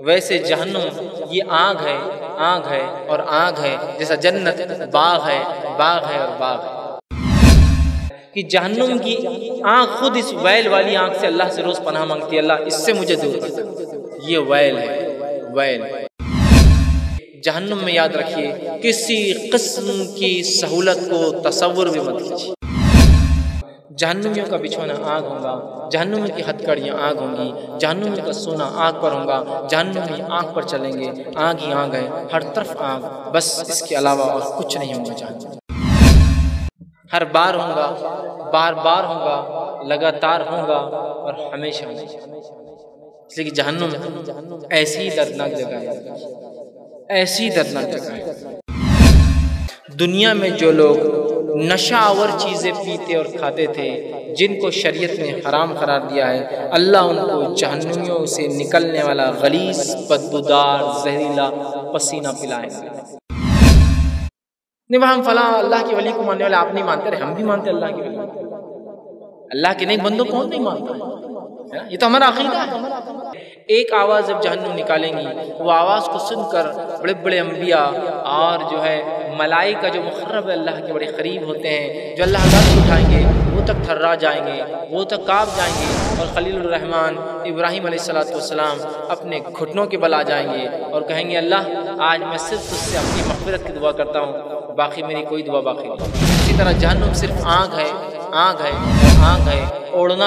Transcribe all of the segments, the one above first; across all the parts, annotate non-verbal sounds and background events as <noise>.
ویسے جہنم یہ آگ ہے آگ ہے اور آگ ہے، جیسا جنت باغ ہے باغ ہے اور باغ ہے۔ کہ جہنم کی آنکھ خود اس ویل والی آنکھ سے اللہ سے روز پناہ مانگتی ہے، اللہ اس سے مجھے دور کر یہ ویل ہے، ویل۔ جہنم میں یاد رکھیے، کسی قسم کی سہولت کو تصور بھی مت کیجیے۔ جہنمیوں کا بچھونا آگ ہوگا جہنم کی ہتکڑیاں آگ ہوں گی، جہنم کا سونا آگ پر ہوگا جہنم آگ پر چلیں گے، آگ ہی آگ ہے، ہر طرف آگ بس اس کے علاوہ اور کچھ نہیں ہوگا جہنم۔ ہر بار ہوں گا، بار بار ہوں گا، لگاتار ہوں گا اور ہمیشہ اس لیے کہ جہنم ایسی دردناک جگہ ہے، ایسی دردناک جگہ ہے۔ دنیا میں جو لوگ نشہ آور چیزیں پیتے اور کھاتے تھے، جن کو شریعت نے حرام قرار دیا ہے۔ اللہ ان کو جہنمیوں سے نکلنے والا غلیظ، بدبودار، زہریلا پسینہ پلائے۔ گا نہیں ہم فلاں اللہ کے ولی کو ماننے والے آپ نہیں مانتے رہے ہم بھی مانتے اللہ کے ولی۔ اللہ کے نہیں، بندوں کون نہیں مانتا؟ یہ تو ہمارا عقیدہ ہے۔ ایک آواز جب جہنم نکالیں گی، وہ آواز کو سن کر بڑے بڑے انبیاء اور جو ہے ملائی کا جو مقرب اللہ کے بڑے قریب ہوتے ہیں، جو اللہ تعالیٰ اٹھائیں گے، وہ تک تھرا جائیں گے، وہ تک کاپ جائیں گے اور خلیل الرحمن ابراہیم علیہ السلاۃ والسلام اپنے گھٹنوں کے بل آ جائیں گے اور کہیں گے، اللہ، آج میں صرف اس سے اپنی مغفرت کی دعا کرتا ہوں، باقی میری کوئی دعا باقی نہیں۔ اسی طرح جہنم صرف آنکھ ہے آنکھ ہے آنکھ ہے، اوڑھنا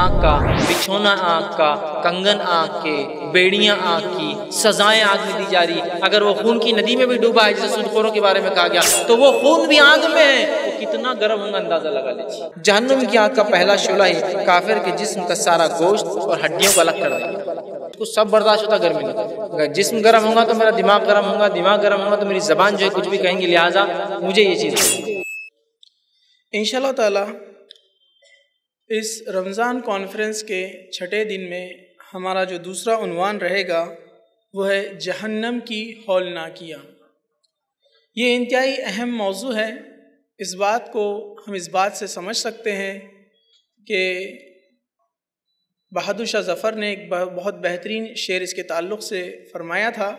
آنکھ کا، بچھونا آنکھ کا، کنگن آنکھ کے بیڑیاں آنکھ کی، سزائیں آگ میں دی جا رہی۔ اگر وہ خون کی ندی میں بھی ڈوبا ہے جیسے سودخوروں کے بارے میں کہا گیا، تو وہ خون بھی آگ میں ہے۔ وہ کتنا گرم ہوگا اندازہ لگا لیجیے۔ جہنم کی آنکھ کا پہلا شعلہ ہی کافر کے جسم کا سارا گوشت اور ہڈیوں کو الگ کر دے گا کو سب برداشت ہوتا گرمی نہیں اگر جسم گرم ہوگا تو میرا دماغ گرم ہوگا، دماغ گرم ہوگا تو میری زبان جو ہے کچھ بھی کہیں گے لہٰذا مجھے یہ چیز ان شاء اللہ تعالیٰ، اس رمضان کانفرنس کے چھٹے دن میں ہمارا جو دوسرا عنوان رہے گا وہ ہے جہنم کی ہولناکیاں۔ یہ انتہائی اہم موضوع ہے۔ اس بات کو ہم اس بات سے سمجھ سکتے ہیں کہ بہادر شاہ ظفر نے ایک بہت بہترین شعر اس کے تعلق سے فرمایا تھا۔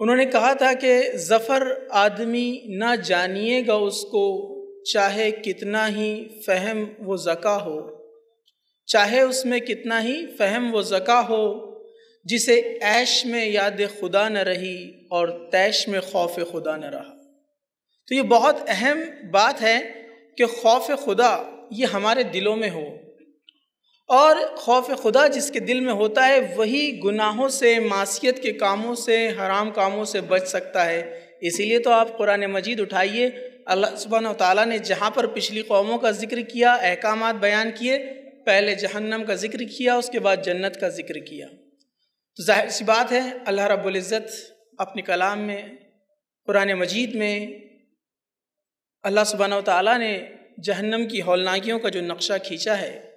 انہوں نے کہا تھا کہ ظفر آدمی نہ جانیے گا اس کو، چاہے کتنا ہی فہم و زکا ہو۔ چاہے اس میں کتنا ہی فہم و زکا ہو، جسے عیش میں یاد خدا نہ رہی اور تیش میں خوف خدا نہ رہا۔ تو یہ بہت اہم بات ہے کہ خوف خدا یہ ہمارے دلوں میں ہو۔ اور خوف خدا جس کے دل میں ہوتا ہے، وہی گناہوں سے معاشیت کے کاموں سے، حرام کاموں سے بچ سکتا ہے۔ اسی لیے تو آپ قرآن مجید اٹھائیے۔ اللہ سبحانہ و تعالیٰ نے جہاں پر پچھلی قوموں کا ذکر کیا، احکامات بیان کیے پہلے جہنم کا ذکر کیا، اس کے بعد جنت کا ذکر کیا۔ تو ظاہر سی بات ہے، اللہ رب العزت اپنے کلام میں، قرآن مجید میں اللہ سبحانہ و تعالیٰ نے جہنم کی ہولناکیوں کا جو نقشہ کھینچا ہے،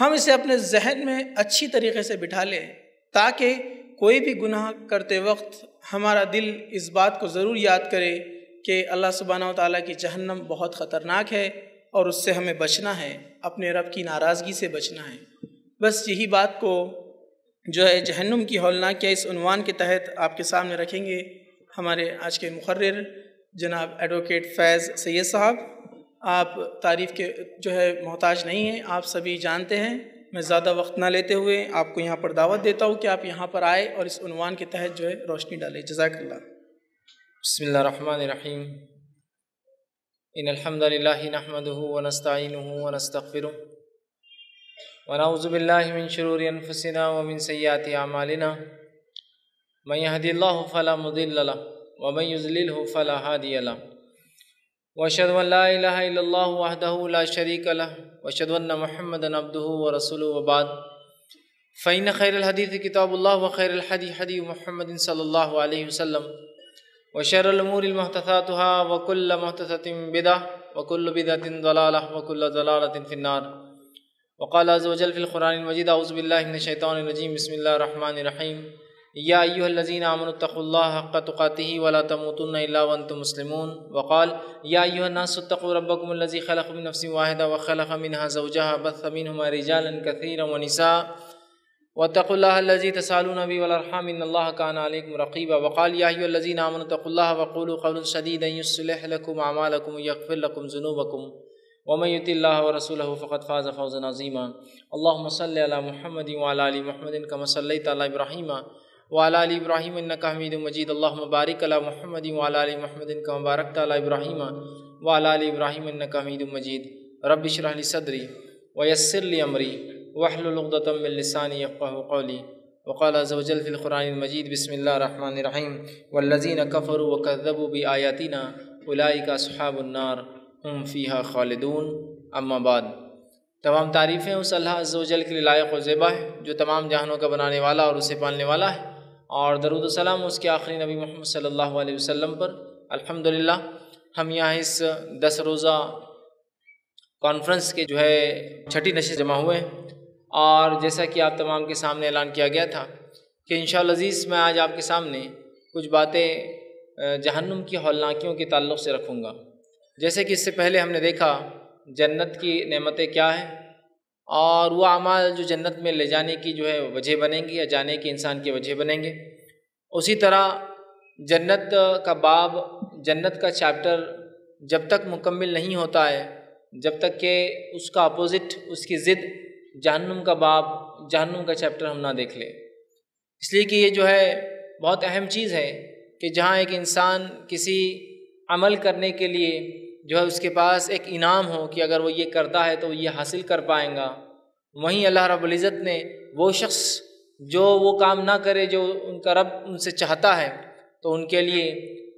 ہم اسے اپنے ذہن میں اچھی طریقے سے بٹھا لیں تاکہ کوئی بھی گناہ کرتے وقت ہمارا دل اس بات کو ضرور یاد کرے کہ اللہ سبحانہ و تعالیٰ کی جہنم بہت خطرناک ہے۔ اور اس سے ہمیں بچنا ہے، اپنے رب کی ناراضگی سے بچنا ہے۔ بس یہی بات کو جو ہے جہنم کی ہولناک کیا اس عنوان کے تحت آپ کے سامنے رکھیں گے۔ ہمارے آج کے مقرر جناب ایڈوکیٹ فیض سید صاحب، آپ تعریف کے جو ہے محتاج نہیں ہیں، آپ سبھی جانتے ہیں۔ میں زیادہ وقت نہ لیتے ہوئے آپ کو یہاں پر دعوت دیتا ہوں کہ آپ یہاں پر آئے اور اس عنوان کے تحت جو ہے روشنی ڈالیں۔ جزاک اللہ۔ بسم اللہ الرحمن الرحیم۔ ان الحمد للہ نحمده ونستعینه ونستغفره ونعوذ باللہ من شرور انفسنا ومن سیئات اعمالنا من يهدي الله فلا مضل له ومن يضلله فلا هادي له. واشهد ان لا اله الا الله وحده لا شريك له. واشهد ان محمدا عبده ورسوله وبعد. فان خير الحديث كتاب الله وخير الحديث حديث محمد صلى الله عليه وسلم. وشر الأمور محتثاتها وكل محتثة بدعة وكل بدعة ضلالة وكل ضلالة في النار. وقال عز وجل في القرآن المجيد أعوذ بالله من الشيطان الرجيم. بسم الله الرحمن الرحيم. يا أيها الذين آمنوا اتقوا الله حق تقاته ولا تموتن إلا وأنتم مسلمون. وقال يا أيها الناس اتقوا ربكم الذي خلق من نفس واحدة وخلق منها زوجها بث منهما رجالا كثيرا ونساء. وطق اللہ الزی تسألون نبی والرحم إن اللہ کان علیکم رقیبہ وقال یا الذین آمنوا تقوا اللہ وقولوا قولا سدیدا یصلح لكم اعمالکم ویغفر لكم ذنوبکم ومن يطع الله ورسوله فقد فاز فوزا عظيما اللهم صل على محمد وعلى آل محمد كما صليت على إبراهيم وعلى آل إبراهيم إنك حميد مجيد اللهم بارك على محمد وعلى آل محمد كما باركت على إبراهيم وعلى آل إبراهيم إنك حميد مجيد رب اشرح لي صدري ويسر لي أمري واحلل عقدة من لساني يفقهوا قولي وقال عز وجل في القرآن المجيد بسم الله الرحمن الرحيم والذين كفروا وكذبوا بآياتنا أولئك أصحاب النار هم فيها خالدون اما بعد۔ تمام تعریفیں اس اللہ عز و جل کے لیے لائق و زیبہ ہے جو تمام جہانوں کا بنانے والا اور اسے پالنے والا ہے۔ اور درود السلام اس کے آخری نبی محمد صلی اللہ علیہ وسلم پر۔ الحمدللہ، ہم یہاں اس دس روزہ کانفرنس کے جو ہے چھٹی نشے جمع ہوئے ہیں۔ اور جیسا کہ آپ تمام کے سامنے اعلان کیا گیا تھا کہ انشاءاللہ عزیز میں آج آپ کے سامنے کچھ باتیں جہنم کی ہولناکیوں کے تعلق سے رکھوں گا۔ جیسے کہ اس سے پہلے ہم نے دیکھا جنت کی نعمتیں کیا ہیں اور وہ اعمال جو جنت میں لے جانے کی جو ہے وجہ بنیں گی یا جانے کی انسان کی وجہ بنیں گے۔ اسی طرح جنت کا باب، جنت کا چیپٹر جب تک مکمل نہیں ہوتا ہے، جب تک کہ اس کا اپوزٹ، اس کی ضد جہنم کا باب، جہنم کا چیپٹر ہم نہ دیکھ لیں۔ اس لیے کہ یہ جو ہے، بہت اہم چیز ہے کہ جہاں ایک انسان کسی عمل کرنے کے لیے جو ہے اس کے پاس ایک انعام ہو کہ اگر وہ یہ کرتا ہے تو وہ یہ حاصل کر پائیں گا۔ وہیں اللہ رب العزت نے وہ شخص جو وہ کام نہ کرے، جو ان کا رب ان سے چاہتا ہے، تو ان کے لیے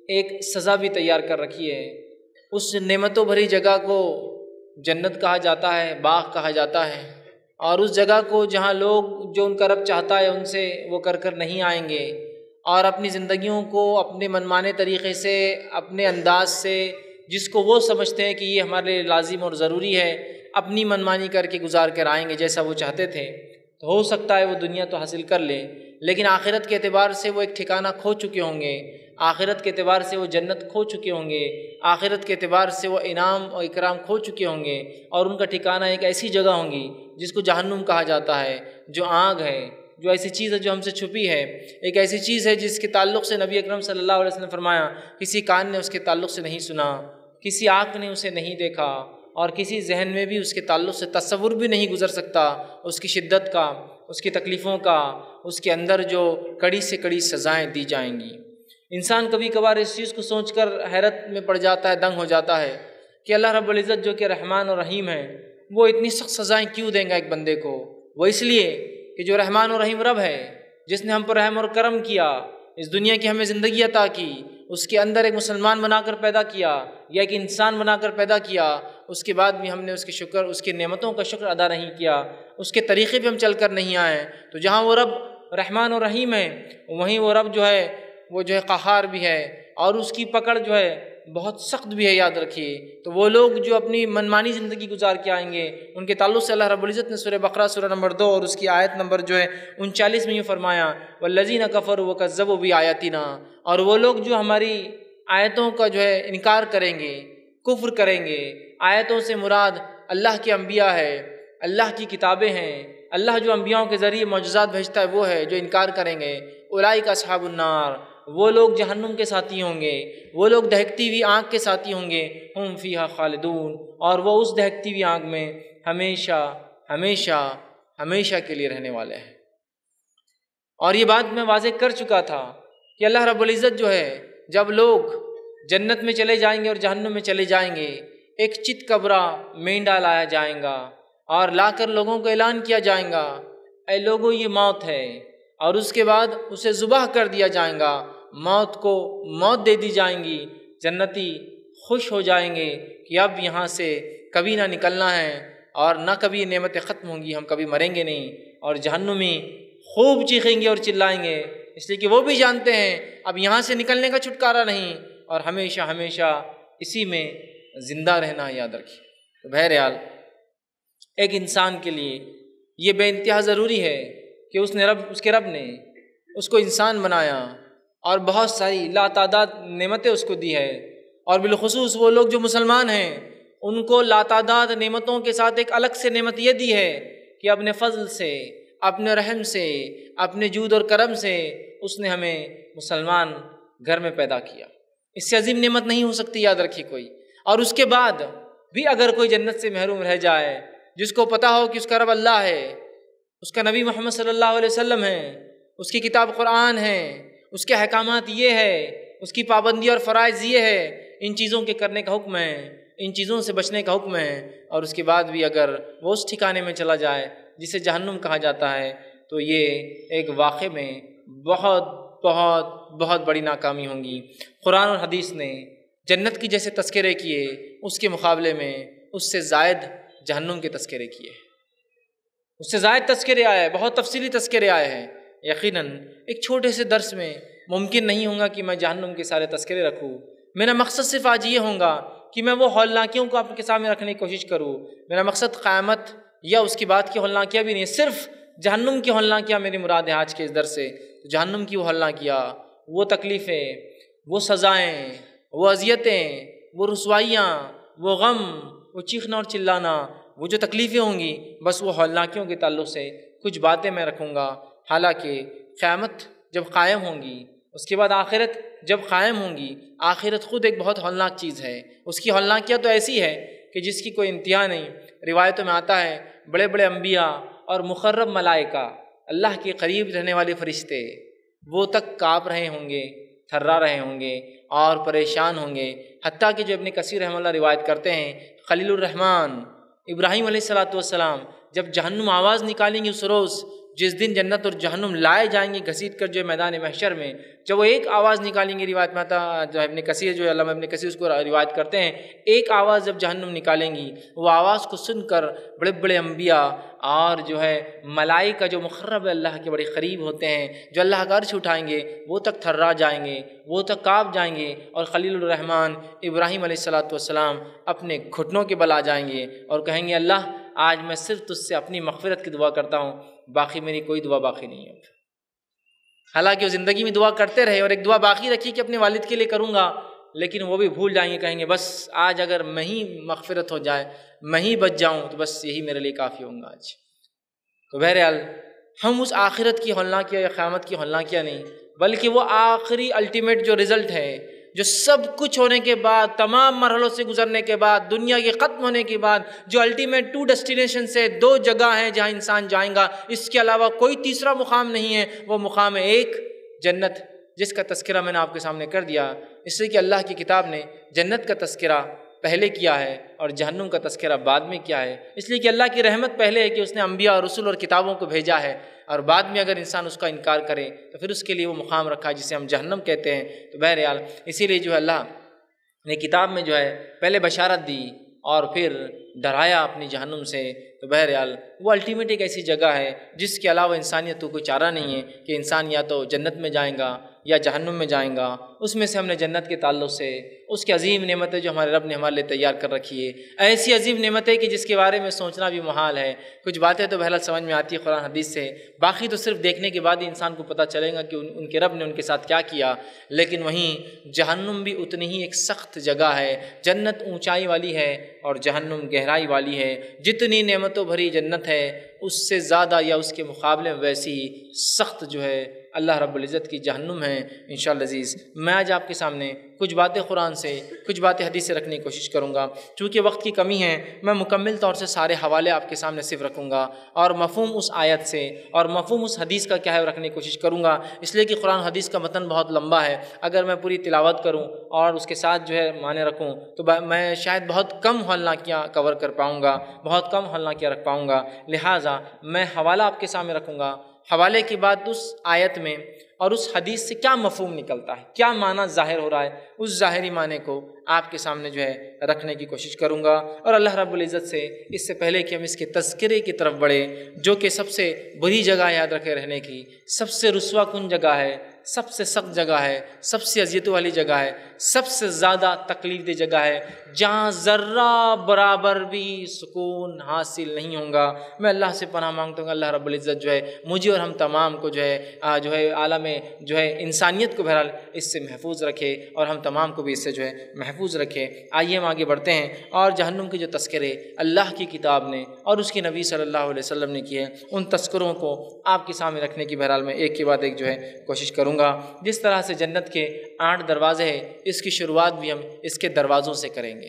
ایک سزا بھی تیار کر رکھی ہے۔ اس نعمتوں بھری جگہ کو جنت کہا جاتا ہے، باغ کہا جاتا ہے۔ اور اس جگہ کو جہاں لوگ جو ان کا رب چاہتا ہے ان سے وہ کر کر نہیں آئیں گے اور اپنی زندگیوں کو اپنے منمانے طریقے سے، اپنے انداز سے جس کو وہ سمجھتے ہیں کہ یہ ہمارے لیے لازم اور ضروری ہے، اپنی منمانی کر کے گزار کر آئیں گے جیسا وہ چاہتے تھے۔ تو ہو سکتا ہے وہ دنیا تو حاصل کر لے، لیکن آخرت کے اعتبار سے وہ ایک ٹھکانہ کھو چکے ہوں گے۔ آخرت کے اعتبار سے وہ جنت کھو چکے ہوں گے، آخرت کے اعتبار سے وہ انعام اور اکرام کھو چکے ہوں گے اور ان کا ٹھکانہ ایک ایسی جگہ ہوں گی جس کو جہنم کہا جاتا ہے، جو آگ ہے، جو ایسی چیز ہے جو ہم سے چھپی ہے۔ ایک ایسی چیز ہے جس کے تعلق سے نبی اکرم صلی اللہ علیہ وسلم نے فرمایا، کسی کان نے اس کے تعلق سے نہیں سنا، کسی آنکھ نے اسے نہیں دیکھا اور کسی ذہن میں بھی اس کے تعلق سے تصور بھی نہیں گزر سکتا اس کی شدت کا، اس کی تکلیفوں کا، اس کے اندر جو کڑی سے کڑی سزائیں دی جائیں گی۔ انسان کبھی کبھار اس چیز کو سوچ کر حیرت میں پڑ جاتا ہے، دنگ ہو جاتا ہے کہ اللہ رب العزت جو کہ رحمان و رحیم ہے، وہ اتنی سخت سزائیں کیوں دیں گا ایک بندے کو؟ وہ اس لیے کہ جو رحمان و رحیم رب ہے، جس نے ہم پر رحم اور کرم کیا، اس دنیا کی ہمیں زندگی عطا کی، اس کے اندر ایک مسلمان بنا کر پیدا کیا یا ایک انسان بنا کر پیدا کیا، اس کے بعد بھی ہم نے اس کے شکر، اس کی نعمتوں کا شکر ادا نہیں کیا، اس کے طریقے پہ ہم چل کر نہیں آئے۔ تو جہاں وہ رب رحمان و رحیم ہے، وہیں وہ رب جو ہے وہ جو ہے قہار بھی ہے اور اس کی پکڑ جو ہے بہت سخت بھی ہے، یاد رکھیے۔ تو وہ لوگ جو اپنی منمانی زندگی گزار کے آئیں گے، ان کے تعلق سے اللہ رب العزت نے سورہ بقرہ، سورہ نمبر دو اور اس کی آیت نمبر جو ہے انچالیس میں یوں فرمایا وہ لذینہ کفر و کذب و بھی آیاتی اور وہ لوگ جو ہماری آیتوں کا جو ہے انکار کریں گے، کفر کریں گے۔ آیتوں سے مراد اللہ کے انبیاء ہے، اللہ کی کتابیں ہیں۔ اللہ جو انبیاؤں کے ذریعے معجزات بھیجتا ہے، وہ ہے جو انکار کریں گے۔ الائی کا صحاب النار۔ وہ لوگ جہنم کے ساتھی ہوں گے، وہ لوگ دہکتی ہوئی آنکھ کے ساتھی ہوں گے، ہم فیہا خالدون۔ اور وہ اس دہکتی ہوئی آنکھ میں ہمیشہ ہمیشہ ہمیشہ کے لیے رہنے والے ہیں۔ اور یہ بات میں واضح کر چکا تھا کہ اللہ رب العزت جو ہے، جب لوگ جنت میں چلے جائیں گے اور جہنم میں چلے جائیں گے، ایک چت قبرہ مینڈا لایا جائیں گا اور لا کر لوگوں کو اعلان کیا جائیں گا، اے لوگوں یہ موت ہے۔ اور اس کے بعد اسے ذبح کر دیا جائیں گا، موت کو موت دے دی جائیں گی، جنتی خوش ہو جائیں گے کہ اب یہاں سے کبھی نہ نکلنا ہے اور نہ کبھی نعمتیں ختم ہوں گی، ہم کبھی مریں گے نہیں اور جہنمی خوب چیخیں گے اور چلائیں گے۔ اس لیے کہ وہ بھی جانتے ہیں، اب یہاں سے نکلنے کا چھٹکارا نہیں اور ہمیشہ ہمیشہ اسی میں زندہ رہنا یاد رکھیے تو بہرحال ایک انسان کے لیے یہ بے انتہا ضروری ہے کہ اس نے رب، اس کے رب نے اس کو انسان بنایا اور بہت ساری لا تعداد نعمتیں اس کو دی ہے اور بالخصوص وہ لوگ جو مسلمان ہیں، ان کو لا تعداد نعمتوں کے ساتھ ایک الگ سے نعمت یہ دی ہے کہ اپنے فضل سے، اپنے رحم سے، اپنے جود اور کرم سے اس نے ہمیں مسلمان گھر میں پیدا کیا۔ اس سے عظیم نعمت نہیں ہو سکتی، یاد رکھیے کوئی۔ اور اس کے بعد بھی اگر کوئی جنت سے محروم رہ جائے، جس کو پتہ ہو کہ اس کا رب اللہ ہے اس کا نبی محمد صلی اللہ علیہ وسلم ہے، اس کی کتاب قرآن ہے، اس کے احکامات یہ ہے، اس کی پابندی اور فرائض یہ ہے، ان چیزوں کے کرنے کا حکم ہے، ان چیزوں سے بچنے کا حکم ہے۔ اور اس کے بعد بھی اگر وہ اس ٹھکانے میں چلا جائے جسے جہنم کہا جاتا ہے، تو یہ ایک واقع میں بہت بہت بہت بڑی ناکامی ہوں گی۔ قرآن اور حدیث نے جنت کی جیسے تذکرے کیے، اس کے مقابلے میں اس سے زائد جہنم کے تذکرے کیے۔ اس سے زائد تذکرے آئے، بہت تفصیلی تذکرے آئے ہیں۔ یقیناً ایک چھوٹے سے درس میں ممکن نہیں ہوں گا کہ میں جہنم کے سارے تذکرے رکھوں۔ میرا مقصد صرف آج یہ ہوں گا کہ میں وہ ہولناکیوں کو آپ کے سامنے رکھنے کی کوشش کروں۔ میرا مقصد قیامت یا اس کی بات کی ہولناکیاں بھی نہیں، صرف جہنم کی ہولناکیاں میری مراد ہے آج کے اس در سے۔ جہنم کی وہ ہولناکیاں، وہ تکلیفیں، وہ سزائیں، وہ اذیتیں، وہ رسوائیاں، وہ غم، وہ چیخنا اور چلانا وہ جو تکلیفیں ہوں گی، بس وہ ہولناکیوں کے تعلق سے کچھ باتیں میں رکھوں گا۔ حالانکہ قیامت جب قائم ہوں گی، اس کے بعد آخرت جب قائم ہوں گی، آخرت خود ایک بہت ہولناک چیز ہے۔ اس کی ہولناکیاں تو ایسی ہے کہ جس کی کوئی انتہا نہیں۔ روایتوں میں آتا ہے، بڑے بڑے انبیاء اور مقرب ملائکہ اللہ کے قریب رہنے والے فرشتے، وہ تک کاپ رہے ہوں گے، تھرا رہے ہوں گے اور پریشان ہوں گے۔ حتیٰ کہ جو اپنے کثیر رحمہ اللہ روایت کرتے ہیں، خلیل الرحمن ابراہیم علیہ السلاۃ والسلام جب جہنم آواز نکالیں گے اس روز جس دن جنت اور جہنم لائے جائیں گے، گھسیٹ کر جو میدان محشر میں، جب وہ ایک آواز نکالیں گے روایت میں جو ابن کثیر جو علامہ ابن کثیر اس کو روایت کرتے ہیں، ایک آواز جب جہنم نکالیں گی، وہ آواز کو سن کر بڑے بڑے انبیاء اور جو ہے ملائی کا جو مقرب اللہ کے بڑے قریب ہوتے ہیں، جو اللہ کا عرش اٹھائیں گے، وہ تک تھرا جائیں گے، وہ تک کاپ جائیں گے اور خلیل الرحمن ابراہیم علیہ السلاۃ والسلام اپنے گھٹنوں کے بل آ جائیں گے اور کہیں گے اللہ آج میں صرف تجھ سے اپنی مغفرت کی دعا کرتا ہوں، باقی میری کوئی دعا باقی نہیں ہے۔ حالانکہ وہ زندگی میں دعا کرتے رہے اور ایک دعا باقی رکھی کہ اپنے والد کے لیے کروں گا، لیکن وہ بھی بھول جائیں گے، کہیں گے بس آج اگر میں ہی مغفرت ہو جائے، میں ہی بچ جاؤں، تو بس یہی میرے لیے کافی ہوں گا آج۔ تو بہرحال، ہم اس آخرت کی ہولنا کیا یا قیامت کی ہولنا کیا نہیں، بلکہ وہ آخری الٹیمیٹ جو رزلٹ ہے جو سب کچھ ہونے کے بعد، تمام مرحلوں سے گزرنے کے بعد، دنیا کے ختم ہونے کے بعد، جو الٹیمیٹ ٹو ڈیسٹینیشن سے دو جگہ ہیں جہاں انسان جائیں گا، اس کے علاوہ کوئی تیسرا مقام نہیں ہے، وہ مقام ہے ایک جنت، جس کا تذکرہ میں نے آپ کے سامنے کر دیا۔ اس لیے کہ اللہ کی کتاب نے جنت کا تذکرہ پہلے کیا ہے اور جہنم کا تذکرہ بعد میں کیا ہے۔ اس لیے کہ اللہ کی رحمت پہلے ہے کہ اس نے انبیاء اور رسول اور کتابوں کو بھیجا ہے۔ اور بعد میں اگر انسان اس کا انکار کرے تو پھر اس کے لیے وہ مقام رکھا جسے ہم جہنم کہتے ہیں۔ تو بہرحال اسی لیے جو ہے اللہ نے کتاب میں جو ہے پہلے بشارت دی اور پھر ڈرایا اپنی جہنم سے۔ تو بہرحال وہ الٹیمیٹ ایک ایسی جگہ ہے جس کے علاوہ انسانیت کو کوئی چارہ نہیں ہے کہ انسان یا تو جنت میں جائیں گا یا جہنم میں جائیں گا، اس میں سے ہم نے جنت کے تعلق سے اس کی عظیم نعمتیں جو ہمارے رب نے ہمارے لیے تیار کر رکھی ہے ایسی عظیم نعمتیں کہ جس کے بارے میں سوچنا بھی محال ہے۔ کچھ باتیں تو بہرحال سمجھ میں آتی ہے قرآن حدیث سے۔ باقی تو صرف دیکھنے کے بعد ہی انسان کو پتہ چلے گا کہ ان کے رب نے ان کے ساتھ کیا کیا۔ لیکن وہیں جہنم بھی اتنی ہی ایک سخت جگہ ہے۔ جنت اونچائی والی ہے اور جہنم گہرائی والی ہے۔ جتنی نعمتوں بھری جنت ہے اس سے زیادہ یا اس کے مقابلے میں ویسی سخت جو ہے اللہ رب العزت کی جہنم ہے ان شاء اللہ عزیز. میں آج آپ کے سامنے کچھ باتیں قرآن سے، کچھ باتیں حدیث سے رکھنے کی کوشش کروں گا۔ چونکہ وقت کی کمی ہے، میں مکمل طور سے سارے حوالے آپ کے سامنے صرف رکھوں گا اور مفہوم اس آیت سے اور مفہوم اس حدیث کا کیا ہے رکھنے کی کوشش کروں گا۔ اس لیے کہ قرآن حدیث کا متن بہت لمبا ہے۔ اگر میں پوری تلاوت کروں اور اس کے ساتھ جو ہے معنی رکھوں تو میں شاید بہت کم حلناکیاں کور کر پاؤں گا، بہت کم حلناکیاں رکھ پاؤں گا۔ لہٰذا میں حوالہ آپ کے سامنے رکھوں گا۔ حوالے کے بعد اس آیت میں اور اس حدیث سے کیا مفہوم نکلتا ہے؟ کیا معنی ظاہر ہو رہا ہے؟ اس ظاہری معنی کو آپ کے سامنے جو ہے رکھنے کی کوشش کروں گا۔ اور اللہ رب العزت سے اس سے پہلے کہ ہم اس کے تذکرے کی طرف بڑھے، جو کہ سب سے بری جگہ یاد رکھے رہنے کی، سب سے رسوا کن جگہ ہے؟ سب سے سخت جگہ ہے، سب سے اذیت والی جگہ ہے سب سے زیادہ تکلیف دہ جگہ ہے، جہاں ذرہ برابر بھی سکون حاصل نہیں ہوگا میں اللہ سے پناہ مانگتا ہوں اللہ رب العزت جو ہے، مجھے اور ہم تمام کو جو ہے جو ہے، عالم جو ہے، انسانیت کو بہرحال اس سے محفوظ رکھے اور ہم تمام کو بھی اس سے جو ہے محفوظ رکھے۔ آئیے ہم آگے بڑھتے ہیں۔ اور جہنم کے جو تذکرے اللہ کی کتاب نے اور اس کے نبی صلی اللہ علیہ وسلم نے کیے، ان تذکروں کو آپ کے سامنے رکھنے کی بہرحال میں ایک کے بعد ایک جو ہے کوشش کروں گا۔ جس طرح سے جنت کے آٹھ دروازے ہیں، اس کی شروعات بھی ہم اس کے دروازوں سے کریں گے۔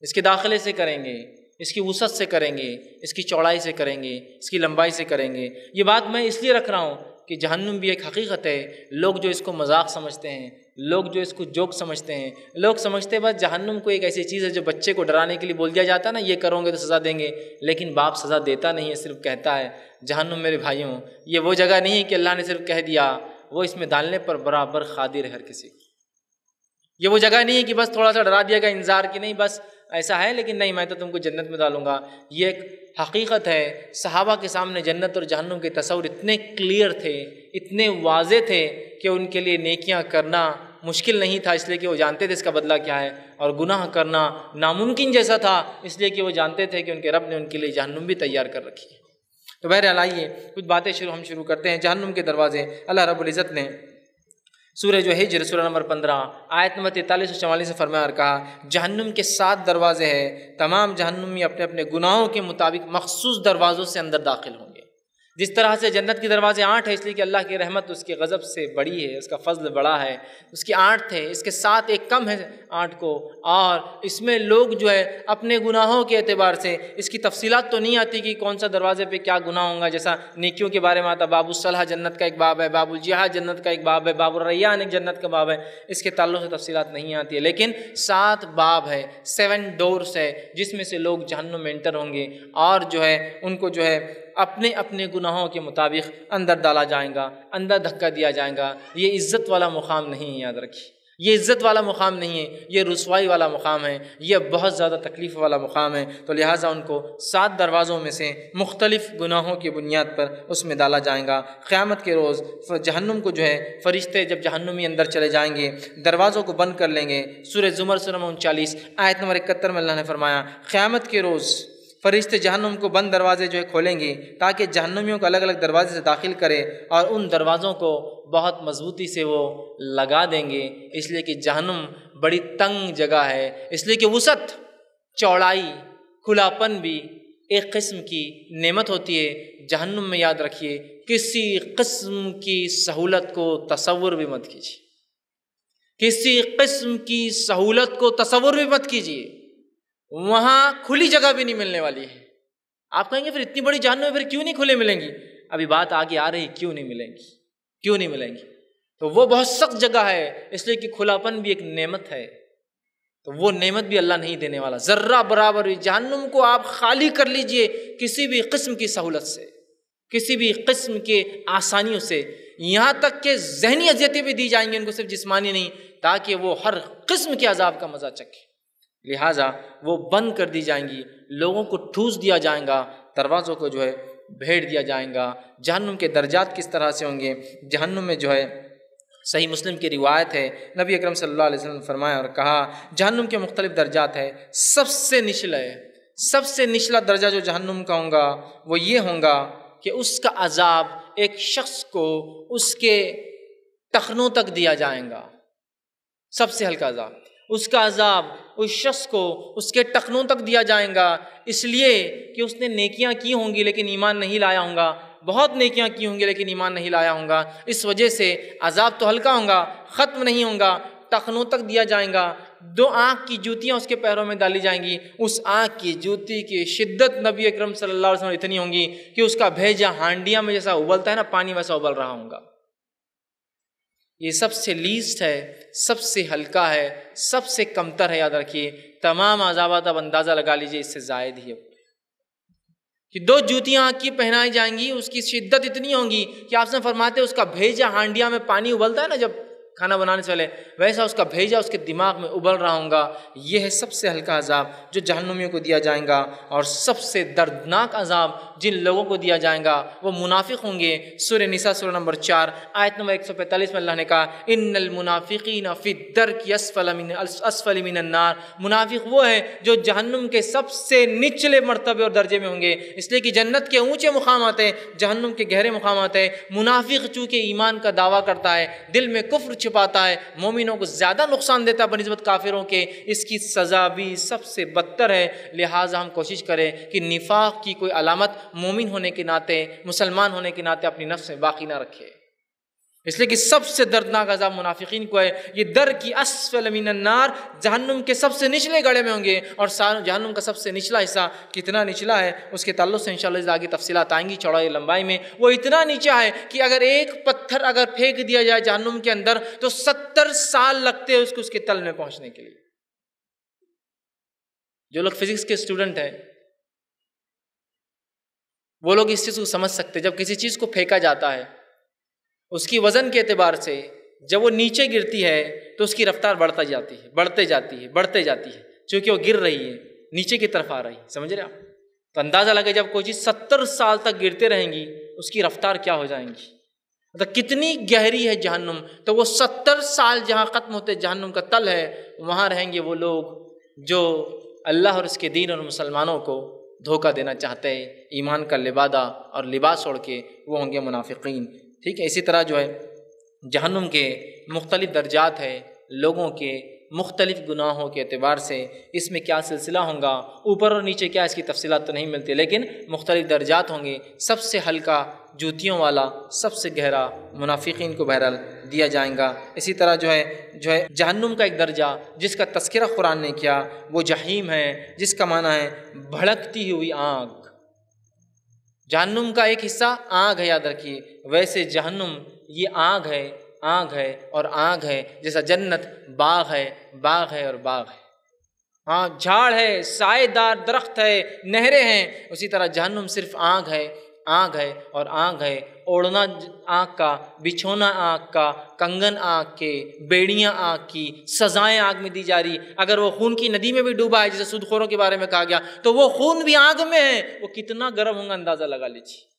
اس کے داخلے سے کریں گے، اس کی وسعت سے کریں گے، اس کی چوڑائی سے کریں گے، اس کی لمبائی سے کریں گے۔ یہ بات میں اس لیے رکھ رہا ہوں کہ جہنم بھی ایک حقیقت ہے۔ لوگ جو اس کو مذاق سمجھتے ہیں، لوگ جو اس کو جوک سمجھتے ہیں، لوگ سمجھتے ہیں بس جہنم کو ایک ایسی چیز ہے جو بچے کو ڈرانے کے لیے بول دیا جاتا ہے نا، یہ کرو گے تو سزا دیں گے۔ لیکن باپ سزا دیتا نہیں ہے، صرف کہتا ہے، جہنم میرے بھائیوں، یہ وہ جگہ نہیں ہے کہ اللہ نے صرف کہہ دیا۔ وہ اس میں ڈالنے پر برابر خادر ہے ہر کسی یہ وہ جگہ نہیں ہے کہ بس تھوڑا سا ڈرا دیا گیا انتظار کی نہیں، بس ایسا ہے، لیکن نہیں، میں تو تم کو جنت میں ڈالوں گا۔ یہ ایک حقیقت ہے، صحابہ کے سامنے جنت اور جہنم کے تصور اتنے کلیئر تھے، اتنے واضح تھے کہ ان کے لیے نیکیاں کرنا مشکل نہیں تھا، اس لیے کہ وہ جانتے تھے اس کا بدلہ کیا ہے۔ اور گناہ کرنا ناممکن جیسا تھا، اس لیے کہ وہ جانتے تھے کہ ان کے رب نے ان کے لیے جہنم بھی تیار کر رخی ہے۔ تو بہرحال آئیے، کچھ باتیں شروع ہم شروع کرتے ہیں، جہنم کے دروازے، اللہ رب العزت نے سورہ جو ہجر، سورہ نمبر پندرہ، آیت نمبر تینتالیس سو چوالیس سے فرمایا اور کہا، جہنم کے سات دروازے ہیں، تمام جہنمی اپنے اپنے گناہوں کے مطابق مخصوص دروازوں سے اندر داخل ہوں گے۔ جس طرح سے جنت کے دروازے آٹھ ہیں، اس لیے کہ اللہ کی رحمت اس کے غضب سے بڑی ہے، اس کا فضل بڑا ہے۔ اس کی آٹھ تھے، اس کے ساتھ ایک کم ہے آٹھ کو۔ اور اس میں لوگ جو ہے اپنے گناہوں کے اعتبار سے، اس کی تفصیلات تو نہیں آتی کہ کون سا دروازے پہ کیا گناہ ہوں گا۔ جیسا نیکیوں کے بارے میں آتا، باب الصلاح جنت کا ایک باب ہے، باب الجہاد جنت کا ایک باب ہے، باب الریان ایک جنت کا باب ہے۔ اس کے تعلق سے تفصیلات نہیں آتی ہے لیکن سات باب ہے سیون ڈورس ہے جس میں سے لوگ جہنم میں انٹر ہوں گے۔ اور جو ہے، ان کو جو ہے اپنے اپنے گناہوں کے مطابق اندر ڈالا جائیں گا، اندر دھکا دیا جائے گا۔ یہ عزت والا مقام نہیں ہے، یاد رکھیے۔ یہ عزت والا مقام نہیں ہے، یہ رسوائی والا مقام ہے، یہ بہت زیادہ تکلیف والا مقام ہے۔ تو لہٰذا ان کو سات دروازوں میں سے مختلف گناہوں کی بنیاد پر اس میں ڈالا جائے گا۔ قیامت کے روز جہنم کو جو ہے، فرشتے جب جہنمی اندر چلے جائیں گے، دروازوں کو بند کر لیں گے۔ سورہ زمر سرم انچالیس، آیت نمبر اکہتر میں اللہ نے فرمایا، قیامت کے روز فرشتے جہنم کو بند دروازے جو ہے کھولیں گے تاکہ جہنمیوں کو الگ الگ دروازے سے داخل کرے اور ان دروازوں کو بہت مضبوطی سے وہ لگا دیں گے۔ اس لیے کہ جہنم بڑی تنگ جگہ ہے۔ اس لیے کہ وسعت، چوڑائی، کھلاپن بھی ایک قسم کی نعمت ہوتی ہے۔ جہنم میں یاد رکھیے، کسی قسم کی سہولت کو تصور بھی مت کیجیے۔ کسی قسم کی سہولت کو تصور بھی مت کیجیے۔ وہاں کھلی جگہ بھی نہیں ملنے والی ہے۔ آپ کہیں گے پھر اتنی بڑی جہنم پھر کیوں نہیں کھلے ملیں گی؟ ابھی بات آگے آ رہی کیوں نہیں ملیں گی؟ کیوں نہیں ملیں گی؟ تو وہ بہت سخت جگہ ہے، اس لیے کہ کھلاپن بھی ایک نعمت ہے۔ تو وہ نعمت بھی اللہ نہیں دینے والا۔ ذرہ برابر جہنم کو آپ خالی کر لیجیے کسی بھی قسم کی سہولت سے، کسی بھی قسم کے آسانیوں سے۔ یہاں تک کہ ذہنی اذیتیں بھی دی جائیں گی ان کو، صرف جسمانی نہیں، تاکہ وہ ہر قسم کے عذاب کا مزہ چکے لہٰذا وہ بند کر دی جائیں گی، لوگوں کو ٹھوس دیا جائیں گا، دروازوں کو جو ہے بھیڑ دیا جائیں گا۔ جہنم کے درجات کس طرح سے ہوں گے؟ جہنم میں جو ہے صحیح مسلم کی روایت ہے۔ نبی اکرم صلی اللہ علیہ وسلم نے فرمایا اور کہا، جہنم کے مختلف درجات ہے سب سے نچلا ہے، سب سے نچلا درجہ جو جہنم کا ہوں گا، وہ یہ ہوں گا کہ اس کا عذاب ایک شخص کو اس کے ٹخنوں تک دیا جائیں گا۔ سب سے ہلکا عذاب۔ اس کا عذاب اس شخص کو اس کے ٹخنوں تک دیا جائیں گا۔ اس لیے کہ اس نے نیکیاں کی ہوں گی لیکن ایمان نہیں لایا ہوں گا۔ بہت نیکیاں کی ہوں گی لیکن ایمان نہیں لایا ہوں گا۔ اس وجہ سے عذاب تو ہلکا ہوں گا، ختم نہیں ہوں گا، ٹخنوں تک دیا جائیں گا۔ دو آنکھ کی جوتیاں اس کے پیروں میں ڈالی جائیں گی۔ اس آنکھ کی جوتی کی شدت نبی اکرم صلی اللہ علیہ وسلم اتنی ہوں گی کہ اس کا بھیجا ہانڈیاں میں جیسا ابلتا ہے نا، پانی ویسا ابل رہا ہوں گا۔ یہ سب سے لیسٹ ہے، سب سے ہلکا ہے، سب سے کمتر ہے، یاد رکھیے۔ تمام عذابات اب اندازہ لگا لیجیے اس سے زائد ہی کہ دو جوتیاں آنکھ کی پہنائی جائیں گی، اس کی شدت اتنی ہوں گی کہ آپ سے فرماتے اس کا بھیجا ہانڈیا میں پانی ابلتا ہے نا جب کھانا بنانے سے پہلے ویسا اس کا بھیجا اس کے دماغ میں ابل رہا ہوں گا، یہ ہے سب سے ہلکا عذاب جو جہنمیوں کو دیا جائیں گا اور سب سے دردناک عذاب جن لوگوں کو دیا جائیں گا، وہ منافق ہوں گے۔ سور نسا سور نمبر چار، آیت نمبر ایک سو پینتالیس میں اللہ نے کہا، ان المنافقین فی الدرک اسفل من اسفل من النار منافق وہ ہے جو جہنم کے سب سے نچلے مرتبے اور درجے میں ہوں گے۔ اس لیے کہ جنت کے اونچے مقامات ہیں، جہنم کے گہرے مقامات ہیں۔ منافق چونکہ ایمان کا دعویٰ کرتا ہے، دل میں کفر چھپاتا ہے، مومنوں کو زیادہ نقصان دیتا ہے بنسبت کافروں کے، اس کی سزا بھی سب سے بدتر ہے۔ لہٰذا ہم کوشش کریں کہ نفاق کی کوئی علامت مومن ہونے کے ناطے، مسلمان ہونے کے ناطے اپنی نفس میں باقی نہ رکھے۔ اس لیے کہ سب سے دردناک عذاب منافقین کو ہے، یہ در کی اسفل من النار، جہنم کے سب سے نچلے گڑے میں ہوں گے اور جہنم کا سب سے نچلا حصہ کتنا نچلا ہے، اس کے تعلق سے انشاءاللہ آگے تفصیلات آئیں گی چوڑائی لمبائی میں۔ وہ اتنا نیچا ہے کہ اگر ایک پتھر اگر پھینک دیا جائے جہنم کے اندر، تو ستر سال لگتے ہیں اس کو اس کے تل میں پہنچنے کے لیے۔ جو لوگ فزکس کے اسٹوڈنٹ ہیں، وہ لوگ اس چیز کو سمجھ سکتے جب کسی چیز کو پھینکا جاتا ہے اس کی وزن کے اعتبار سے جب وہ نیچے گرتی ہے تو اس کی رفتار بڑھتا جاتی ہے، بڑھتے جاتی ہے، بڑھتے جاتی ہے۔ چونکہ وہ گر رہی ہے، نیچے کی طرف آ رہی ہے۔ سمجھ رہے آپ؟ تو اندازہ لگے جب کوئی چیز ستر سال تک گرتے رہیں گی، اس کی رفتار کیا ہو جائیں گی؟ مطلب کتنی گہری ہے جہنم۔ تو وہ ستر سال جہاں ختم ہوتے جہنم کا تل ہے، وہاں رہیں گے وہ لوگ جو اللہ اور اس کے دین اور مسلمانوں کو دھوکہ دینا چاہتے ہیں، ایمان کا لبادہ اور لباس اوڑھ کے وہ ہوں گے منافقین۔ ٹھیک ہے، اسی طرح جو ہے، جہنم کے مختلف درجات ہے لوگوں کے مختلف گناہوں کے اعتبار سے اس میں کیا سلسلہ ہوں گا، اوپر اور نیچے کیا اس کی تفصیلات تو نہیں ملتی، لیکن مختلف درجات ہوں گے۔ سب سے ہلکا جوتیوں والا، سب سے گہرا منافقین کو بہرحال دیا جائیں گا۔ اسی طرح جو ہے جو ہے، جہنم کا ایک درجہ، جس کا تذکرہ قرآن نے کیا، وہ جہیم ہے، جس کا معنی ہے، بھڑکتی ہوئی آنکھ جہنم کا ایک حصہ آگ ہے، یاد رکھیے۔ ویسے جہنم یہ آگ ہے آگ ہے اور آگ ہے، جیسا جنت باغ ہے باغ ہے اور باغ ہے۔ ہاں جھاڑ ہے، سائے دار درخت ہے، نہریں ہیں۔ اسی طرح جہنم صرف آگ ہے۔ آگ ہے اور آگ ہے، اوڑھنا آگ کا، بچھونا آگ کا، کنگن آگ کے، بیڑیاں آگ کی، سزائیں آگ میں دی جا رہی۔ اگر وہ خون کی ندی میں بھی ڈوبا ہے جیسے سود خوروں کے بارے میں کہا گیا، تو وہ خون بھی آگ میں ہے۔ وہ کتنا گرم ہوں گا، اندازہ لگا لیجیے۔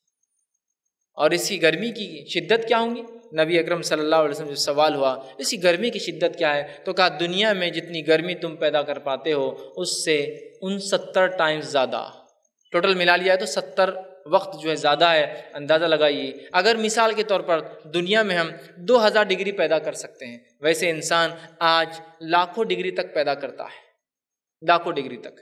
اور اسی گرمی کی شدت کیا ہوں گی؟ نبی اکرم صلی اللہ علیہ وسلم، جو سوال ہوا، اسی گرمی کی شدت کیا ہے؟ تو کہا، دنیا میں جتنی گرمی تم پیدا کر پاتے ہو، اس سے ان ستر ٹائمز زیادہ۔ ٹوٹل ملا لیا ہے تو ستر وقت جو ہے زیادہ ہے، اندازہ لگائیے۔ اگر مثال کے طور پر دنیا میں ہم دو ہزار ڈگری پیدا کر سکتے ہیں، ویسے انسان آج لاکھوں ڈگری تک پیدا کرتا ہے۔ لاکھوں ڈگری تک۔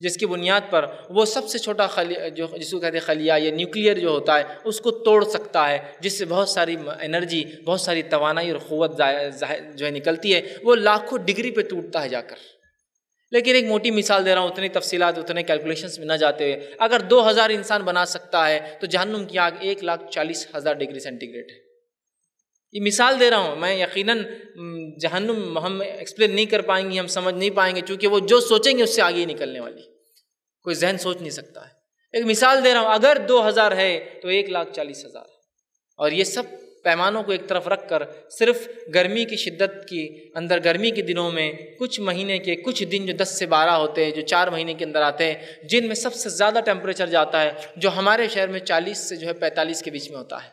جس کی بنیاد پر وہ سب سے چھوٹا خلی، جو جس کو کہتے ہیں خلیہ یا نیوکلیئر جو ہوتا ہے، اس کو توڑ سکتا ہے، جس سے بہت ساری انرجی، بہت ساری توانائی اور قوت جو ہے نکلتی ہے، وہ لاکھوں ڈگری پہ ٹوٹتا ہے جا کر۔ لیکن ایک موٹی مثال دے رہا ہوں، اتنی تفصیلات، اتنے کیلکولیشنس میں نہ جاتے ہوئے۔ اگر دو ہزار انسان بنا سکتا ہے، تو جہنم کی آگ ایک لاکھ چالیس ہزار ڈگری سینٹی گریڈ ہے۔ یہ مثال دے رہا ہوں۔ میں یقیناً جہنم ہم ایکسپلین نہیں کر پائیں گے، ہم سمجھ نہیں پائیں گے، چونکہ وہ جو سوچیں گے، اس سے آگے ہی نکلنے والی۔ کوئی ذہن سوچ نہیں سکتا ہے۔ ایک مثال دے رہا ہوں۔ اگر دو ہزار ہے، تو ایک لاکھ چالیس ہزار۔ اور یہ سب پیمانوں کو ایک طرف رکھ کر صرف گرمی کی شدت کی اندر گرمی کے دنوں میں کچھ مہینے کے کچھ دن جو دس سے بارہ ہوتے ہیں، جو چار مہینے کے اندر آتے ہیں، جن میں سب سے زیادہ ٹیمپریچر جاتا ہے، جو ہمارے شہر میں چالیس سے جو ہے پینتالیس کے بیچ میں ہوتا ہے۔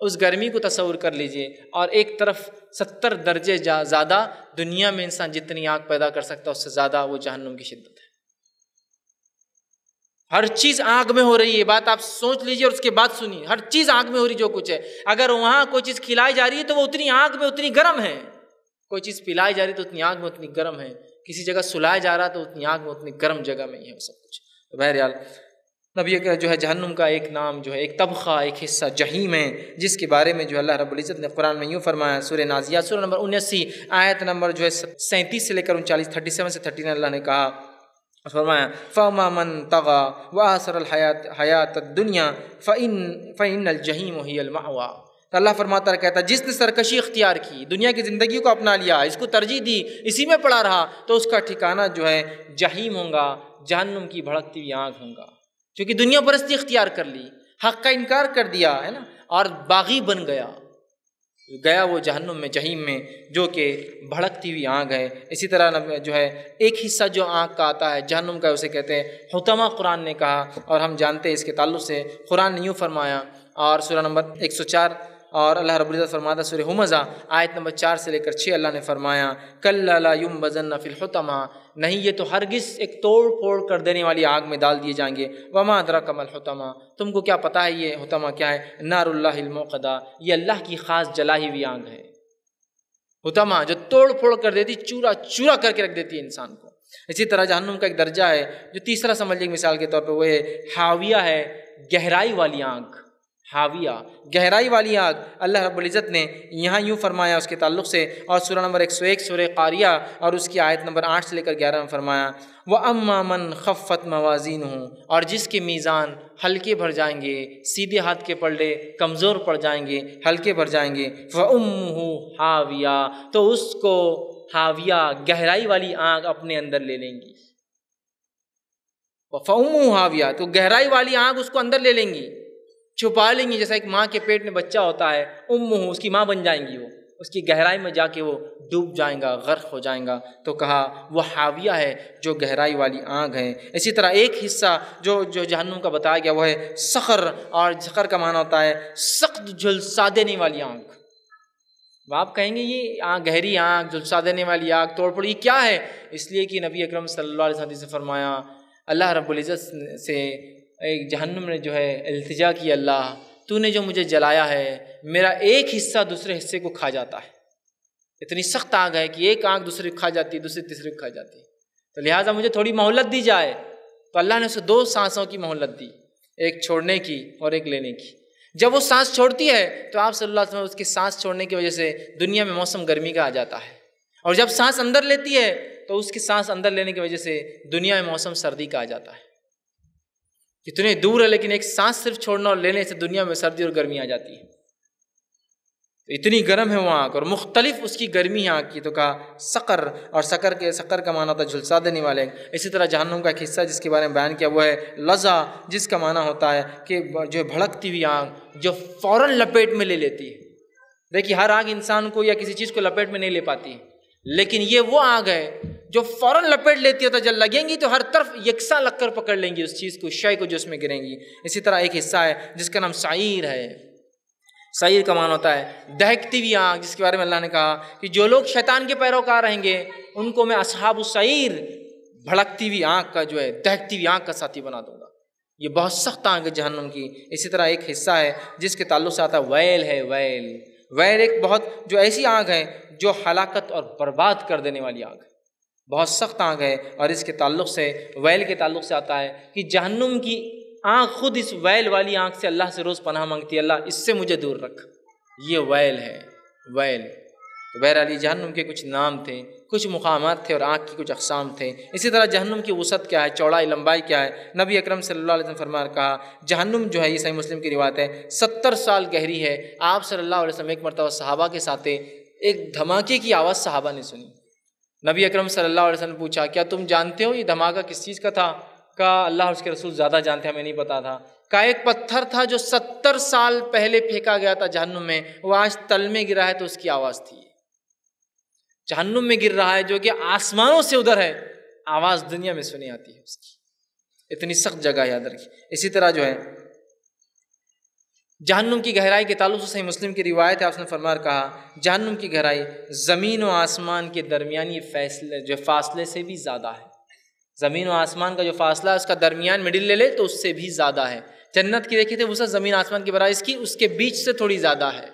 اس گرمی کو تصور کر لیجیے اور ایک طرف ستر درجے زیادہ دنیا میں انسان جتنی آگ پیدا کر سکتا ہے، اس سے زیادہ وہ جہنم کی شدت ہے۔ ہر چیز آگ میں ہو رہی ہے بات آپ سوچ لیجیے اور اس کے بعد سنیے۔ ہر چیز آگ میں ہو رہی جو کچھ ہے۔ اگر وہاں کوئی چیز کھلائی جا رہی ہے تو وہ اتنی آگ میں اتنی گرم ہے۔ کوئی چیز پلائی جا رہی ہے تو اتنی آگ میں اتنی گرم ہے۔ کسی جگہ سلایا جا رہا تو اتنی آگ میں اتنی گرم جگہ میں ہی ہے سب کچھ۔ تو بہرحال، نبی کا جو ہے جہنم کا ایک نام، جو ہے ایک طبقہ، ایک حصہ جہیم ہے، جس کے بارے میں جو اللہ رب العزت نے قرآن میں یوں فرمایا، سورہ نازیہ سورہ نمبر انیسی آیت نمبر جو ہے سینتیس سے لے کر انچالیس، تھرٹی سیون سے تھرٹی نائن، اللہ نے کہا فرمایا فما من تغا و آثر الحیات حیات دنیا فعن فعن الجہیم وہی الماوا تو اللہ فرماتا کہتا جس نے سرکشی اختیار کی، دنیا کی زندگی کو اپنا لیا، اس کو ترجیح دی، اسی میں پڑا رہا، تو اس کا ٹھکانہ جو ہے جہیم ہوں گا، جہنم کی بھڑکتی ہوئی آنکھ ہوں گا۔ کیونکہ دنیا پرستی اختیار کر لی، حق کا انکار کر دیا، ہے نا؟ اور باغی بن گیا۔ گیا وہ جہنم میں جہیم میں جو کہ بھڑکتی ہوئی آگ ہے۔ اسی طرح جو ہے، ایک حصہ جو آگ کا آتا ہے، جہنم کا اسے کہتے ہیں۔ حتمہ قرآن نے کہا، اور ہم جانتے ہیں اس کے تعلق سے، قرآن نے یوں فرمایا۔ اور سورہ نمبر ایک سو چار، اور اللہ رب العزت فرماتا سورہ حمزہ، آیت نمبر چار سے لے کر چھ اللہ نے فرمایا کل یم بزن فی الحتمہ نہیں، یہ تو ہرگز ایک توڑ پھوڑ کر دینے والی آگ میں ڈال دیے جائیں گے۔ وما ادرا کمل حتمہ تم کو کیا پتہ ہے یہ حتمہ کیا ہے؟ نار اللہ المقدا یہ اللہ کی خاص جلائی ہوئی آگ ہے۔ حتمہ جو توڑ پھوڑ کر دیتی، چورا چورا کر کے رکھ دیتی ہے انسان کو۔ اسی طرح جہنم کا ایک درجہ ہے، جو تیسرا سمجھ لیں مثال کے طور پہ وہ ہے، حاویہ ہے، گہرائی والی آنکھ۔ حاویہ۔ گہرائی والی آگ اللہ رب العزت نے یہاں یوں فرمایا، اس کے تعلق سے، اور سورہ نمبر ایک سو ایک، سورہ قاریہ، اور اس کی آیت نمبر آٹھ سے لے کر گیارہ میں فرمایا وہ اما من خفت موازین ہوں اور جس کے میزان ہلکے بھر جائیں گے، سیدھے ہاتھ کے پلڑے کمزور پڑ جائیں گے، ہلکے بھر جائیں گے وہ ام ہاویہ تو اس کو حاویہ، گہرائی والی آگ اپنے اندر لے لیں گی۔ فعم حاویہ تو گہرائی والی آگ اس کو اندر لے لیں گی۔ چھپا لیں گی جیسا ایک ماں کے پیٹ میں بچہ ہوتا ہے، ام ہوں، اس کی ماں بن جائیں گی وہ۔ اس کی گہرائی میں جا کے وہ ڈوب جائیں گا، غرق ہو جائیں گا۔ تو کہا، وہ حاویہ ہے جو گہرائی والی آنکھ ہے اسی طرح ایک حصہ جو جو جہنم کا بتایا گیا، وہ ہے سخر اور سخر کا معنی ہوتا ہے سخت جھلسا دینے والی آنکھ۔ آپ کہیں گے، یہ آنکھ، گہری آنکھ جھلسا دینے والی آنکھ، توڑ پڑی کیا ہے؟ اس لیے کہ نبی اکرم صلی اللہ علیہ وسلم سے فرمایا، اللہ رب العزت سے ایک جہنم نے جو ہے التجا کی اللہ، تو نے جو مجھے جلایا ہے، میرا ایک حصہ دوسرے حصے کو کھا جاتا ہے۔ اتنی سخت آگ ہے کہ ایک آنکھ دوسرے کھا جاتی ہے دوسری تیسرے کو کھا جاتی۔ ہے تو لہٰذا مجھے تھوڑی مہلت دی جائے۔ تو اللہ نے اسے دو سانسوں کی مہلت دی، ایک چھوڑنے کی اور ایک لینے کی۔ جب وہ سانس چھوڑتی ہے، تو آپ صلی اللہ علیہ وسلم اس کی سانس چھوڑنے کی وجہ سے دنیا میں موسم گرمی کا آ جاتا ہے۔ اور جب سانس اندر لیتی ہے، تو اس کی سانس اندر لینے کی وجہ سے دنیا میں موسم سردی کا آ جاتا ہے۔ کتنے دور ہے لیکن ایک سانس صرف چھوڑنا اور لینے سے دنیا میں سردی اور گرمی آ جاتی ہے۔ تو اتنی گرم ہے وہ آنکھ اور مختلف اس کی گرمی ہے آنکھ کی تو کہا سکر اور سکر کے سکر کا معنی ہوتا ہے جھلسا دینے والے اسی طرح جہنم کا ایک حصہ جس کے بارے میں بیان کیا وہ ہے، لذا جس کا معنی ہوتا ہے کہ جو بھڑکتی ہوئی آنکھ جو فوراً لپیٹ میں لے لیتی ہے۔ دیکھیے ہر آگ انسان کو یا کسی چیز کو لپیٹ میں نہیں لے پاتی، لیکن یہ وہ آگ ہے جو فوراً لپیٹ لیتی ہے تو جب لگیں گی تو ہر طرف یکساں لگ کر پکڑ لیں گی اس چیز کو، شے کو جو اس میں گریں گی۔ اسی طرح ایک حصہ ہے جس کا نام سعیر ہے۔ سعیر کا مان ہوتا ہے دہکتی ہوئی آنکھ جس کے بارے میں اللہ نے کہا کہ جو لوگ شیطان کے پیروکار رہیں گے، ان کو میں اصحاب السعیر بھڑکتی ہوئی آنکھ کا جو ہے، دہکتی ہوئی آنکھ کا ساتھی بنا دوں گا۔ یہ بہت سخت آنکھ ہے جہنم کی۔ اسی طرح ایک حصہ ہے جس کے تعلق سے آتا ہے ویل ہے، ویل۔ ویل ایک بہت جو ایسی آنکھ ہے جو ہلاکت اور برباد کر دینے والی آنکھ ہے۔ بہت سخت آنکھ ہے اور اس کے تعلق سے، ویل کے تعلق سے آتا ہے کہ جہنم کی آنکھ خود اس ویل والی آنکھ سے اللہ سے روز پناہ مانگتی ہے، اللہ اس سے مجھے دور رکھ۔ یہ ویل ہے، ویل۔ بہر علی جہنم کے کچھ نام تھے، کچھ مقامات تھے اور آنکھ کی کچھ اقسام تھے۔ اسی طرح جہنم کی وسعت کیا ہے، چوڑائی، لمبائی کیا ہے؟ نبی اکرم صلی اللہ علیہ وسلم فرما کہا، جہنم جو ہے، یہ صحیح مسلم کی روایت ہے، ستر سال گہری ہے۔ آپ صلی اللہ علیہ وسلم ایک مرتبہ صحابہ کے ساتھ ایک دھماکے کی آواز صحابہ نے سنی۔ نبی اکرم صلی اللہ علیہ وسلم نے پوچھا، کیا تم جانتے ہو یہ دھماکہ کس چیز کا تھا؟ کہا، اللہ اس کے رسول زیادہ جانتے ہمیں نہیں پتا تھا۔ کا ایک پتھر تھا جو ستر سال پہلے پھینکا گیا تھا جہنم میں، وہ آج تل میں گرا ہے تو اس کی آواز تھی۔ جہنم میں گر رہا ہے جو کہ آسمانوں سے ادھر ہے۔ آواز دنیا میں سنی آتی ہے اس کی۔ اتنی سخت جگہ یاد رکھی اسی طرح جو ہے جہنم کی گہرائی کے تعلق سے صحیح مسلم کی روایت ہے، آپ نے فرمار کہا، جہنم کی گہرائی زمین و آسمان کے درمیانی فیصلے، جو فاصلے سے بھی زیادہ ہے۔ زمین و آسمان کا جو فاصلہ ہے، اس کا درمیان مڈل لے لے تو اس سے بھی زیادہ ہے۔ جنت کی دیکھیے تھے وسعت زمین آسمان کی برائے اس کی، اس کے بیچ سے تھوڑی زیادہ ہے۔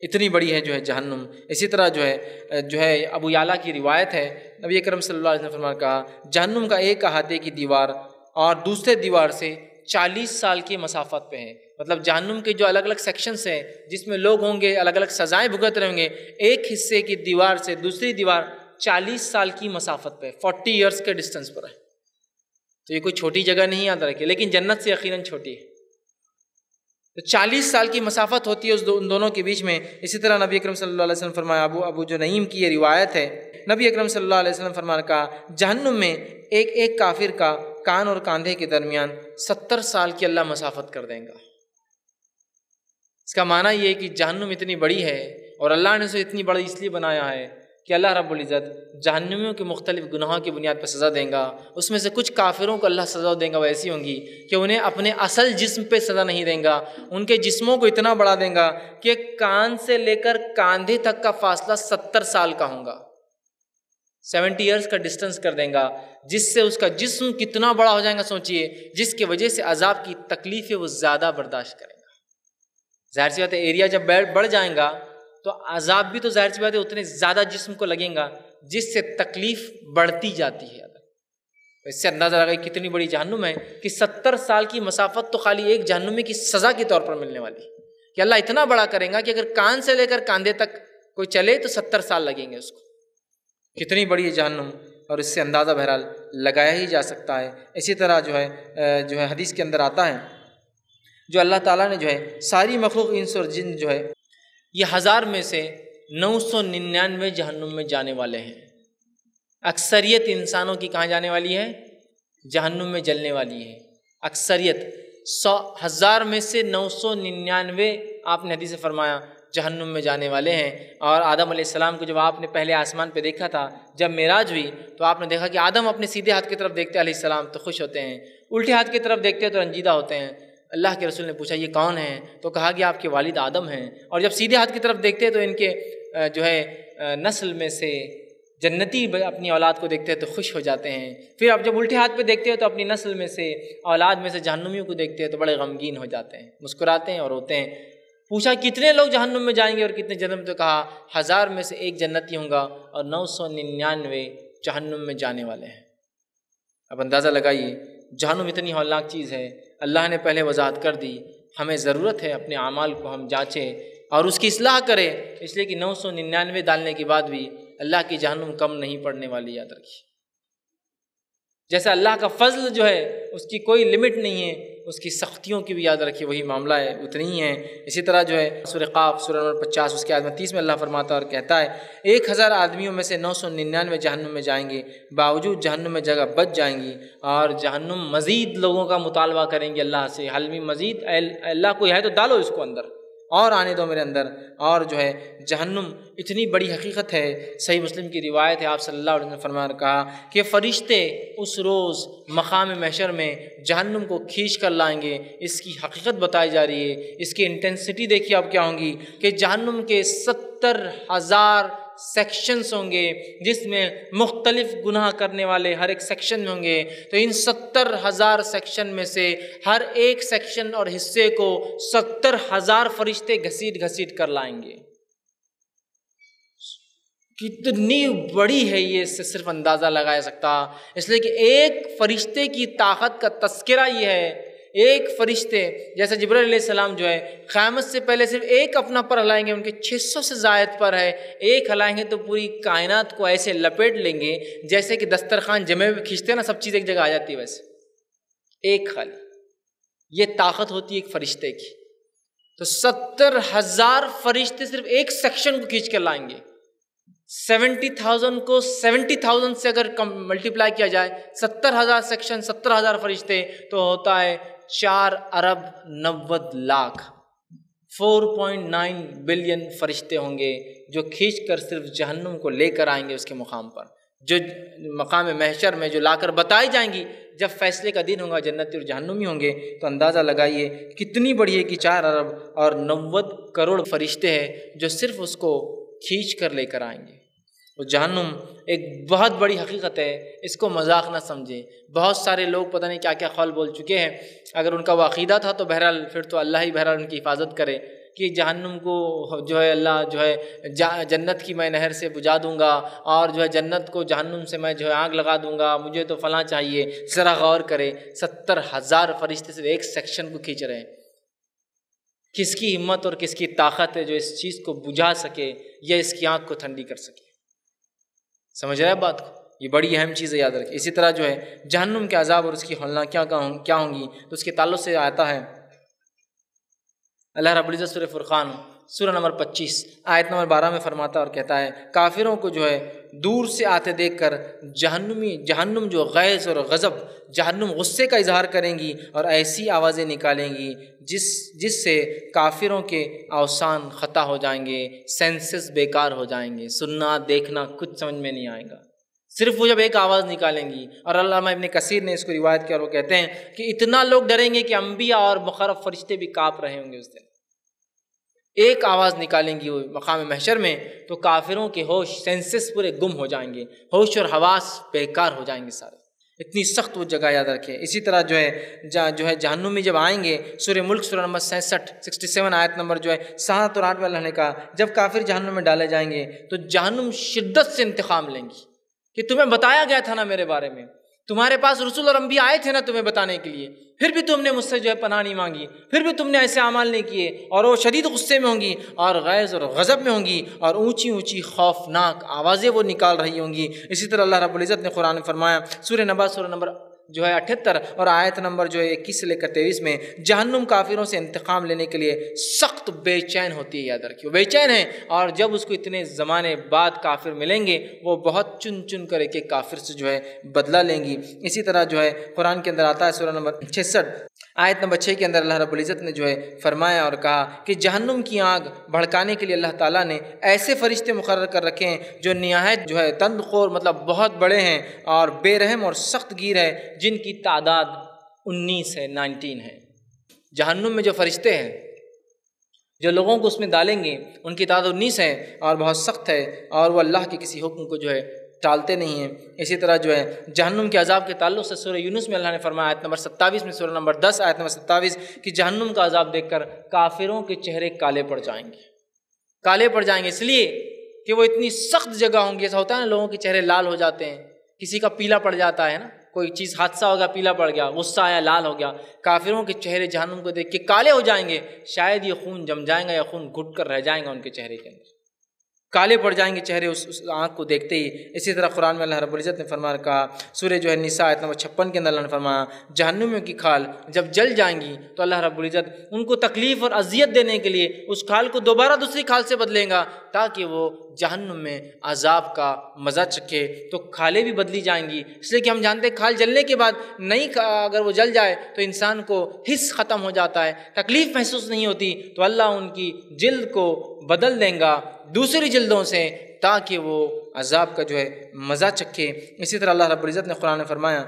اتنی بڑی ہے جو ہے جہنم۔ اسی طرح جو ہے جو ہے ابو یالا کی روایت ہے، نبی اکرم صلی اللہ علیہ وسلم فرمان کہا، جہنم کا ایک احاطے کی دیوار اور دوسرے دیوار سے چالیس سال کی مسافت پہ ہے۔ مطلب جہنم کے جو الگ الگ سیکشنس ہیں، جس میں لوگ ہوں گے، الگ الگ سزائیں بھگت رہیں گے، ایک حصے کی دیوار سے دوسری دیوار چالیس سال کی مسافت پہ فورٹی ایئرس کے ڈسٹینس پر ہے۔ تو یہ کوئی چھوٹی جگہ نہیں یاد رکھے لیکن جنت سے یقیناً چھوٹی ہے۔ تو چالیس سال کی مسافت ہوتی ہے اس ان دونوں کے بیچ میں۔ اسی طرح نبی اکرم صلی اللہ علیہ وسلم فرمایا، ابو ابو جو نعیم کی یہ روایت ہے، نبی اکرم صلی اللہ علیہ وسلم فرمانے کا، جہنم میں ایک ایک کافر کا کان اور کاندھے کے درمیان ستر سال کی اللہ مسافت کر دیں گا۔ اس کا معنی یہ ہے کہ جہنم اتنی بڑی ہے اور اللہ نے اسے اتنی بڑی اس لیے بنایا ہے کہ اللہ رب العزت جہنمیوں کے مختلف گناہوں کی بنیاد پر سزا دیں گا۔ اس میں سے کچھ کافروں کو اللہ سزا دیں گا وہ ایسی ہوں گی کہ انہیں اپنے اصل جسم پہ سزا نہیں دیں گا، ان کے جسموں کو اتنا بڑا دیں گا کہ کان سے لے کر کاندھے تک کا فاصلہ ستر سال کا ہوں گا۔ سیونٹی ایئرس کا ڈسٹینس کر دیں گا، جس سے اس کا جسم کتنا بڑا ہو جائے گا سوچیے جس کی وجہ سے عذاب کی تکلیفیں وہ زیادہ برداشت کریں۔ ظاہر سی بات ہے ایریا جب بڑھ جائیں گا، تو عذاب بھی تو ظاہر سی بات ہے، اتنے زیادہ جسم کو لگیں گا، جس سے تکلیف بڑھتی جاتی ہے۔ اس سے اندازہ لگا کتنی بڑی جہنم ہے کہ ستر سال کی مسافت تو خالی ایک جہنمی کی سزا کے طور پر ملنے والی کہ اللہ اتنا بڑا کریں گا کہ اگر کان سے لے کر کاندھے تک کوئی چلے تو ستر سال لگیں گے اس کو۔ کتنی بڑی ہے جہنم اور اس سے اندازہ بہرحال لگایا ہی جا سکتا ہے۔ اسی طرح جو ہے جو ہے، حدیث کے اندر آتا ہے جو اللہ تعالیٰ نے جو ہے ساری مخلوق، انس اور جن جو ہے، یہ ہزار میں سے نو سو ننانوے جہنم میں جانے والے ہیں۔ اکثریت انسانوں کی کہاں جانے والی ہے؟ جہنم میں جلنے والی ہے۔ اکثریت سو، ہزار میں سے نو سو ننانوے آپ نے حدیث فرمایا جہنم میں جانے والے ہیں۔ اور آدم علیہ السلام کو جب آپ نے پہلے آسمان پہ دیکھا تھا، جب معراج ہوئی، تو آپ نے دیکھا کہ آدم اپنے سیدھے ہاتھ کی طرف دیکھتے علیہ السلام تو خوش ہوتے ہیں۔ الٹے ہاتھ کی طرف دیکھتے تو رنجیدہ ہوتے ہیں۔ اللہ کے رسول نے پوچھا، یہ کون ہیں؟ تو کہا کہ آپ کے والد آدم ہیں۔ اور جب سیدھے ہاتھ کی طرف دیکھتے تو ان کے جو ہے نسل میں سے جنتی اپنی اولاد کو دیکھتے ہیں تو خوش ہو جاتے ہیں۔ پھر اب جب الٹے ہاتھ پہ دیکھتے ہیں تو اپنی نسل میں سے، اولاد میں سے جہنمیوں کو دیکھتے ہیں تو بڑے غمگین ہو جاتے ہیں، مسکراتے ہیں اور ہوتے ہیں۔ پوچھا، کتنے لوگ جہنم میں جائیں گے اور کتنے جنم؟ تو کہا، ہزار میں سے ایک جنتی ہوں گا اور نو سو ننانوے جہنم میں جانے والے ہیں۔ اب اندازہ لگائیے، جہنم اتنی ہولناک چیز ہے اللہ نے پہلے وضاحت کر دی، ہمیں ضرورت ہے اپنے اعمال کو ہم جانچیں اور اس کی اصلاح کریں۔ اس لیے کہ نو سو ننانوے ڈالنے کے بعد بھی اللہ کی جہنم کم نہیں پڑنے والی، یاد رکھی جیسے اللہ کا فضل جو ہے، اس کی کوئی لمٹ نہیں ہے۔ اس کی سختیوں کی بھی یاد رکھیے، وہی معاملہ ہے، اتنی ہی ہیں۔ اسی طرح جو ہے سور قاف، سورہ نمبر پچاس، اس کے آدمی تیس میں اللہ فرماتا اور کہتا ہے، ایک ہزار آدمیوں میں سے نو سو ننانوے جہنم میں جائیں گے، باوجود جہنم میں جگہ بچ جائیں گی اور جہنم مزید لوگوں کا مطالبہ کریں گے اللہ سے۔ حلمی مزید اللہ کو ہے تو ڈالو اس کو اندر۔ اور آنے دو میرے اندر۔ اور جو ہے، جہنم اتنی بڑی حقیقت ہے۔ صحیح مسلم کی روایت ہے، آپ صلی اللہ علیہ وسلم فرمان کہا کہ فرشتے اس روز مقام محشر میں جہنم کو کھینچ کر لائیں گے۔ اس کی حقیقت بتائی جا رہی ہے۔ اس کی انٹینسٹی دیکھیے اب کیا ہوں گی کہ جہنم کے ستر ہزار سیکشنز ہوں گے جس میں مختلف گناہ کرنے والے ہر ایک سیکشن میں ہوں گے۔ تو ان ستر ہزار سیکشن میں سے ہر ایک سیکشن اور حصے کو ستر ہزار فرشتے گھسیٹ گھسیٹ کر لائیں گے۔ کتنی بڑی ہے یہ اس سے صرف اندازہ لگایا سکتا۔ اس لیے کہ ایک فرشتے کی طاقت کا تذکرہ یہ ہے ایک فرشتے جیسے جبر علیہ السلام جو ہے، قیامت سے پہلے صرف ایک اپنا پر ہلائیں گے، ان کے چھ سو سے زائد پر ہے۔ ایک ہلائیں گے تو پوری کائنات کو ایسے لپیٹ لیں گے جیسے کہ دسترخوان جمع میں کھینچتے ہیں نا، سب چیز ایک جگہ آ جاتی ہے ویسے ایک خالی یہ طاقت ہوتی ہے ایک فرشتے کی۔ تو ستر ہزار فرشتے صرف ایک سیکشن کو کھینچ کر لائیں گے۔ سیونٹی تھاؤزینڈ کو سیونٹی تھاؤزینڈ سے اگر ملٹیپلائی کیا جائے، ستر ہزار سیکشن ستر ہزار فرشتے، تو ہوتا ہے چار ارب نوت lakh. Four point nine billion فرشتے ہوں گے جو کھینچ کر صرف جہنم کو لے کر آئیں گے اس کے مقام پر۔ جو مقام محشر میں جو لا کر بتائی جائیں گی، جب فیصلے کا دن ہوگا جنت اور جہنمی ہوں گے، تو اندازہ لگائیے کتنی بڑی ہے کہ چار ارب اور نوت کروڑ فرشتے ہیں جو صرف اس کو کھینچ کر لے کر آئیں گے۔ وہ جہنم ایک بہت بڑی حقیقت ہے، اس کو مذاق نہ سمجھیں۔ بہت سارے لوگ پتہ نہیں کیا کیا خول بول چکے ہیں۔ اگر ان کا وہ عقیدہ تھا تو بہرحال پھر تو اللہ ہی بہرحال ان کی حفاظت کرے کہ جہنم کو جو ہے اللہ جو ہے جنت کی میں نہر سے بجھا دوں گا اور جو ہے جنت کو جہنم سے میں جو ہے آگ لگا دوں گا، مجھے تو فلاں چاہیے۔ ذرا غور کرے، ستر ہزار فرشتے سے ایک سیکشن کو کھینچ رہے ہیں۔ کس کی ہمت اور کس کی طاقت ہے جو اس چیز کو بجھا سکے یا اس کی آنکھ کو ٹھنڈی کر سکے؟ سمجھ رہے بات کو؟ یہ بڑی اہم چیز ہے، یاد رکھیں۔ اسی طرح جو ہے، جہنم کے عذاب اور اس کی حلنا کیا ہوں گی؟ تو اس کے تعلق سے آتا ہے اللہ رب العزت سر فرقان سورہ نمبر پچیس، آیت نمبر بارہ میں فرماتا اور کہتا ہے، کافروں کو جو ہے دور سے آتے دیکھ کر جہنمی، جہنم جو غیظ اور غضب، جہنم غصے کا اظہار کریں گی اور ایسی آوازیں نکالیں گی جس جس سے کافروں کے اوسان خطا ہو جائیں گے سینسز بیکار ہو جائیں گے، سننا، دیکھنا کچھ سمجھ میں نہیں آئے گا۔ صرف وہ جب ایک آواز نکالیں گی اور علامہ ابن کثیر نے اس کو روایت کیا اور وہ کہتے ہیں کہ اتنا لوگ ڈریں گے کہ انبیاء اور مخرف فرشتے بھی کاپ رہے ہوں گے اس دن۔ ایک آواز نکالیں گی وہ مقام محشر میں، تو کافروں کے ہوش سینسس پورے گم ہو جائیں گے، ہوش اور حواس بیکار ہو جائیں گے سارے۔ اتنی سخت وہ جگہ یاد رکھے اسی طرح جو ہے جو ہے جہنم میں جب آئیں گے، سورہ ملک سورہ نمبر سینسٹھ، سکسٹی سیون آیت نمبر جو ہے، سات اور آٹھ میں اللہ نے کہا، جب کافر جہنم میں ڈالے جائیں گے، تو جہنم شدت سے انتخام لیں گی کہ تمہیں بتایا گیا تھا نا میرے بارے میں۔ تمہارے پاس رسول اور انبیاء آئے تھے نا تمہیں بتانے کے لیے، پھر بھی تم نے مجھ سے جو ہے پناہ نہیں مانگی، پھر بھی تم نے ایسے اعمال نہیں کیے اور وہ شدید غصے میں ہوں گی اور غیظ اور غضب میں ہوں گی اور اونچی اونچی خوفناک آوازیں وہ نکال رہی ہوں گی۔ اسی طرح اللہ رب العزت نے قرآن فرمایا، سورہ نبا، سورہ نمبر جو ہے اٹھہتر اور آیت نمبر جو ہے اکیس سے لے کر تیئیس میں جہنم کافروں سے انتقام لینے کے لیے سخت بے چین ہوتی ہے، یاد رکھیے بے چین ہے اور جب اس کو اتنے زمانے بعد کافر ملیں گے، وہ بہت چن چن کر ایک ایک کافر سے جو ہے بدلہ لیں گی۔ اسی طرح جو ہے قرآن کے اندر آتا ہے سورہ نمبر چھسٹھ آیت نمبر چھ کے اندر اللہ رب العزت نے جو ہے فرمایا اور کہا کہ جہنم کی آگ بھڑکانے کے لیے اللہ تعالیٰ نے ایسے فرشتے مقرر کر رکھے ہیں جو نہایت جو ہے تند خور مطلب بہت بڑے ہیں اور بے رحم اور سخت گیر ہے، جن کی تعداد انیس ہے، نائنٹین ہے۔ جہنم میں جو فرشتے ہیں، جو لوگوں کو اس میں ڈالیں گے، ان کی تعداد انیس ہے اور بہت سخت ہے اور وہ اللہ کے کسی حکم کو جو ہے ٹالتے نہیں ہیں۔ اسی طرح جو ہے جہنم کے عذاب کے تعلق سے سورہ یونس میں اللہ نے فرمایا، آیت نمبر ستاویس میں سورہ نمبر دس، آیت نمبر ستاویس، کہ جہنم کا عذاب دیکھ کر کافروں کے چہرے کالے پڑ جائیں گے۔ کالے پڑ جائیں گے، اس لیے کہ وہ اتنی سخت جگہ ہوں گی۔ ایسا ہوتا ہے نا، لوگوں کے چہرے لال ہو جاتے ہیں، کسی کا پیلا پڑ جاتا ہے نا، کوئی چیز حادثہ ہو گیا، پیلا پڑ گیا، غصہ آیا، لال ہو گیا، کافروں کے چہرے جہنم کو دیکھ کے کالے ہو جائیں گے۔ شاید یہ خون جم جائیں گا یا خون گھٹ کر رہ جائیں گا ان کے چہرے کے اندر۔ کالے پڑ جائیں گے چہرے اس اس آنکھ کو دیکھتے ہی۔ اسی طرح قرآن میں اللہ رب العزت نے فرما کہا، سورہ جو ہے نساء آیت نمبر چھپن کے اندر اللہ نے فرمایا، جہنمیوں کی کھال جب جل جائیں گی تو اللہ رب العزت ان کو تکلیف اور اذیت دینے کے لیے اس کھال کو دوبارہ دوسری کھال سے بدلیں گا۔ تاکہ وہ جہنم میں عذاب کا مزہ چکھے تو کھالیں بھی بدلی جائیں گی۔ اس لیے کہ ہم جانتے ہیں کھال جلنے کے بعد نئی اگر وہ جل جائے تو انسان کو حص ختم ہو جاتا ہے، تکلیف محسوس نہیں ہوتی۔ تو اللہ ان کی جلد کو بدل دیں گا دوسری جلدوں سے تاکہ وہ عذاب کا جو ہے مزہ چکھے۔ اسی طرح اللہ رب العزت نے قرآن فرمایا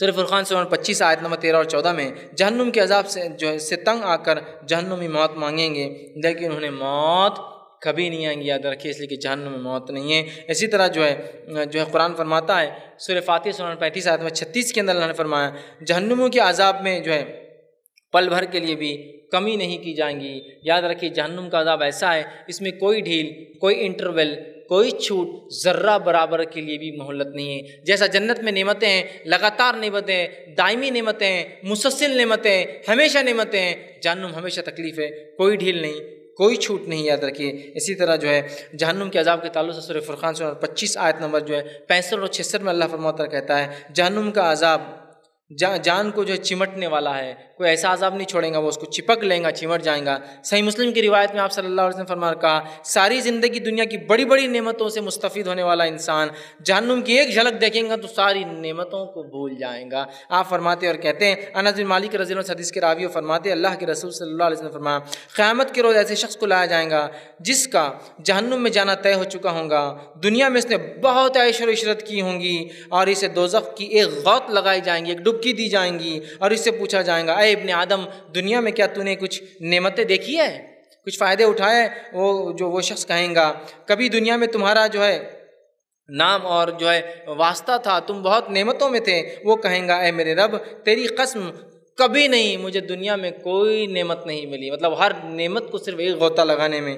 صرف فرقان سے پچیس آیت نمبر تیرہ اور چودہ میں، جہنم کے عذاب سے جو ہے، سے تنگ آ کر جہنمی موت مانگیں گے، لیکن انہوں نے موت کبھی نہیں آئیں گی، یاد رکھیے، اس لیے کہ جہنم میں موت نہیں ہے۔ اسی طرح جو ہے جو ہے قرآن فرماتا ہے سور فاتح سنان پینتیس آیت نمبر چھتیس کے اندر اللہ نے فرمایا، جہنموں کے عذاب میں جو ہے، پل بھر کے لیے بھی کمی نہیں کی جائیں گی۔ یاد رکھیے، جہنم کا عذاب ایسا ہے، اس میں کوئی ڈھیل، کوئی انٹرول کوئی چھوٹ ذرہ برابر کے لیے بھی مہلت نہیں ہے۔ جیسا جنت میں نعمتیں ہیں، لگاتار نعمتیں دائمی نعمتیں ہیں، مسلسل نعمتیں ہمیشہ نعمتیں ہیں، جہنم ہمیشہ تکلیف ہے، کوئی ڈھیل نہیں۔ کوئی چھوٹ نہیں یاد رکھیے۔ اسی طرح جو ہے جہنم کے عذاب کے تعلق سے سر فرقان سے پچیس آیت نمبر جو ہے پینسٹھ اور چھسٹھ میں اللہ فرماتا کہتا ہے، جہنم کا عذاب جان کو جو ہے چمٹنے والا ہے، کوئی ایسا عذاب نہیں چھوڑیں گا، وہ اس کو چپک لیں گا، چمٹ جائیں گا۔ صحیح مسلم کی روایت میں آپ صلی اللہ علیہ وسلم فرما کہا، ساری زندگی دنیا کی بڑی بڑی نعمتوں سے مستفید ہونے والا انسان، جہنم کی ایک جھلک دیکھیں گا تو ساری نعمتوں کو بھول جائیں گا۔ آپ فرماتے اور کہتے ہیں، انس بن مالک رضی اللہ حدیث کے راوی و فرماتے اللہ کے رسول صلی اللہ علیہ وسلم فرمایا، قیامت کے روز ایسے شخص کو لایا جائے گا، جس کا جہنم میں جانا طے ہو چکا ہوگا دنیا میں اس نے بہت عیش و عشرت کی ہوں گی اور اسے دوزخ کی ایک غوط لگائی جائیں گی، ایک ڈب ڈبکی دی جائیں گی اور اس سے پوچھا جائے گا، اے ابن آدم آدم دنیا میں کیا تو نے کچھ نعمتیں دیکھی ہے؟ کچھ فائدے اٹھائے؟ وہ جو وہ شخص کہیں گا، کبھی دنیا میں تمہارا جو ہے نام اور جو ہے واسطہ تھا، تم بہت نعمتوں میں تھے، وہ کہیں گا، اے میرے رب، تیری قسم کبھی نہیں، مجھے دنیا میں کوئی نعمت نہیں ملی۔ مطلب ہر نعمت کو صرف ایک غوطہ لگانے میں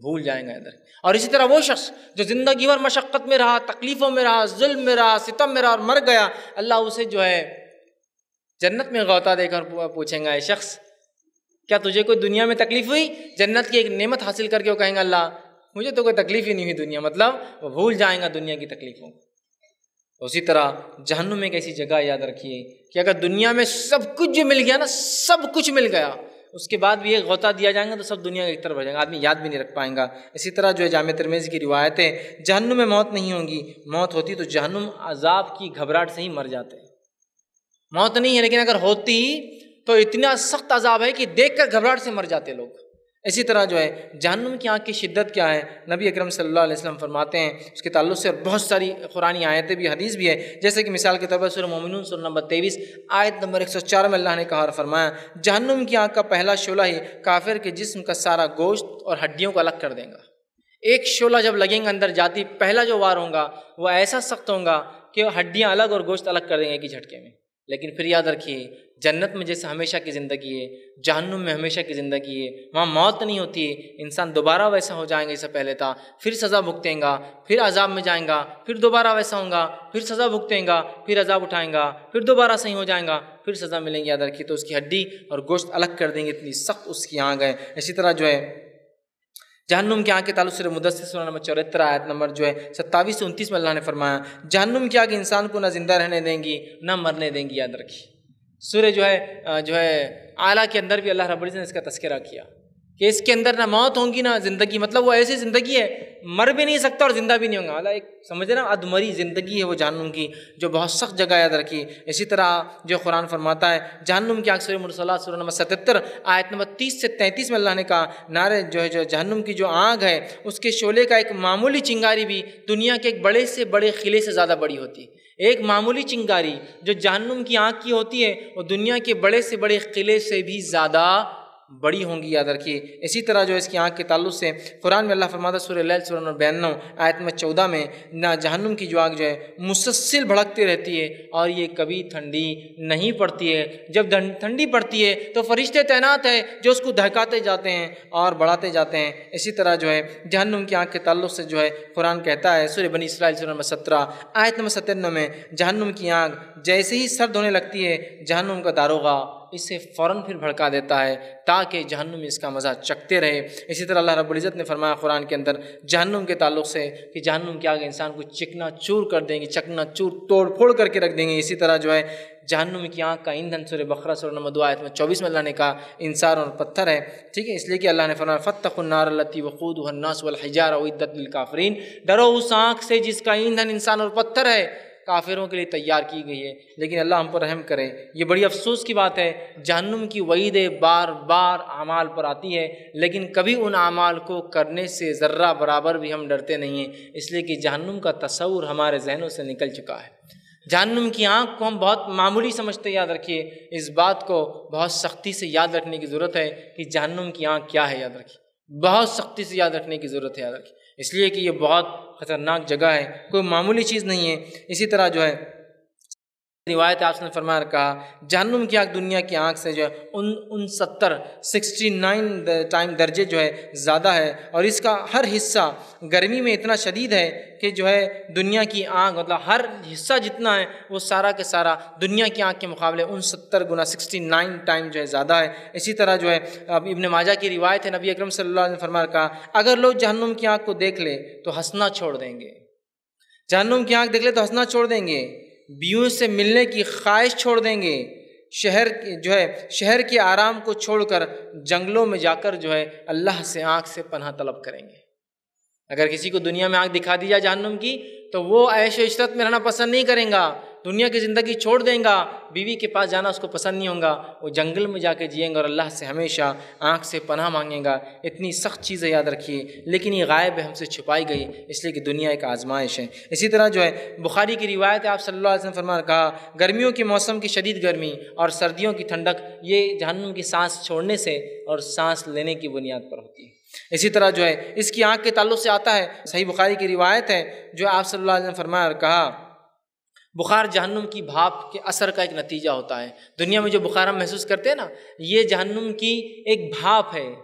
بھول جائیں گا ادھر۔ اور اسی طرح وہ شخص جو زندگی بھر مشقت میں رہا، تکلیفوں میں رہا، ظلم میں رہا، ستم میں رہا اور مر گیا، اللہ اسے جو ہے جنت میں غوطہ دے کر پوچھیں گا یہ شخص، کیا تجھے کوئی دنیا میں تکلیف ہوئی؟ جنت کی ایک نعمت حاصل کر کے وہ کہیں گا، اللہ، مجھے تو کوئی تکلیف ہی نہیں ہوئی دنیا مطلب وہ بھول جائیں گا دنیا کی تکلیفوں کو۔ اسی طرح جہنم میں ایک ایسی جگہ یاد رکھیے کہ اگر دنیا میں سب کچھ جو مل گیا نا، سب کچھ مل گیا، اس کے بعد بھی ایک غوطہ دیا جائیں گا تو سب دنیا ایک طرف ہو جائیں گا، آدمی یاد بھی نہیں رکھ پائیں گا۔ اسی طرح جو ہے جامع ترمیز کی روایتیں، جہنم میں موت نہیں ہوں گی، موت ہوتی تو جہنم عذاب کی گھبراہٹ سے ہی مر جاتے موت نہیں ہے، لیکن اگر ہوتی تو اتنا سخت عذاب ہے کہ دیکھ کر گھبراہٹ سے مر جاتے لوگ۔ اسی طرح جو ہے، جہنم کی آنکھ کی شدت کیا ہے؟ نبی اکرم صلی اللہ علیہ وسلم فرماتے ہیں، اس کے تعلق سے بہت ساری قرآن آیتیں بھی، حدیث بھی ہے۔ جیسے کہ مثال کے طور پر سورہ مومنون، سورہ نمبر تیویس آیت نمبر ایک سو چار میں اللہ نے کہا اور فرمایا، جہنم کی آنکھ کا پہلا شعلہ ہی کافر کے جسم کا سارا گوشت اور ہڈیوں کو الگ کر دیں گا۔ ایک شعلہ جب لگیں گے اندر جاتی، پہلا جو وار ہوگا وہ ایسا سخت ہوگا کہ وہ ہڈیاں الگ اور گوشت الگ کر دیں گے ایک ہی جھٹکے میں۔ لیکن پھر یاد رکھیے، جنت میں جیسے ہمیشہ کی زندگی ہے، جہنم میں ہمیشہ کی زندگی ہے، وہاں موت نہیں ہوتی ہے، انسان دوبارہ ویسا ہو جائیں گے اس سے پہلے تھا پھر سزا بھگتیں گا، پھر عذاب میں جائیں گا، پھر دوبارہ ویسا ہوں گا، پھر سزا بھگتیں گا، پھر عذاب اٹھائیں گا، پھر دوبارہ صحیح ہو جائیں گا، پھر سزا ملیں گی، یاد رکھیے، تو اس کی ہڈی اور گوشت الگ کر دیں گے، اتنی سخت اس کی آنکھ ہے۔ اسی طرح جو ہے جہنم کے آگ کے تعلق سے مدثر سورہ نمبر چوہتر آیت نمبر جو ہے ستاویس سے انتیس میں اللہ نے فرمایا، جہنم کی آگ انسان کو نہ زندہ رہنے دیں گی، نہ مرنے دیں گی، یاد رکھی سورہ جو ہے جو ہے، اعلیٰ کے اندر بھی اللہ رب العزت نے اس کا تذکرہ کیا۔ کہ اس کے اندر نہ موت ہوں گی نہ زندگی مطلب وہ ایسی زندگی ہے، مر بھی نہیں سکتا اور زندہ بھی نہیں ہوں گا۔ ایک سمجھ نا، ادمری زندگی ہے وہ جہنم کی، جو بہت سخت جگہ یاد رکھی۔ اسی طرح جو قرآن فرماتا ہے، جہنم کی اکثر مرسلہ سورہ نمبر ستتر، آیت نمبر تیس سے تینتیس میں اللہ نے کہا، نعرے جو ہے، جو جہنم کی جو آگ ہے، اس کے شعلے کا ایک معمولی چنگاری بھی دنیا کے ایک بڑے سے بڑے قلعے سے زیادہ بڑی ہوتی۔ ہے ایک معمولی چنگاری جو جہنم کی آنکھ کی ہوتی ہے، وہ دنیا کے بڑے سے بڑے قلعے سے بھی زیادہ بڑی ہوں گی، یاد رکھیے۔ اسی طرح جو اس کی آنکھ کے تعلق سے قرآن میں اللہ فرماتا سورہ لیل، سورہ نمبر بینو آیت میں چودہ میں، نہ جہنم کی جو آگ جو ہے مسلسل بھڑکتی رہتی ہے اور یہ کبھی ٹھنڈی نہیں پڑتی ہے۔ جب ٹھنڈی پڑتی ہے تو فرشتے تعینات ہے جو اس کو دہکاتے جاتے ہیں اور بڑھاتے جاتے ہیں۔ اسی طرح جو ہے جہنم کی آنکھ کے تعلق سے جو ہے قرآن کہتا ہے، سورہ بنی اسرائیل، سورہ نمبر سترہ، آیت نمبر ستانوے میں، جہنم کی آنکھ جیسے ہی سرد ہونے لگتی ہے، جہنم کا داروغہ اسے فوراً پھر بھڑکا دیتا ہے تاکہ جہنم اس کا مزہ چکتے رہے۔ اسی طرح اللہ رب العزت نے فرمایا قرآن کے اندر، جہنم کے تعلق سے کہ جہنم کے آگے انسان کو چکنا چور کر دیں گے چکنا چور توڑ پھوڑ کر کے رکھ دیں گے۔ اسی طرح جو ہے، جہنم کی آنکھ کا ایندھن سر بقرہ سر نمبر دو، آیت میں چوبیس میں اللہ نے کہا انسان اور پتھر ہے ٹھیک ہے، اس لیے کہ اللہ نے فرمایا فتح النار التی وقود الناس والحجار وعدت للکافرین ڈرو اس آنکھ سے جس کا ایندھن انسان اور پتھر ہے۔ کافروں کے لیے تیار کی گئی ہے، لیکن اللہ ہم پر رحم کرے۔ یہ بڑی افسوس کی بات ہے، جہنم کی وعیدیں بار بار اعمال پر آتی ہے لیکن کبھی ان اعمال کو کرنے سے ذرہ برابر بھی ہم ڈرتے نہیں ہیں۔ اس لیے کہ جہنم کا تصور ہمارے ذہنوں سے نکل چکا ہے۔ جہنم کی آنکھ کو ہم بہت معمولی سمجھتے یاد رکھیے۔ اس بات کو بہت سختی سے یاد رکھنے کی ضرورت ہے کہ جہنم کی آنکھ کیا ہے، یاد رکھیے۔ بہت سختی سے یاد رکھنے کی ضرورت ہے، یاد رکھیے۔ اس لیے کہ یہ بہت خطرناک جگہ ہے، کوئی معمولی چیز نہیں ہے۔ اسی طرح جو ہے روایت آپ نے فرمایا کہا، جہنم کی آنکھ، دنیا کی آنکھ سے جو ہے، ان ان ستر سکسٹی نائن ٹائم درجے جو ہے، زیادہ ہے۔ اور اس کا ہر حصہ گرمی میں اتنا شدید ہے کہ جو ہے، دنیا کی آنکھ مطلب ہر حصہ جتنا ہے، وہ سارا کے سارا دنیا کی آنکھ کے مقابلے ان ستر گنا سکسٹی نائن ٹائم جو ہے، زیادہ ہے۔ اسی طرح جو ہے، اب ابن ماجہ کی روایت ہے، نبی اکرم صلی اللہ علیہ فرمایا کہا، اگر لوگ جہنم کی آنکھ کو دیکھ لے تو ہنسنا چھوڑ دیں گے۔ جہنم کی آنکھ دیکھ لے تو ہنسنا چھوڑ دیں گے۔ بیوں سے ملنے کی خواہش چھوڑ دیں گے۔ شہر جو ہے، شہر کے آرام کو چھوڑ کر جنگلوں میں جا کر جو ہے، اللہ سے آنکھ سے پناہ طلب کریں گے۔ اگر کسی کو دنیا میں آنکھ دکھا دی جائے جہنم کی، تو وہ عیش و عشرت میں رہنا پسند نہیں کریں گا۔ دنیا کی زندگی چھوڑ دیں گا، بیوی کے پاس جانا اس کو پسند نہیں ہوگا وہ جنگل میں جا کے جئیں گا اور اللہ سے ہمیشہ آنکھ سے پناہ مانگیں گا۔ اتنی سخت چیزیں یاد رکھیے، لیکن یہ غائب ہے ہم سے چھپائی گئی، اس لیے کہ دنیا ایک آزمائش ہے۔ اسی طرح جو ہے، بخاری کی روایت ہے، آپ صلی اللہ علیہ وسلم فرما کہا، گرمیوں کے موسم کی شدید گرمی اور سردیوں کی ٹھنڈک، یہ جہنم کی سانس چھوڑنے سے اور سانس لینے کی بنیاد پر ہوتی ہے۔ اسی طرح جو ہے، اس کی آنکھ کے تعلق سے آتا ہے، صحیح بخاری کی روایت ہے، جو آپ صلی اللہ علیہ وسلم فرمایا اور کہا بخار جہنم کی بھاپ کے اثر کا ایک نتیجہ ہوتا ہے۔ دنیا میں جو بخار ہم محسوس کرتے ہیں نا، یہ جہنم کی ایک بھاپ ہے،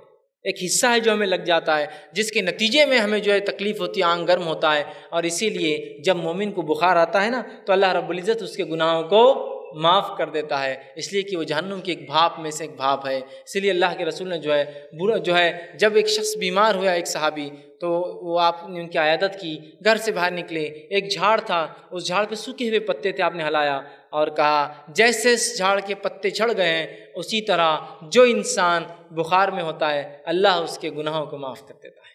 ایک حصہ ہے جو ہمیں لگ جاتا ہے، جس کے نتیجے میں ہمیں جو ہے تکلیف ہوتی ہے، آنگ گرم ہوتا ہے۔ اور اسی لیے جب مومن کو بخار آتا ہے نا، تو اللہ رب العزت اس کے گناہوں کو معاف کر دیتا ہے۔ اس لیے کہ وہ جہنم کی ایک بھاپ میں سے ایک بھاپ ہے۔ اسی لیے اللہ کے رسول نے جو ہے، برا جو ہے، جب ایک شخص بیمار ہوا، ایک صحابی، تو وہ آپ نے ان کی عیادت کی، گھر سے باہر نکلے۔ ایک جھاڑ تھا، اس جھاڑ پہ سوکھے ہوئے پتے تھے، آپ نے ہلایا اور کہا، جیسے جھاڑ کے پتے چھڑ گئے ہیں، اسی طرح جو انسان بخار میں ہوتا ہے، اللہ اس کے گناہوں کو معاف کر دیتا ہے۔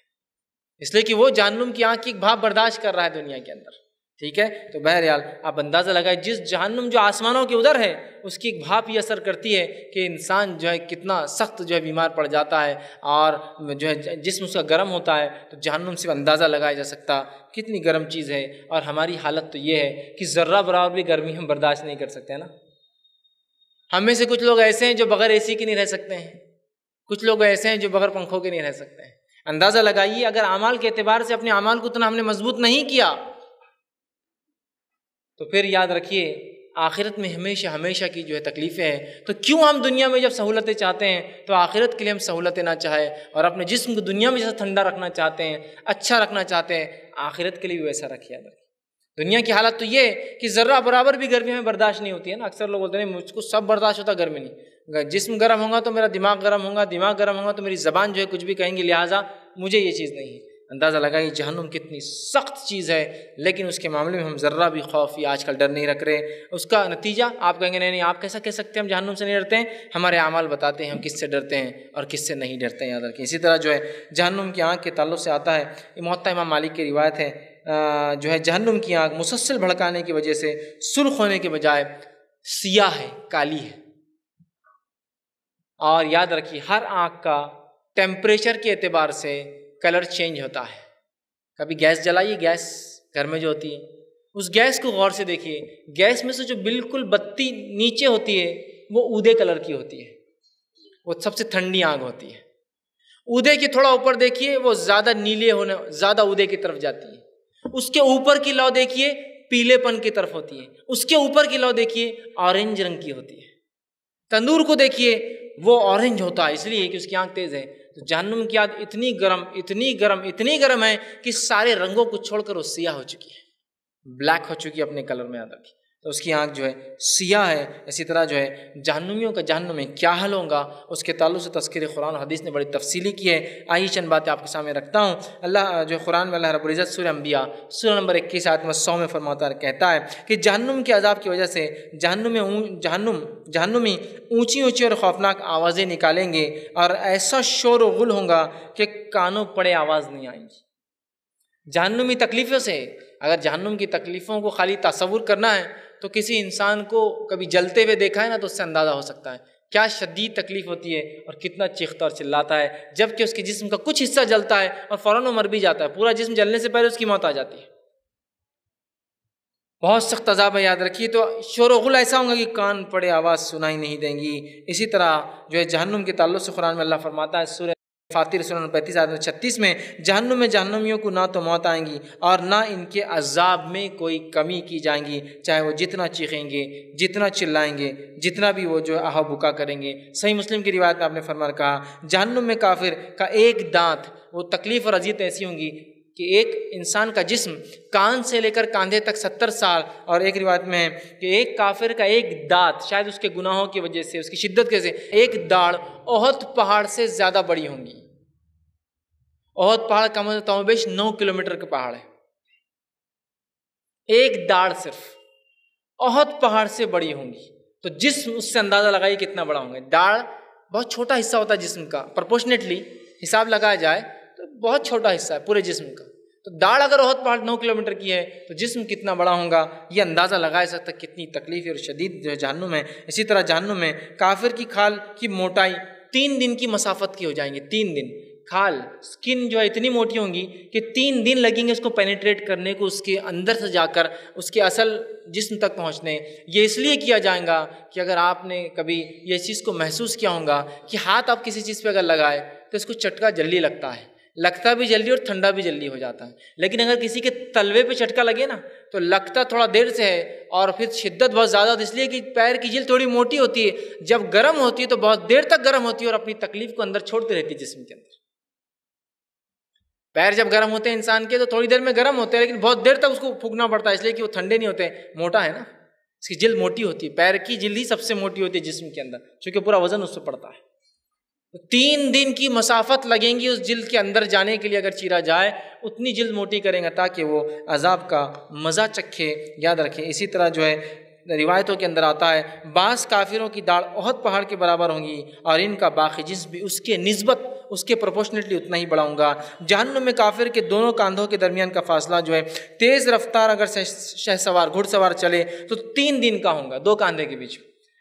اس لیے کہ وہ جہنم کی آنکھ کی ایک بھاپ برداشت کر رہا ہے دنیا کے اندر۔ ٹھیک ہے؟ تو بہرحال آپ اندازہ لگائے جس جہنم جو آسمانوں کے ادھر ہے، اس کی ایک بھاپ یہ اثر کرتی ہے کہ انسان جو ہے کتنا سخت جو ہے بیمار پڑ جاتا ہے اور جو ہے جسم اس کا گرم ہوتا ہے، تو جہنم سے اندازہ لگایا جا سکتا کتنی گرم چیز ہے اور ہماری حالت تو یہ ہے کہ ذرہ برابر بھی گرمی ہم برداشت نہیں کر سکتے نا؟ ہم میں سے کچھ لوگ ایسے ہیں جو بغیر اے سی کے نہیں رہ سکتے ہیں۔ کچھ لوگ ایسے ہیں جو بغیر پنکھوں کے نہیں رہ سکتے ہیں۔ اندازہ لگائیے، اگر اعمال کے اعتبار سے اپنے اعمال کو اتنا ہم نے مضبوط نہیں کیا تو پھر یاد رکھیے، آخرت میں ہمیشہ ہمیشہ کی جو ہے تکلیفیں ہیں، تو کیوں ہم دنیا میں جب سہولتیں چاہتے ہیں، تو آخرت کے لیے ہم سہولتیں نہ چاہے اور اپنے جسم کو دنیا میں جیسا ٹھنڈا رکھنا چاہتے ہیں اچھا رکھنا چاہتے ہیں، آخرت کے لیے بھی ویسا رکھے یاد رکھیے۔ دنیا کی حالت تو یہ کہ ذرہ برابر بھی گرمی میں برداشت نہیں ہوتی ہے نا، اکثر لوگ بولتے ہیں، مجھ کو سب برداشت ہوتا گرمی نہیں۔ جسم گرم ہوگا تو میرا دماغ گرم ہوگا دماغ گرم ہوگا تو میری زبان جو ہے کچھ بھی کہیں گی لہٰذا مجھے یہ چیز نہیں ہے۔ اندازہ لگائیے جہنم کتنی سخت چیز ہے، لیکن اس کے معاملے میں ہم ذرہ بھی خوف یا آج کل ڈر نہیں رکھ رہے۔ اس کا نتیجہ آپ کہیں گے، نہیں نہیں، آپ کیسا کہہ سکتے ہیں؟ ہم جہنم سے نہیں ڈرتے ہیں۔ ہمارے اعمال بتاتے ہیں ہم کس سے ڈرتے ہیں اور کس سے نہیں ڈرتے ہیں، یاد رکھیں۔ اسی طرح جو ہے، جہنم کی آنکھ کے تعلق سے آتا ہے۔ یہ محتہ امام مالک کی روایت ہے جو ہے، جہنم کی آنکھ مسلسل بھڑکانے کی وجہ سے، سرخ ہونے کے بجائے سیاہ ہے، کالی ہے۔ اور یاد رکھیے، ہر آنکھ کا ٹیمپریچر کے اعتبار سے کلر چینج ہوتا ہے۔ کبھی گیس جلائیے، گیس گھر میں جو ہوتی ہے۔ اس گیس کو غور سے دیکھیے۔ گیس میں سے جو بالکل بتی نیچے ہوتی ہے، وہ اودے کلر کی ہوتی ہے۔ وہ سب سے ٹھنڈی آگ ہوتی ہے۔ اودے کے تھوڑا اوپر دیکھیے، وہ زیادہ نیلے ہونے، زیادہ اودے کی طرف جاتی ہے۔ اس کے اوپر کی لو دیکھیے، پیلے پن کی طرف ہوتی ہے۔ اس کے اوپر کی لو دیکھیے، آرنج رنگ کی ہوتی ہے۔ تندور کو دیکھیے، وہ آرنج ہوتا ہے، اس لیے کہ اس کی آنکھ تیز ہے۔ تو جہنم کی یاد اتنی گرم اتنی گرم اتنی گرم ہے کہ سارے رنگوں کو چھوڑ کر وہ سیاہ ہو چکی ہے۔ بلیک ہو چکی ہے اپنے کلر میں یاد رکھی تو اس کی آنکھ جو ہے سیاہ ہے، اسی طرح جو ہے جہنمیوں کا جہنم میں کیا حل ہوگا؟ اس کے تعلق سے تذکر قرآن و حدیث نے بڑی تفصیلی کی ہے۔ آئی چند باتیں آپ کے سامنے رکھتا ہوں۔ اللہ جو قرآن میں اللہ رب العزت سورہ انبیاء، سورہ نمبر اکیس آدمی سو میں فرماتا کہتا ہے کہ جہنم کے عذاب کی وجہ سے جہنم میں جہنم، جہنمی اونچی اونچی اور خوفناک آوازیں نکالیں گے اور ایسا شور و غل ہوگا کہ کانوں پڑے آواز نہیں آئیں گی۔ جہنمی تکلیفوں سے، اگر جہنم کی تکلیفوں کو خالی تصور کرنا ہے تو کسی انسان کو کبھی جلتے ہوئے دیکھا ہے نا تو اس سے اندازہ ہو سکتا ہے۔ کیا شدید تکلیف ہوتی ہے اور کتنا چیختا اور چلاتا ہے جبکہ اس کے جسم کا کچھ حصہ جلتا ہے اور فوراً وہ مر بھی جاتا ہے۔ پورا جسم جلنے سے پہلے اس کی موت آ جاتی ہے۔ بہت سخت عذاب ہے، یاد رکھیے۔ تو شور و غل ایسا ہوگا کہ کان پڑے، آواز سنائی نہیں دیں گی۔ اسی طرح جو ہے جہنم کے تعلق سے قرآن میں اللہ فرماتا ہے، سورہ فاتر سن پینتیس آدمی چھتیس میں، جہنم میں جہنمیوں کو نہ تو موت آئیں گی اور نہ ان کے عذاب میں کوئی کمی کی جائیں گی، چاہے وہ جتنا چیخیں گے، جتنا چلائیں گے، جتنا بھی وہ جو آہا بکا کریں گے۔ صحیح مسلم کی روایت میں آپ نے فرمان کہا، جہنم میں کافر کا ایک دانت، وہ تکلیف اور اذیت ایسی ہوں گی کہ ایک انسان کا جسم کان سے لے کر کاندھے تک ستر سال اور ایک روایت میں ہے کہ ایک کافر کا ایک دانت شاید اس کے گناہوں کی وجہ سے، اس کی شدت کے سے، ایک داڑ اہت پہاڑ سے زیادہ بڑی ہوں گی۔ اہت پہاڑ کم مطلب بیش نو کلو میٹر کا پہاڑ ہے۔ ایک داڑ صرف اہت پہاڑ سے بڑی ہوں گی۔ تو جسم اس سے اندازہ لگائیے کتنا بڑا ہوں گے۔ داڑ بہت چھوٹا حصہ ہوتا ہے جسم کا۔ پرپورشنیٹلی حساب لگایا جائے بہت چھوٹا حصہ ہے، پورے جسم کا۔ تو داڑھ اگر بہت پہاڑ نو کلو میٹر کی ہے، تو جسم کتنا بڑا ہوگا یہ اندازہ لگایا سکتا کتنی تکلیف اور شدید جو ہے جہنم ہے۔ اسی طرح جہنم میں کافر کی کھال کی موٹائی تین دن کی مسافت کی ہو جائیں گے تین دن۔ کھال اسکن جو ہے اتنی موٹی ہوں گی کہ تین دن لگیں گے اس کو پینیٹریٹ کرنے کو، اس کے اندر سے جا کر، اس کے اصل جسم تک پہنچنے۔ یہ اس لیے کیا جائے گا کہ اگر آپ نے کبھی یہ چیز کو محسوس کیا ہوگا کہ ہاتھ آپ کسی چیز پہ اگر لگائے تو اس کو چٹکا جلدی لگتا ہے۔ لگتا بھی جلدی اور ٹھنڈا بھی جلدی ہو جاتا ہے۔ لیکن اگر کسی کے تلوے پہ چٹکا لگے نا، تو لگتا تھوڑا دیر سے ہے اور پھر شدت بہت زیادہ ہوتی ہے۔ اس لیے کہ پیر کی جلد تھوڑی موٹی ہوتی ہے۔ جب گرم ہوتی ہے تو بہت دیر تک گرم ہوتی ہے اور اپنی تکلیف کو اندر چھوڑتی رہتی ہے جسم کے اندر۔ پیر جب گرم ہوتے ہیں انسان کے، تو تھوڑی دیر میں گرم ہوتے ہیں، لیکن بہت دیر تک اس کو پھونکنا پڑتا ہے۔ اس لیے کہ وہ ٹھنڈے نہیں ہوتے، موٹا ہے نا۔ اس کی جلد موٹی ہوتی ہے۔ پیر کی جلد ہی سب سے موٹی ہوتی ہے جسم کے اندر، چونکہ پورا وزن اس سے پڑتا ہے۔ تین دن کی مسافت لگیں گی اس جلد کے اندر جانے کے لیے اگر چیرا جائے، اتنی جلد موٹی کریں گا تاکہ وہ عذاب کا مزہ چکھے، یاد رکھیں۔ اسی طرح جو ہے، روایتوں کے اندر آتا ہے، بعض کافروں کی داڑھ بہت پہاڑ کے برابر ہوں گی اور ان کا باقی جسم بھی اس کے نسبت، اس کے پروپورشنیٹلی اتنا ہی بڑھاؤں گا۔ جہنم میں کافر کے دونوں کاندھوں کے درمیان کا فاصلہ جو ہے، تیز رفتار اگر شہ سوار، گھڑ سوار چلے تو تین دن کا ہوں گا، دو کاندھے کے بیچ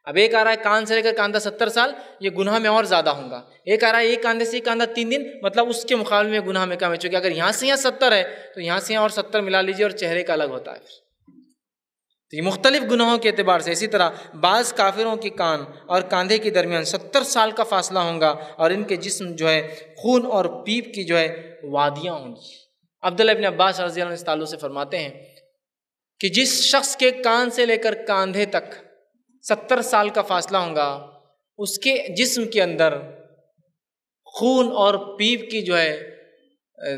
اب ایک آ رہا ہے کان سے لے کر کاندھا ستر سال، یہ گناہ میں اور زیادہ ہوں گا۔ ایک آ رہا ہے ایک کاندھے سے ایک کاندھا تین دن مطلب اس کے مقابلے میں گناہ میں کم ہے۔ چونکہ اگر یہاں سے یہاں ستر ہے، تو یہاں سے یہاں اور ستر ملا لیجیے اور چہرے کا الگ ہوتا ہے پھر۔ تو یہ مختلف گناہوں کے اعتبار سے اسی طرح بعض کافروں کے کان اور کاندھے کے درمیان ستر سال کا فاصلہ ہوں گا اور ان کے جسم جو ہے، خون اور پیپ کی جو ہے، وادیاں ہوں گی۔ عبداللہ ابن عباس رضی اللہ عنہ اس تعلق سے فرماتے ہیں کہ جس شخص کے کان سے لے کر کاندھے تک ستر سال کا فاصلہ ہوں گا، اس کے جسم کے اندر خون اور پیپ کی جو ہے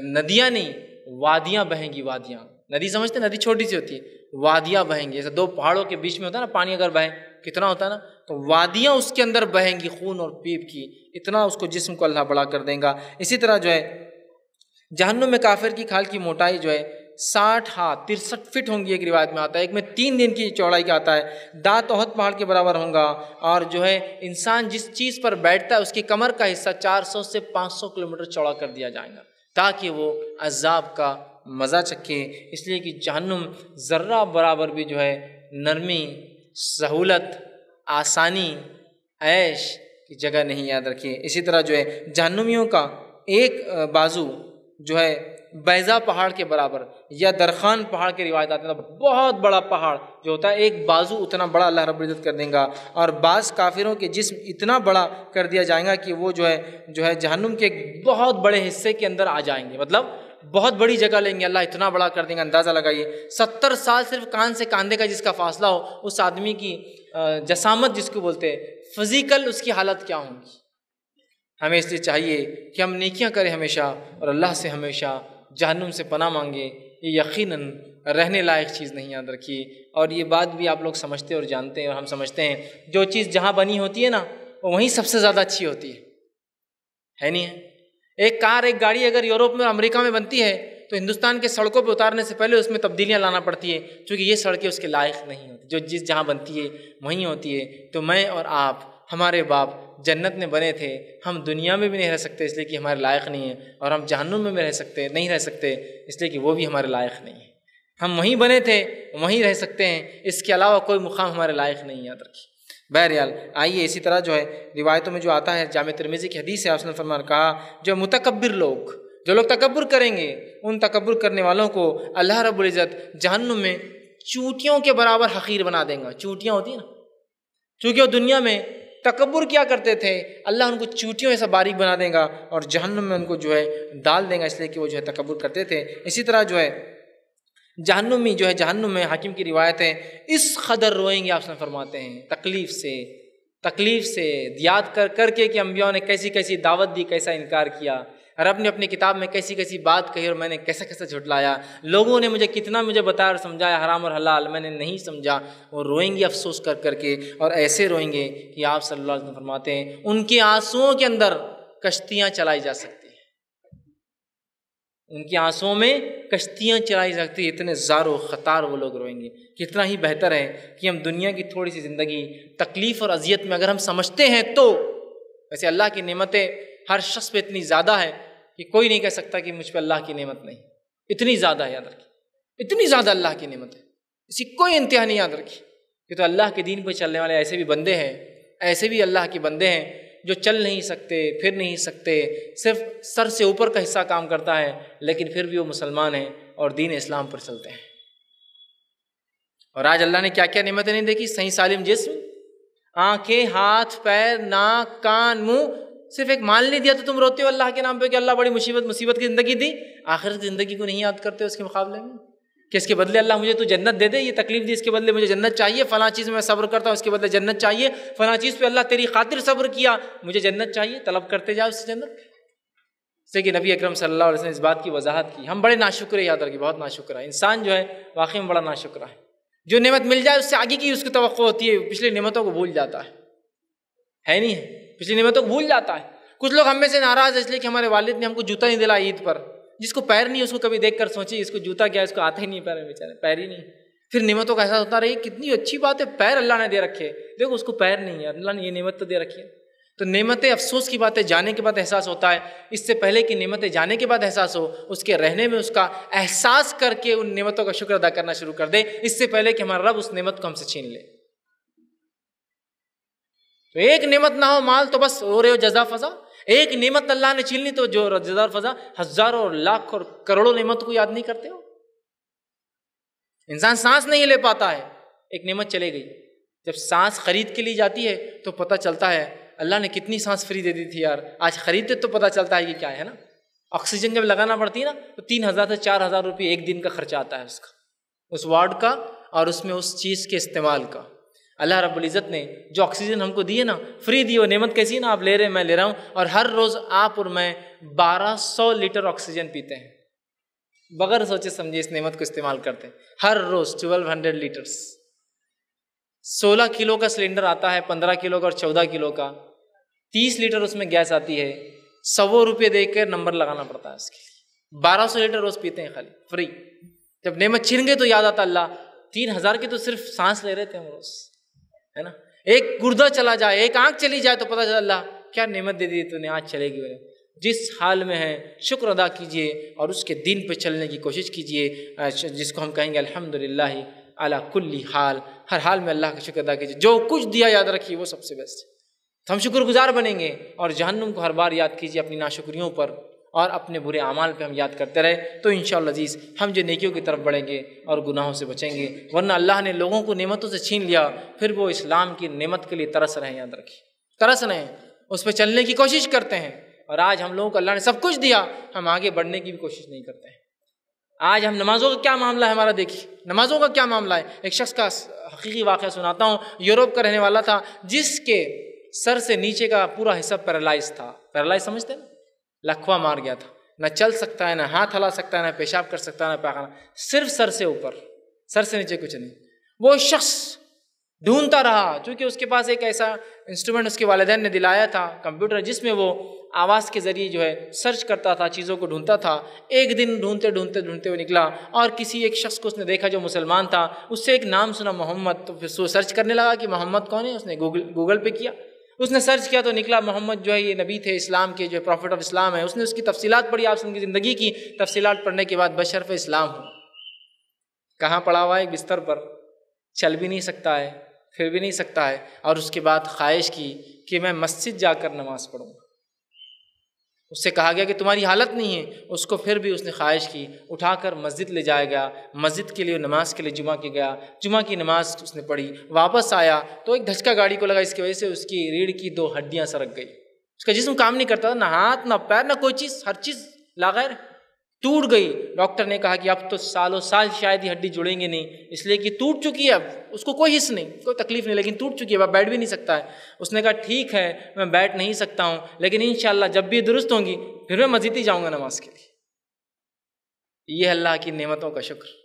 ندیاں نہیں، وادیاں بہیں گی، وادیاں۔ ندی سمجھتے ندی چھوٹی سی ہوتی ہے، وادیاں بہیں گی۔ جیسے دو پہاڑوں کے بیچ میں ہوتا ہے نا، پانی اگر بہیں کتنا ہوتا ہے نا؟ تو وادیاں اس کے اندر بہیں گی، خون اور پیپ کی۔ اتنا اس کو جسم کو اللہ بڑا کر دیں گا۔ اسی طرح جو ہے، جہنم میں کافر کی کھال کی موٹائی جو ہے ساٹھ ہاتھ ترسٹھ فٹ ہوں گی ایک روایت میں آتا ہے۔ ایک میں تین دن کی چوڑائی کا آتا ہے۔ دانت عہد پہاڑ کے برابر ہوں گا۔ اور جو ہے، انسان جس چیز پر بیٹھتا ہے، اس کی کمر کا حصہ چار سو سے پانچ سو کلو میٹر چوڑا کر دیا جائے گا تاکہ وہ عذاب کا مزہ چکھے۔ اس لیے کہ جہنم ذرہ برابر بھی جو ہے، نرمی، سہولت، آسانی، عیش کی جگہ نہیں یاد رکھیے اسی طرح جو ہے، جہنمیوں کا ایک بازو جو ہے بیضا پہاڑ کے برابر یا درخان پہاڑ کے روایت آتے ہیں بہت بڑا پہاڑ جو ہوتا ہے، ایک بازو اتنا بڑا اللہ رب العزت کر دیں گا اور بعض کافروں کے جسم اتنا بڑا کر دیا جائے گا کہ وہ جو ہے جو ہے جہنم کے بہت بڑے حصے کے اندر آ جائیں گے۔ مطلب بہت بڑی جگہ لیں گے، اللہ اتنا بڑا کر دیں گے، اندازہ لگائیے۔ ستر سال صرف کان سے کاندھے کا جس کا فاصلہ ہو، اس آدمی کی جسامت جس کو بولتے ہیں، فزیکل اس کی حالت کیا ہوں گی؟ ہمیں اس لیے چاہیے کہ ہم نیکیاں کریں ہمیشہ اور اللہ سے ہمیشہ جہنم سے پناہ مانگے، یہ یقیناً رہنے لائق چیز نہیں یاد رکھیے اور یہ بات بھی آپ لوگ سمجھتے اور جانتے ہیں اور ہم سمجھتے ہیں، جو چیز جہاں بنی ہوتی ہے نا، وہ وہیں سب سے زیادہ اچھی ہوتی ہے۔ ہے نہیں؟ ہے ایک کار، ایک گاڑی اگر یوروپ میں، امریکہ میں بنتی ہے، تو ہندوستان کے سڑکوں پہ اتارنے سے پہلے اس میں تبدیلیاں لانا پڑتی ہے کیونکہ یہ سڑکیں اس کے لائق نہیں ہوتی۔ جو جس جہاں بنتی ہے، وہیں ہوتی ہے۔ تو میں اور آپ ہمارے باپ جنت میں بنے تھے، ہم دنیا میں بھی نہیں رہ سکتے، اس لیے کہ ہمارے لائق نہیں ہے اور ہم جہنم میں بھی رہ سکتے، نہیں رہ سکتے، اس لیے کہ وہ بھی ہمارے لائق نہیں ہے ہم وہیں بنے تھے، وہیں رہ سکتے ہیں، اس کے علاوہ کوئی مقام ہمارے لائق نہیں یاد رکھی بہرحال، آئیے اسی طرح جو ہے، روایتوں میں جو آتا ہے، جامع ترمیزی کی حدیث ہے، آپ نے فرمان کہا، جو متکبر لوگ، جو لوگ تکبر کریں گے، ان تکبر کرنے والوں کو اللہ رب العزت جہنم میں چوٹیوں کے برابر حقیر بنا دیں گا۔ چوٹیاں ہوتی ہیں نا، چونکہ وہ دنیا میں تکبر کیا کرتے تھے؟ اللہ ان کو چوٹیوں ایسا باریک بنا دے گا اور جہنم میں ان کو جو ہے ڈال دیں گا، اس لیے کہ وہ جو ہے تکبر کرتے تھے۔ اسی طرح جو ہے جہنمی جو ہے جہنم میں حاکم کی روایت ہے، اس قدر روئیں گے آپ سے فرماتے ہیں، تکلیف سے تکلیف سے، یاد کر کر کے کہ انبیاء نے کیسی کیسی دعوت دی، کیسا انکار کیا۔ رب نے اپنی کتاب میں کیسی کیسی بات کہی اور میں نے کیسا کیسا جھٹلایا۔ لوگوں نے مجھے کتنا مجھے بتایا اور سمجھایا، حرام اور حلال، میں نے نہیں سمجھا۔ وہ روئیں گے افسوس کر کر کے اور ایسے روئیں گے کہ آپ صلی اللہ علیہ وسلم فرماتے ہیں، ان کے آنسوؤں کے اندر کشتیاں چلائی جا سکتی ہیں۔ ان کی آنسوؤں میں کشتیاں چلائی جا سکتی ہیں۔ اتنے زار و خطار وہ لوگ روئیں گے۔ کتنا ہی بہتر ہے کہ ہم دنیا کی تھوڑی سی زندگی تکلیف اور اذیت میں اگر ہم سمجھتے ہیں تو۔ ویسے اللہ کی نعمتیں ہر شخص پہ اتنی زیادہ ہے۔ کہ کوئی نہیں کہہ سکتا کہ مجھ پہ اللہ کی نعمت نہیں۔ اتنی زیادہ ہے یاد رکھی اتنی زیادہ اللہ کی نعمت ہے۔ اسی کوئی انتہا نہیں یاد رکھی کہ تو اللہ کے دین پہ چلنے والے ایسے بھی بندے ہیں، ایسے بھی اللہ کے بندے ہیں جو چل نہیں سکتے، پھر نہیں سکتے، صرف سر سے اوپر کا حصہ کام کرتا ہے، لیکن پھر بھی وہ مسلمان ہیں اور دین اسلام پر چلتے ہیں۔ اور آج اللہ نے کیا کیا نعمتیں نہیں دیکھی؟ صحیح سالم جسم، آنکھیں، ہاتھ، پیر، ناک، کان، منہ صرف ایک مال نہیں دیا تو تم روتے ہو اللہ کے نام پہ کہ اللہ بڑی مصیبت مصیبت کی زندگی دی؟ آخر زندگی کو نہیں یاد کرتے اس کے مقابلے میں؟ کہ اس کے بدلے اللہ مجھے تو جنت دے دے، یہ تکلیف دی، اس کے بدلے مجھے جنت چاہیے، فلاں چیز میں صبر کرتا ہوں، اس کے بدلے جنت چاہیے، فلاں چیز پہ اللہ تیری خاطر صبر کیا، مجھے جنت چاہیے، طلب کرتے جاؤ اس جنت سے کہ نبی اکرم صلی اللہ علیہ وسلم اس بات کی وضاحت کی۔ ہم بڑے ناشکر یاد رکھے بہت ناشکر ہے انسان جو ہے، واقعی میں بڑا ناشکر ہے۔ جو نعمت مل جائے، اس سے آگے کی اس کی توقع ہوتی ہے، پچھلی نعمتوں کو بھول جاتا ہے۔ ہے نہیں؟ ہے پچھلی نعمتوں کو بھول جاتا ہے۔ کچھ لوگ ہم میں سے ناراض ہے اس لیے کہ ہمارے والد نے ہم کو جوتا نہیں دلا عید پر۔ جس کو پیر نہیں، اس کو کبھی دیکھ کر سوچی، اس کو جوتا کیا، اس کو آتا ہی نہیں پیر بیچارے، پیر ہی نہیں۔ پھر نعمتوں کا احساس ہوتا رہی کتنی اچھی بات ہے، پیر اللہ نے دے رکھے۔ دیکھو، اس کو پیر نہیں ہے، اللہ نے یہ نعمت تو دے رکھی ہے۔ تو نعمتیں افسوس کی باتیں جانے کے بعد احساس ہوتا ہے۔ اس سے پہلے کہ نعمتیں جانے کے بعد احساس ہو، اس کے رہنے میں اس کا احساس کر کے ان نعمتوں کا شکر ادا کرنا شروع کر دے۔ اس سے پہلے کہ ہمارا رب اس نعمت کو ہم سے چھین لے۔ تو ایک نعمت نہ ہو مال تو بس ہو رہے ہو جزا فضا۔ ایک نعمت اللہ نے چھین لی تو جو جزا فضا ہزاروں اور لاکھ اور کروڑوں نعمت کو یاد نہیں کرتے ہو۔ انسان سانس نہیں لے پاتا ہے، ایک نعمت چلے گئی۔ جب سانس خرید کے لیے جاتی ہے تو پتہ چلتا ہے، اللہ نے کتنی سانس فری دے دی تھی یار۔ آج خریدتے تو پتہ چلتا ہے کہ کیا ہے نا۔ آکسیجن جب لگانا پڑتی ہے نا، تو تین ہزار سے چار ہزار روپئے ایک دن کا خرچہ آتا ہے اس کا۔ اس وارڈ کا اور اس میں اس چیز کے استعمال کا۔ اللہ رب العزت نے جو آکسیجن ہم کو دیے نا فری دی، وہ نعمت کیسی نا، آپ لے رہے میں لے رہا ہوں اور ہر روز آپ اور میں بارہ سو لیٹر آکسیجن پیتے ہیں۔ بغیر سوچے سمجھے اس نعمت کو استعمال کرتے ہیں۔ ہر روز ٹویلو ہنڈریڈ لیٹرس سولہ کلو کا سلنڈر آتا ہے، پندرہ کلو کا اور چودہ کلو کا۔ تیس لیٹر اس میں گیس آتی ہے۔ سو روپئے دے کر نمبر لگانا پڑتا ہے اس کے لیے۔ بارہ سو لیٹر روز پیتے ہیں خالی فری جب نعمت چھن گئے تو یاد آتا اللہ، تین ہزار کی تو صرف سانس لے رہے تھے ہم روز۔ ہے نا؟ ایک گردہ چلا جائے، ایک آنکھ چلی جائے تو پتہ چلا اللہ، کیا نعمت دے دی تو نے آج چلے گی جس حال میں ہے شکر ادا کیجیے اور اس کے دین پہ چلنے کی کوشش کیجیے جس کو ہم کہیں گے الحمد للہ اعلیٰ کلی حال، ہر حال میں اللہ کا شکر ادا کیجیے جو کچھ دیا یاد رکھیے، وہ سب سے بیسٹ تو ہم شکر گزار بنیں گے اور جہنم کو ہر بار یاد کیجیے اپنی ناشکریوں پر۔ اور اپنے برے اعمال پہ ہم یاد کرتے رہے تو ان شاء اللہ عزیز ہم جو نیکیوں کی طرف بڑھیں گے اور گناہوں سے بچیں گے، ورنہ اللہ نے لوگوں کو نعمتوں سے چھین لیا، پھر وہ اسلام کی نعمت کے لیے ترس رہے ہیں، یاد رکھیے ترس رہے ہیں، اس پہ چلنے کی کوشش کرتے ہیں۔ اور آج ہم لوگوں کو اللہ نے سب کچھ دیا، ہم آگے بڑھنے کی بھی کوشش نہیں کرتے ہیں۔ آج ہم نمازوں کا کیا معاملہ ہے ہمارا دیکھیے، نمازوں کا کیا معاملہ ہے؟ ایک شخص کا حقیقی واقعہ سناتا ہوں یوروپ کا رہنے والا تھا، جس کے سر سے نیچے کا پورا حصہ پیرالائز تھا۔ پیرالائز سمجھتے ہیں؟ لکھوا مار گیا تھا۔ نہ چل سکتا ہے، نہ ہاتھ ہلا سکتا ہے، نہ پیشاب کر سکتا ہے، نہ پیخانہ صرف سر سے اوپر، سر سے نیچے کچھ نہیں۔ وہ شخص ڈھونڈتا رہا، چونکہ اس کے پاس ایک ایسا انسٹرومنٹ اس کے والدین نے دلایا تھا، کمپیوٹر، جس میں وہ آواز کے ذریعے جو ہے سرچ کرتا تھا، چیزوں کو ڈھونڈتا تھا۔ ایک دن ڈھونڈتے ڈھونڈتے ڈھونڈتے ہوئے نکلا، اور کسی ایک شخص کو اس نے دیکھا جو مسلمان تھا، اس سے ایک نام سنا، محمد۔ تو پھر سرچ کرنے لگا کہ محمد کون ہے، اس نے گوگل گوگل پہ کیا۔ اس نے سرچ کیا تو نکلا محمد جو ہے یہ نبی تھے اسلام کے جو پروفٹ آف اسلام ہے، اس نے اس کی تفصیلات پڑھی، آپ کی زندگی کی تفصیلات پڑھنے کے بعد بشرف اسلام ہوں۔ کہاں پڑا ہوا ہے؟ ایک بستر پر۔ چل بھی نہیں سکتا ہے، پھر بھی نہیں سکتا ہے۔ اور اس کے بعد خواہش کی کہ میں مسجد جا کر نماز پڑھوں۔ اس سے کہا گیا کہ تمہاری حالت نہیں ہے۔ اس کو پھر بھی اس نے خواہش کی۔ اٹھا کر مسجد لے جایا گیا۔ مسجد کے لیے نماز کے لیے جمعہ کے گیا۔ جمعہ کی نماز اس نے پڑھی۔ واپس آیا تو ایک دھچکا گاڑی کو لگا، اس کی وجہ سے اس کی ریڑھ کی دو ہڈیاں سرک گئی۔ اس کا جسم کام نہیں کرتا تھا، نہ ہاتھ، نہ پیر، نہ کوئی چیز، ہر چیز لاغیر۔ ٹوٹ گئی ڈاکٹر نے کہا کہ اب تو سالوں سال شاید ہی ہڈی جڑیں گے نہیں اس لیے کہ ٹوٹ چکی ہے اب اس کو کوئی حص نہیں کوئی تکلیف نہیں لیکن ٹوٹ چکی ہے اب بیٹھ بھی نہیں سکتا ہے اس نے کہا ٹھیک ہے میں بیٹھ نہیں سکتا ہوں لیکن انشاءاللہ جب بھی درست ہوں گی پھر میں مزید ہی جاؤں گا نماز کے لیے یہ اللہ کی نعمتوں کا شکر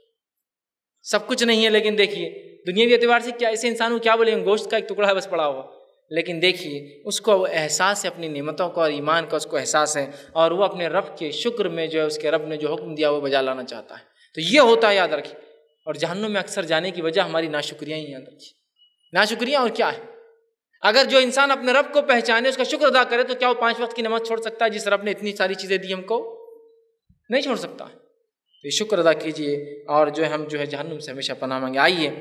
سب کچھ نہیں ہے لیکن دیکھیے دنیاوی اعتبار سے کیا ایسے انسان کو کیا بولیں گے گوشت کا ایک ٹکڑا ہے بس پڑا ہوا لیکن دیکھیے، اس کو وہ احساس ہے اپنی نعمتوں کا اور ایمان کا اس کو احساس ہے اور وہ اپنے رب کے شکر میں جو ہے، اس کے رب نے جو حکم دیا، وہ بجا لانا چاہتا ہے۔ تو یہ ہوتا ہے، یاد رکھیے۔ اور جہنم میں اکثر جانے کی وجہ ہماری ناشکریاں ہی یاد رکھیے۔ ناشکریاں اور کیا ہے؟ اگر جو انسان اپنے رب کو پہچانے، اس کا شکر ادا کرے، تو کیا وہ پانچ وقت کی نماز چھوڑ سکتا ہے جس رب نے اتنی ساری چیزیں دی ہم کو؟ نہیں چھوڑ سکتا۔ تو یہ شکر ادا کیجیے اور جو ہم جو ہے جہنم سے ہمیشہ پناہ مانگے۔ آئیے۔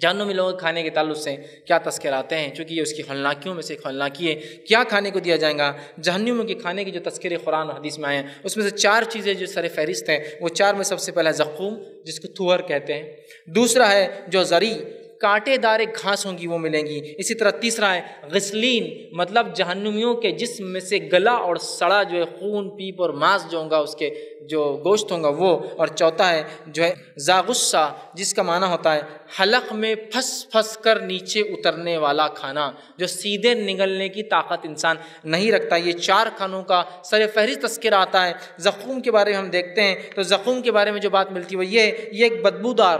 جہنمی لوگوں کے کھانے کے تعلق سے کیا تذکراتے ہیں؟ چونکہ یہ اس کی خلناکیوں میں سے خلناکی ہے۔ کیا کھانے کو دیا جائے گا؟ جہنموں کے کھانے کے جو تذکر قرآن و حدیث میں آئے ہیں، اس میں سے چار چیزیں جو سر فہرست ہیں، وہ چار میں سب سے پہلا زخوم جس کو تھور کہتے ہیں۔ دوسرا ہے جو زری کانٹے دار گھاس ہوں گی وہ ملیں گی۔ اسی طرح تیسرا ہے، غسلین مطلب جہنمیوں کے جسم میں سے گلا اور سڑا جو ہے، خون، پیپ اور ماس جو ہوں گا، اس کے جو گوشت ہوں گا، وہ۔ اور چوتھا ہے، جو ہے زاغصہ جس کا معنی ہوتا ہے، حلق میں پھنس پھنس کر نیچے اترنے والا کھانا، جو سیدھے نگلنے کی طاقت انسان نہیں رکھتا۔ یہ چار کھانوں کا سر فہرست تذکرہ آتا ہے۔ زخوم کے بارے میں ہم دیکھتے ہیں۔ تو زخوم کے بارے میں جو بات ملتی ہے، وہ یہ یہ ایک بدبودار،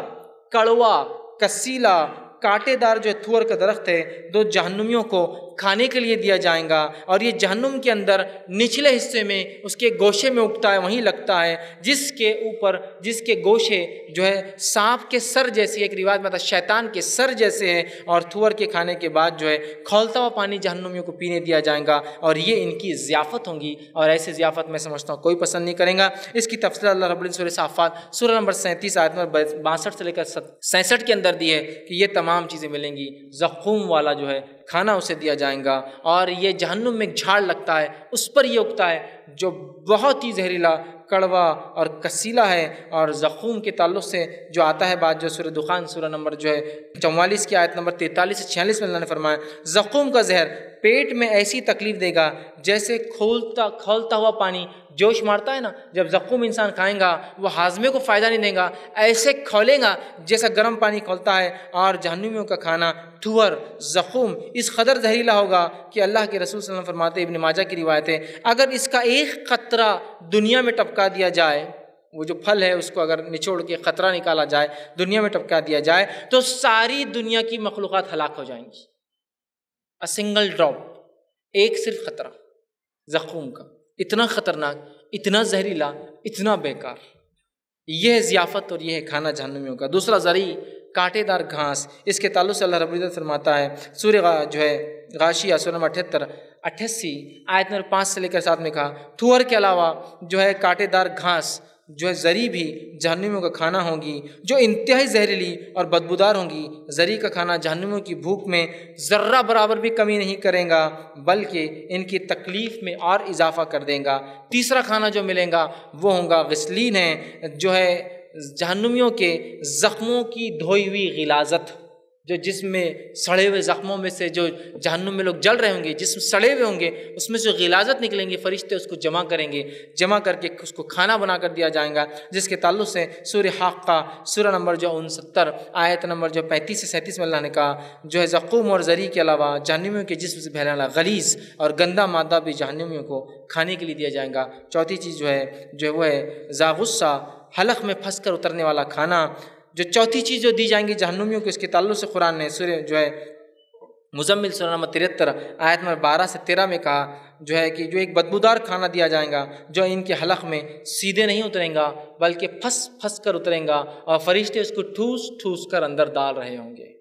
کڑوا کسیلا کانٹے دار جو تھور کا درخت ہے دو جہنمیوں کو کھانے کے لیے دیا جائیں گا اور یہ جہنم کے اندر نچلے حصے میں اس کے گوشے میں اگتا ہے، وہیں لگتا ہے، جس کے اوپر، جس کے گوشے جو ہے سانپ کے سر جیسی ایک رواج میں تھا شیطان کے سر جیسے ہیں اور تھور کے کھانے کے بعد جو ہے کھولتا ہوا پانی جہنمیوں کو پینے دیا جائے گا اور یہ ان کی ضیافت ہوں گی اور ایسی ضیافت میں سمجھتا ہوں، کوئی پسند نہیں کریں گا۔ اس کی تفصیل اللہ رب سور صافات، سورہ نمبر سینتیس، آیت نمبر باسٹھ سے لے کر سینسٹھ کے اندر دی ہے کہ یہ تمام چیزیں ملیں گی۔ زخوم والا جو ہے کھانا اسے دیا جائیں گا اور یہ جہنم میں جھاڑ لگتا ہے، اس پر یہ اگتا ہے جو بہت ہی زہریلا، کڑوا اور کسیلا ہے اور زخوم کے تعلق سے جو آتا ہے بات جو سورہ دخان، سورہ نمبر جو ہے چوالیس کی آیت نمبر تینتالیس سے چھیالیس میں اللہ نے فرمایا، زخوم کا زہر پیٹ میں ایسی تکلیف دے گا جیسے کھولتا کھولتا ہوا پانی جوش مارتا ہے نا، جب زخم انسان کھائیں گا، وہ ہاضمے کو فائدہ نہیں دیں گا، ایسے کھولیں گا جیسا گرم پانی کھولتا ہے، اور جہنمیوں کا کھانا تھور، زخم، اس قدر زہریلا ہوگا کہ اللہ کے رسول صلی اللہ علیہ وسلم فرماتے ابن ماجہ کی روایت ہے اگر اس کا ایک قطرہ دنیا میں ٹپکا دیا جائے، وہ جو پھل ہے، اس کو اگر نچوڑ کے خطرہ نکالا جائے، دنیا میں ٹپکا دیا جائے، تو ساری دنیا کی مخلوقات ہلاک ہو جائیں گی۔ سنگل ڈراپ ایک صرف خطرہ زخم کا۔ اتنا خطرناک، اتنا زہریلا، اتنا بیکار۔ یہ ہے ضیافت اور یہ ہے کھانا جہنمیوں کا۔ دوسرا ذریع کانٹے دار گھاس، اس کے تعلق سے اللہ رب العزت فرماتا ہے سوریہ جو ہے، غاشی سورہ نمبر اٹھہتر، اٹھاسی، آیت نمبر پانچ سے لے کر ساتھ میں کہا تھور کے علاوہ جو ہے کانٹے دار گھاس جو ہے زری بھی جہنمیوں کا کھانا ہوگی جو انتہائی زہریلی اور بدبودار ہوں گی، زری کا کھانا جہنمیوں کی بھوک میں ذرہ برابر بھی کمی نہیں کریں گا، بلکہ ان کی تکلیف میں اور اضافہ کر دیں گا۔ تیسرا کھانا جو ملیں گا وہ ہوں گا غسلین ہے، جو ہے جہنمیوں کے زخموں کی دھوئی ہوئی غلازت۔ جو جسم میں سڑے ہوئے زخموں میں سے جو جہنم میں لوگ جل رہے ہوں گے، جسم سڑے ہوئے ہوں گے، اس میں سے غلازت نکلیں گے، فرشتے اس کو جمع کریں گے، جمع کر کے اس کو کھانا بنا کر دیا جائے گا، جس کے تعلق سے سور حق کا سورہ نمبر جو انستر، آیت نمبر جو پینتیس سے سینتیس میں اللہ نے کہا، جو ہے زخوم اور زری کے علاوہ جہنمیوں کے جسم سے بہنے والا غلیظ اور گندا مادہ بھی جہنمیوں کو کھانے کے لیے دیا جائے گا۔ چوتھی چیز جو ہے جو ہے وہ ہے، زاغصہ، حلق میں پھنس کر اترنے والا کھانا جو چوتھی چیز جو دی جائیں گی جہنمیوں کو اس کے تعلق سے قرآن نے سورہ جو ہے مزمل سورہ نمبر ترہتر آیت نمبر بارہ سے تیرہ میں کہا، جو ہے کہ جو ایک بدبودار کھانا دیا جائے گا، جو ان کے حلق میں سیدھے نہیں اتریں گا، بلکہ پھنس پھنس کر اتریں گا اور فرشتے اس کو ٹھوس ٹھوس کر اندر ڈال رہے ہوں گے۔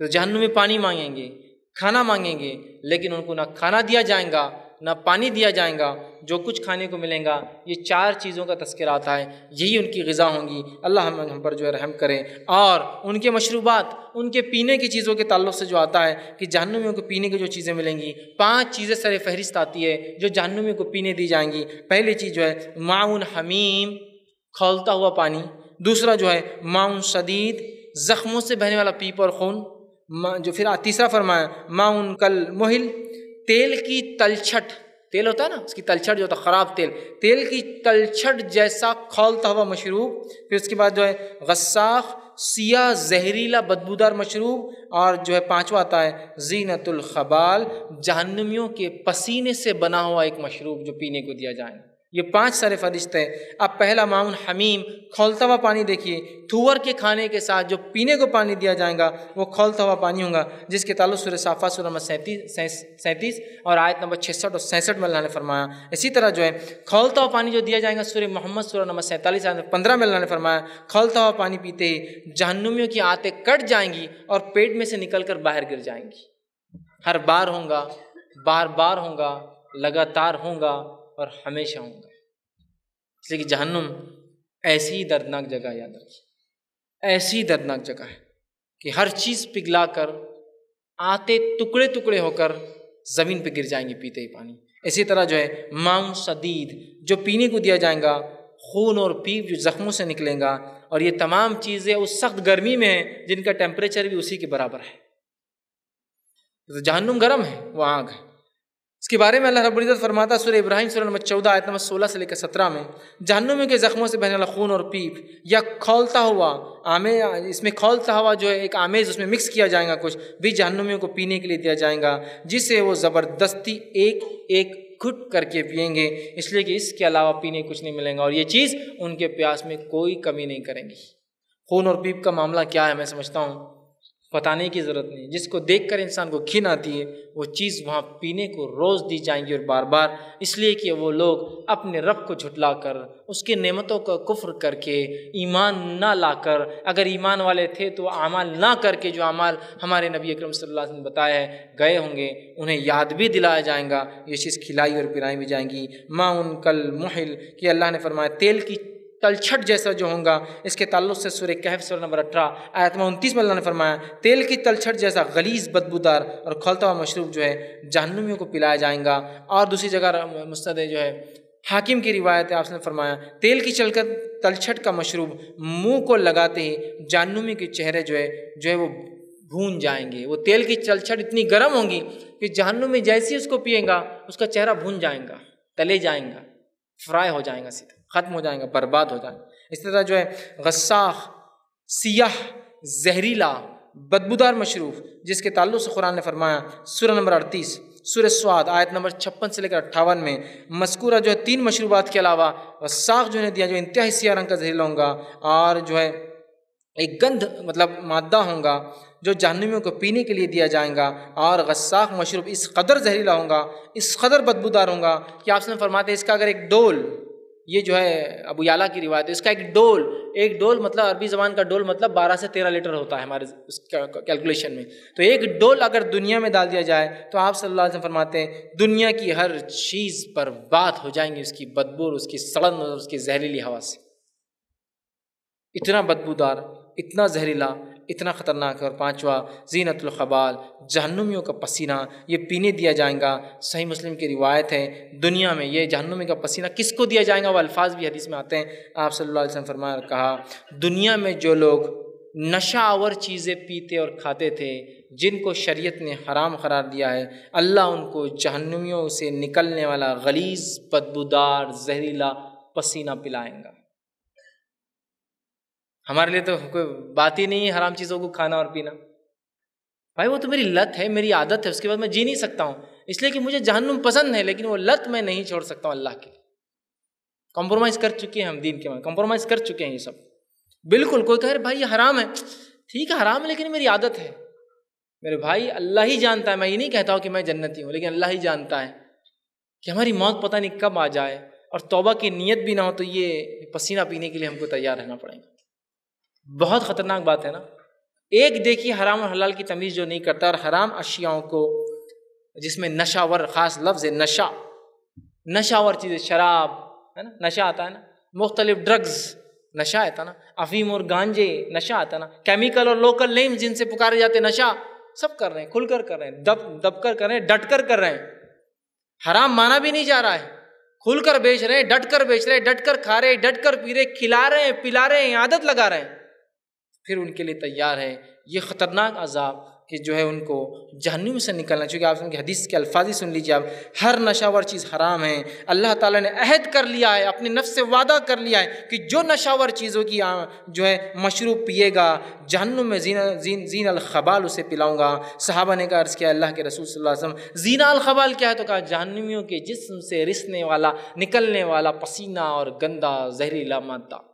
تو جہنم میں پانی مانگیں گے، کھانا مانگیں گے، لیکن ان کو نہ کھانا دیا جائیں گا، نہ پانی دیا جائیں گا جو کچھ کھانے کو ملیں گا، یہ چار چیزوں کا تذکرہ آتا ہے، یہی ان کی غذا ہوں گی۔ اللہ ہم ہم پر جو ہے رحم کریں۔ اور ان کے مشروبات، ان کے پینے کی چیزوں کے تعلق سے جو آتا ہے کہ جہنمیوں کو پینے کی جو چیزیں ملیں گی، پانچ چیزیں سر فہرست آتی ہے جو جہنمیوں کو پینے دی جائیں گی۔ پہلی چیز جو ہے معاون حمیم، کھولتا ہوا پانی۔ دوسرا جو ہے معاون شدید، زخموں سے بہنے والا پیپ اور خون۔ جو پھر تیسرا فرمایا معاون کل محل تیل کی تلچھٹ۔ تیل ہوتا ہے نا، اس کی تلچھٹ جو ہوتا ہے، خراب تیل۔ تیل کی تلچھٹ جیسا کھولتا ہوا مشروب، پھر اس کے بعد جو ہے غساخ سیاہ، زہریلا، بدبودار مشروب، اور جو ہے، پانچواں آتا ہے، زینت الخبال، جہنمیوں کے پسینے سے بنا ہوا ایک مشروب جو پینے کو دیا جائے۔ یہ پانچ سارے فرشت ہیں۔ اب پہلا معاون حمیم، کھولتا ہوا پانی دیکھیے۔ تھور کے کھانے کے ساتھ جو پینے کو پانی دیا جائے گا، وہ کھولتا ہوا پانی ہوگا جس کے تعلق سور صافہ سور نمبر سینتیس سینتیس اور آیت نمبر چھسٹھ اور سینسٹھ میں اللہ نے فرمایا۔ اسی طرح جو ہے، کھولتا ہوا پانی جو دیا جائے گا سور محمد سور نمبر سینتالیس، آیت پندرہ میں اللہ نے فرمایا۔ کھولتا ہوا پانی پیتے ہی جہنمیوں کی آتے کٹ جائیں گی اور پیٹ میں سے نکل کر باہر گر جائیں گی۔ ہر بار ہوں گا، بار بار ہوں گا، لگاتار ہوں گا۔ اور ہمیشہ ہوں گا اس لیے کہ جہنم ایسی دردناک جگہ یاد رکھیے۔ ایسی دردناک جگہ ہے کہ ہر چیز پگھلا کر، آتے ٹکڑے ٹکڑے ہو کر زمین پہ گر جائیں گے پیتے ہی پانی۔ اسی طرح جو ہے ماؤن شدید جو پینے کو دیا جائے گا، خون اور پیپ جو زخموں سے نکلیں گا، اور یہ تمام چیزیں اس سخت گرمی میں ہیں جن کا ٹیمپریچر بھی اسی کے برابر ہے۔ جہنم گرم ہے، وہ آگ ہے۔ اس کے بارے میں اللہ رب العزت فرماتا سورہ ابراہیم سورہ نمبر چودہ، آیت نمبر سولہ سے لے کر سترہ میں جہنموں کے زخموں سے بہنے والا خون اور پیپ یا کھولتا ہوا آمے، اس میں کھولتا ہوا جو ہے ایک آمیز، اس میں مکس کیا جائے گا کچھ، بھی جہنمیوں کو پینے کے لیے دیا جائے گا، جسے وہ زبردستی ایک ایک گھٹ کر کے پئیں گے، اس لیے کہ اس کے علاوہ پینے کچھ نہیں ملیں گا اور یہ چیز ان کے پیاس میں کوئی کمی نہیں کریں گی۔ خون اور پیپ کا معاملہ کیا ہے میں سمجھتا ہوں۔ بتانے کی ضرورت نہیں۔ جس کو دیکھ کر انسان کو کھین آتی ہے، وہ چیز وہاں پینے کو روز دی جائیں گی اور بار بار اس لیے کہ وہ لوگ اپنے رب کو جھٹلا کر، اس کے نعمتوں کا کفر کر کے ایمان نہ لا کر، اگر ایمان والے تھے تو اعمال نہ کر کے جو اعمال ہمارے نبی اکرم صلی اللہ علیہ وسلم نے بتایا ہے، گئے ہوں گے، انہیں یاد بھی دلایا جائیں گا۔ یہ چیز کھلائی اور پلائی بھی جائیں گی۔ ماں ان کل محل، کہ اللہ نے فرمایا، تیل کی تلچھٹ جیسا جو ہوں گا، اس کے تعلق سے سورہ کہف، سورہ نمبر اٹھارہ آیتما انتیس میں اللہ نے فرمایا، تیل کی تلچھٹ جیسا غلیظ بدبودار اور کھولتا ہوا مشروب جو ہے جہنمیوں کو پلایا جائیں گا۔ اور دوسری جگہ مستد جو ہے، حاکم کی روایت ہے، آپ نے فرمایا، تیل کی چل کر تلچھٹ کا مشروب منہ کو لگاتے ہی جہنمی کے چہرے جو ہے جو ہے وہ بھون جائیں گے۔ وہ تیل کی چلچھٹ اتنی گرم ہوں گی کہ جہنم میں جیسے اس کو پیئیں گا، اس کا چہرہ بھون جائیں گا، تلے جائیں گا، فرائی ہو جائیں گا سیدھا۔ ختم ہو جائیں گا برباد ہو جائیں گا اس طرح جو ہے غصاخ سیاہ زہریلا، بدبودار مشروف، جس کے تعلق سے قرآن نے فرمایا، سورہ نمبر اڑتیس، سورہ سواد، آیت نمبر چھپن سے لے کر اٹھاون میں، مذکورہ جو ہے تین مشروبات کے علاوہ غصاخ جو نے دیا، جو انتہائی سیاہ رنگ کا زہریلا ہوں گا، اور جو ہے ایک گندھ مطلب مادہ ہوں گا، جو جہنمیوں کو پینے کے لیے دیا جائیں گا، اور غصاخ مشروب اس قدر زہریلا ہوں گا، اس قدر بدبودار ہوں گا، کہ آپ سے فرماتے ہیں، اس کا اگر ایک ڈول یہ جو ہے ابو یالا کی روایت ہے، اس کا ایک ڈول ایک ڈول مطلب عربی زبان کا ڈول مطلب بارہ سے تیرہ لیٹر ہوتا ہے ہمارے اس کیلکولیشن میں۔ تو ایک ڈول اگر دنیا میں ڈال دیا جائے تو آپ صلی اللہ علیہ وسلم فرماتے ہیں، دنیا کی ہر چیز پر بات ہو جائیں گی، اس کی بدبو، اس کی سڑن اور اس کی زہریلی ہوا سے۔ اتنا بدبودار، اتنا زہریلا اتنا خطرناک ہے اور پانچواں، زینت الخبال جہنمیوں کا پسینہ، یہ پینے دیا جائیں گا۔ صحیح مسلم کی روایت ہے، دنیا میں یہ جہنمی کا پسینہ کس کو دیا جائے گا؟ وہ الفاظ بھی حدیث میں آتے ہیں۔ آپ صلی اللہ علیہ وسلم فرمایا کہا، دنیا میں جو لوگ نشہ آور چیزیں پیتے اور کھاتے تھے، جن کو شریعت نے حرام قرار دیا ہے، اللہ ان کو جہنمیوں سے نکلنے والا غلیظ، بدبودار، زہریلا پسینہ پلائیں گا۔ ہمارے لیے تو کوئی بات ہی نہیں ہے حرام چیزوں کو کھانا اور پینا۔ بھائی وہ تو میری لت ہے، میری عادت ہے، اس کے بعد میں جی نہیں سکتا ہوں۔ اس لیے کہ مجھے جہنم پسند ہے، لیکن وہ لت میں نہیں چھوڑ سکتا ہوں اللہ کے کمپرومائز کر چکے ہیں ہم دین کے بعد کمپرومائز کر چکے ہیں یہ سب۔ بالکل، کوئی کہہ رہے بھائی یہ حرام ہے۔ ٹھیک ہے، حرام ہے، لیکن میری عادت ہے۔ میرے بھائی، اللہ ہی جانتا ہے۔ میں یہ نہیں کہتا ہوں کہ میں جنتی ہوں، لیکن اللہ ہی جانتا ہے کہ ہماری موت پتہ نہیں کب آ جائے اور توبہ کی نیت بھی نہ ہو تو یہ پسینہ پینے کے لیے ہم کو تیار رہنا پڑے گا۔ بہت خطرناک بات ہے نا۔ ایک دیکھیے حرام اور حلال کی تمیز جو نہیں کرتا اور حرام اشیاؤں کو جس میں نشہ ور، خاص لفظ ہے نشہ۔ نشہ ور چیزیں شراب، ہے نا؟ نشہ آتا ہے نا۔ مختلف ڈرگز نشہ آتا نا۔ افیم اور گانجے، نشہ آتا نا۔ کیمیکل اور لوکل نیم جن سے پکارے جاتے نشہ سب کر رہے ہیں، کھل کر کر رہے ہیں، دب دب کر کر رہے ہیں، ڈٹ کر کر رہے ہیں۔ حرام مانا بھی نہیں جا رہا ہے۔ کھل کر بیچ رہے ہیں، ڈٹ کر بیچ رہے ہیں، ڈٹ کر کھا رہے ہیں، ڈٹ کر پی رہے کھلا رہے ہیں، پلا رہے ہیں، عادت لگا رہے ہیں۔ پھر ان کے لیے تیار ہے یہ خطرناک عذاب کہ جو ہے ان کو جہنم سے نکلنا چونکہ آپ ان کی حدیث کے الفاظ ہی سن لیجیے آپ ہر نشہ ور چیز حرام ہے اللہ تعالیٰ نے عہد کر لیا ہے، اپنے نفس سے وعدہ کر لیا ہے کہ جو نشہ ور چیزوں کی جو ہے مشروب پیے گا، جہنم میں زین زین زین الخبال اسے پلاؤں گا۔ صحابہ نے کہا، عرض کیا، اللہ کے رسول صلی اللہ علیہ وسلم زینا الخبال کیا ہے؟ تو کہا، جہنمیوں کے جسم سے رسنے والا، نکلنے والا پسینہ اور گندا زہریلا مادہ۔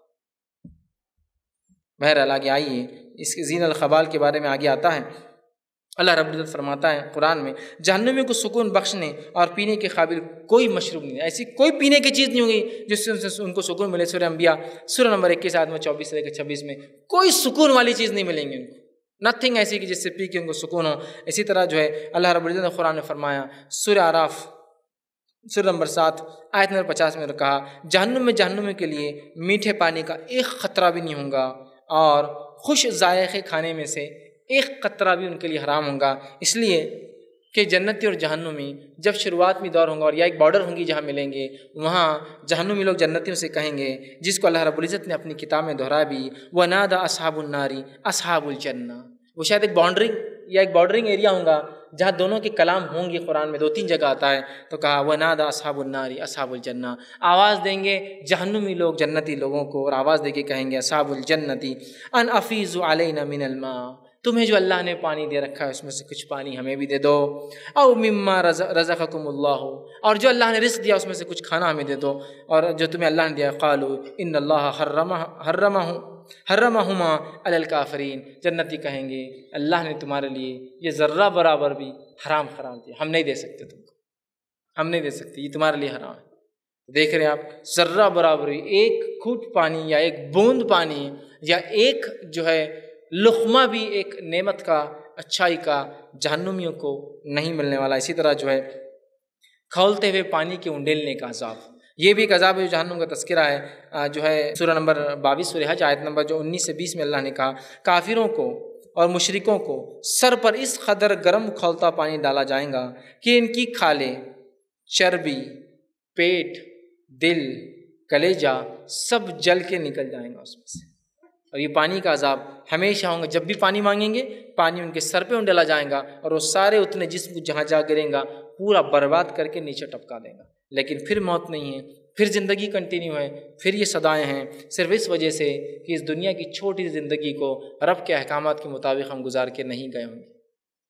بہرحال آگے آئیے۔ اس کے زین الخبال کے بارے میں آگے آتا ہے۔ اللہ رب العزت فرماتا ہے قرآن میں جہنمی کو سکون بخشنے اور پینے کے قابل کوئی مشروب نہیں، ایسی کوئی پینے کی چیز نہیں ہوگی جس سے ان کو سکون ملے۔ سورہ انبیاء، سورہ نمبر اکیس آدمی چوبیس سے لے کے چھبیس میں کوئی سکون والی چیز نہیں ملیں گی ان کو۔ نتھنگ ایسی کہ جس سے پی کے ان کو سکون ہو۔ اسی طرح جو ہے اللہ رب العزت نے قرآن نے فرمایا، سورہ آراف سر نمبر سات، آیت نمبر پچاس میں کہا، جہنم میں، جہنم کے لیے میٹھے پانی کا ایک خطرہ بھی نہیں ہوگا اور خوش ذائقے کھانے میں سے ایک قطرہ بھی ان کے لیے حرام ہوں گا۔ اس لیے کہ جنتی اور جہنمی جب شروعات میں دور ہوں گا اور یا ایک بارڈر ہوں گی جہاں ملیں گے، وہاں جہنمی لوگ جنتیوں سے کہیں گے، جس کو اللہ رب العزت نے اپنی کتاب میں دہرا بھی وہ نادا اصحاب الناری اصحاب الجنہ وہ شاید ایک باؤنڈرنگ یا ایک بارڈرنگ ایریا ہوں گا جہاں دونوں کے کلام ہوں گے قرآن میں دو تین جگہ آتا ہے۔ تو کہا وہ نادا اصحاب الناری اصحاب الجنہ آواز دیں گے جہنمی لوگ، جنتی لوگوں کو، اور آواز دے کے کہیں گے اصحاب الجنتی ان افیز علینا من الماء۔ تمہیں جو اللہ نے پانی دے رکھا ہے، اس میں سے کچھ پانی ہمیں بھی دے دو۔ او مما رزقکم اللہ۔ ہو اور جو اللہ نے رزق دیا، اس میں سے کچھ کھانا ہمیں دے دو۔ اور جو تمہیں اللہ نے دیا قالو ان اللہ حرمہ حرمہ ہوں حرم ہما الکافرین، جنتی کہیں گے، اللہ نے تمہارے لیے یہ ذرہ برابر بھی حرام حرام دیا۔ ہم نہیں دے سکتے تم کو۔ ہم نہیں دے سکتے، یہ تمہارے لیے حرام ہے۔ دیکھ رہے ہیں آپ، ذرہ برابر ایک کھوٹ پانی یا ایک بوند پانی یا ایک جو ہے لقمہ بھی ایک نعمت کا، اچھائی کا جہنمیوں کو نہیں ملنے والا۔ اسی طرح جو ہے، کھولتے ہوئے پانی کے انڈیلنے کا عذاب۔ یہ بھی ایک عذاب جہنم کا تذکرہ ہے جو ہے سورہ نمبر بائیس، سورہ حج، آیت نمبر جو انیس سے بیس میں اللہ نے کہا، کافروں کو اور مشرقوں کو سر پر اس قدر گرم کھولتا پانی ڈالا جائے گا کہ ان کی کھالیں، چربی، پیٹ، دل کلیجا سب جل کے نکل جائیں گا اس میں سے۔ اور یہ پانی کا عذاب ہمیشہ ہوں گا جب بھی پانی مانگیں گے، پانی ان کے سر پہ ڈلا جائیں گا اور وہ سارے اتنے جسم جہاں جا گریں گا، پورا برباد کر کے نیچے ٹپکا دیں گا۔ لیکن پھر موت نہیں ہے، پھر زندگی کنٹینیو ہے، پھر یہ صدائیں ہیں۔ صرف اس وجہ سے کہ اس دنیا کی چھوٹی زندگی کو رب کے احکامات کے مطابق ہم گزار کے نہیں گئے ہوں گے۔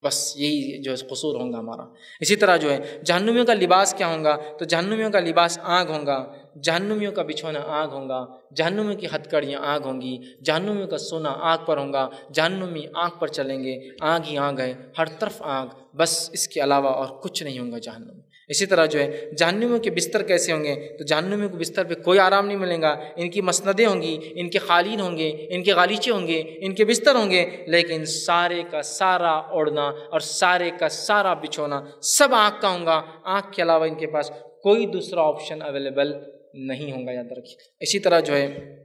بس یہی جو ہے، قصور ہوں گا ہمارا۔ اسی طرح جو ہے، جہنمیوں کا لباس کیا ہوں گا؟ تو جہنمیوں کا لباس آگ ہوں گا، جہنمیوں کا بچھونا آگ ہوں گا، جہنمیوں کی ہتھ کڑیاں آگ ہوں گی، جہنمیوں کا سونا آگ پر ہوں گا، جہنمی آگ پر چلیں گے، آگ ہی آگ ہے، ہر طرف آگ، بس اس کے علاوہ اور کچھ نہیں ہوں گا جہنم۔ اسی طرح جو ہے، جہنمیوں کے بستر کیسے ہوں گے؟ تو جہنمیوں کے بستر پہ کوئی آرام نہیں ملے گا۔ ان کی مسندیں ہوں گی، ان کے قالین ہوں گے، ان کے غالیچے ہوں گے، ان کے بستر ہوں گے، لیکن سارے کا سارا اوڑھنا اور سارے کا سارا بچھونا، سب آنکھ کا ہوں گا۔ آنکھ کے علاوہ ان کے پاس کوئی دوسرا آپشن اویلیبل نہیں ہوں گا، یاد رکھیے۔ اسی طرح جو ہے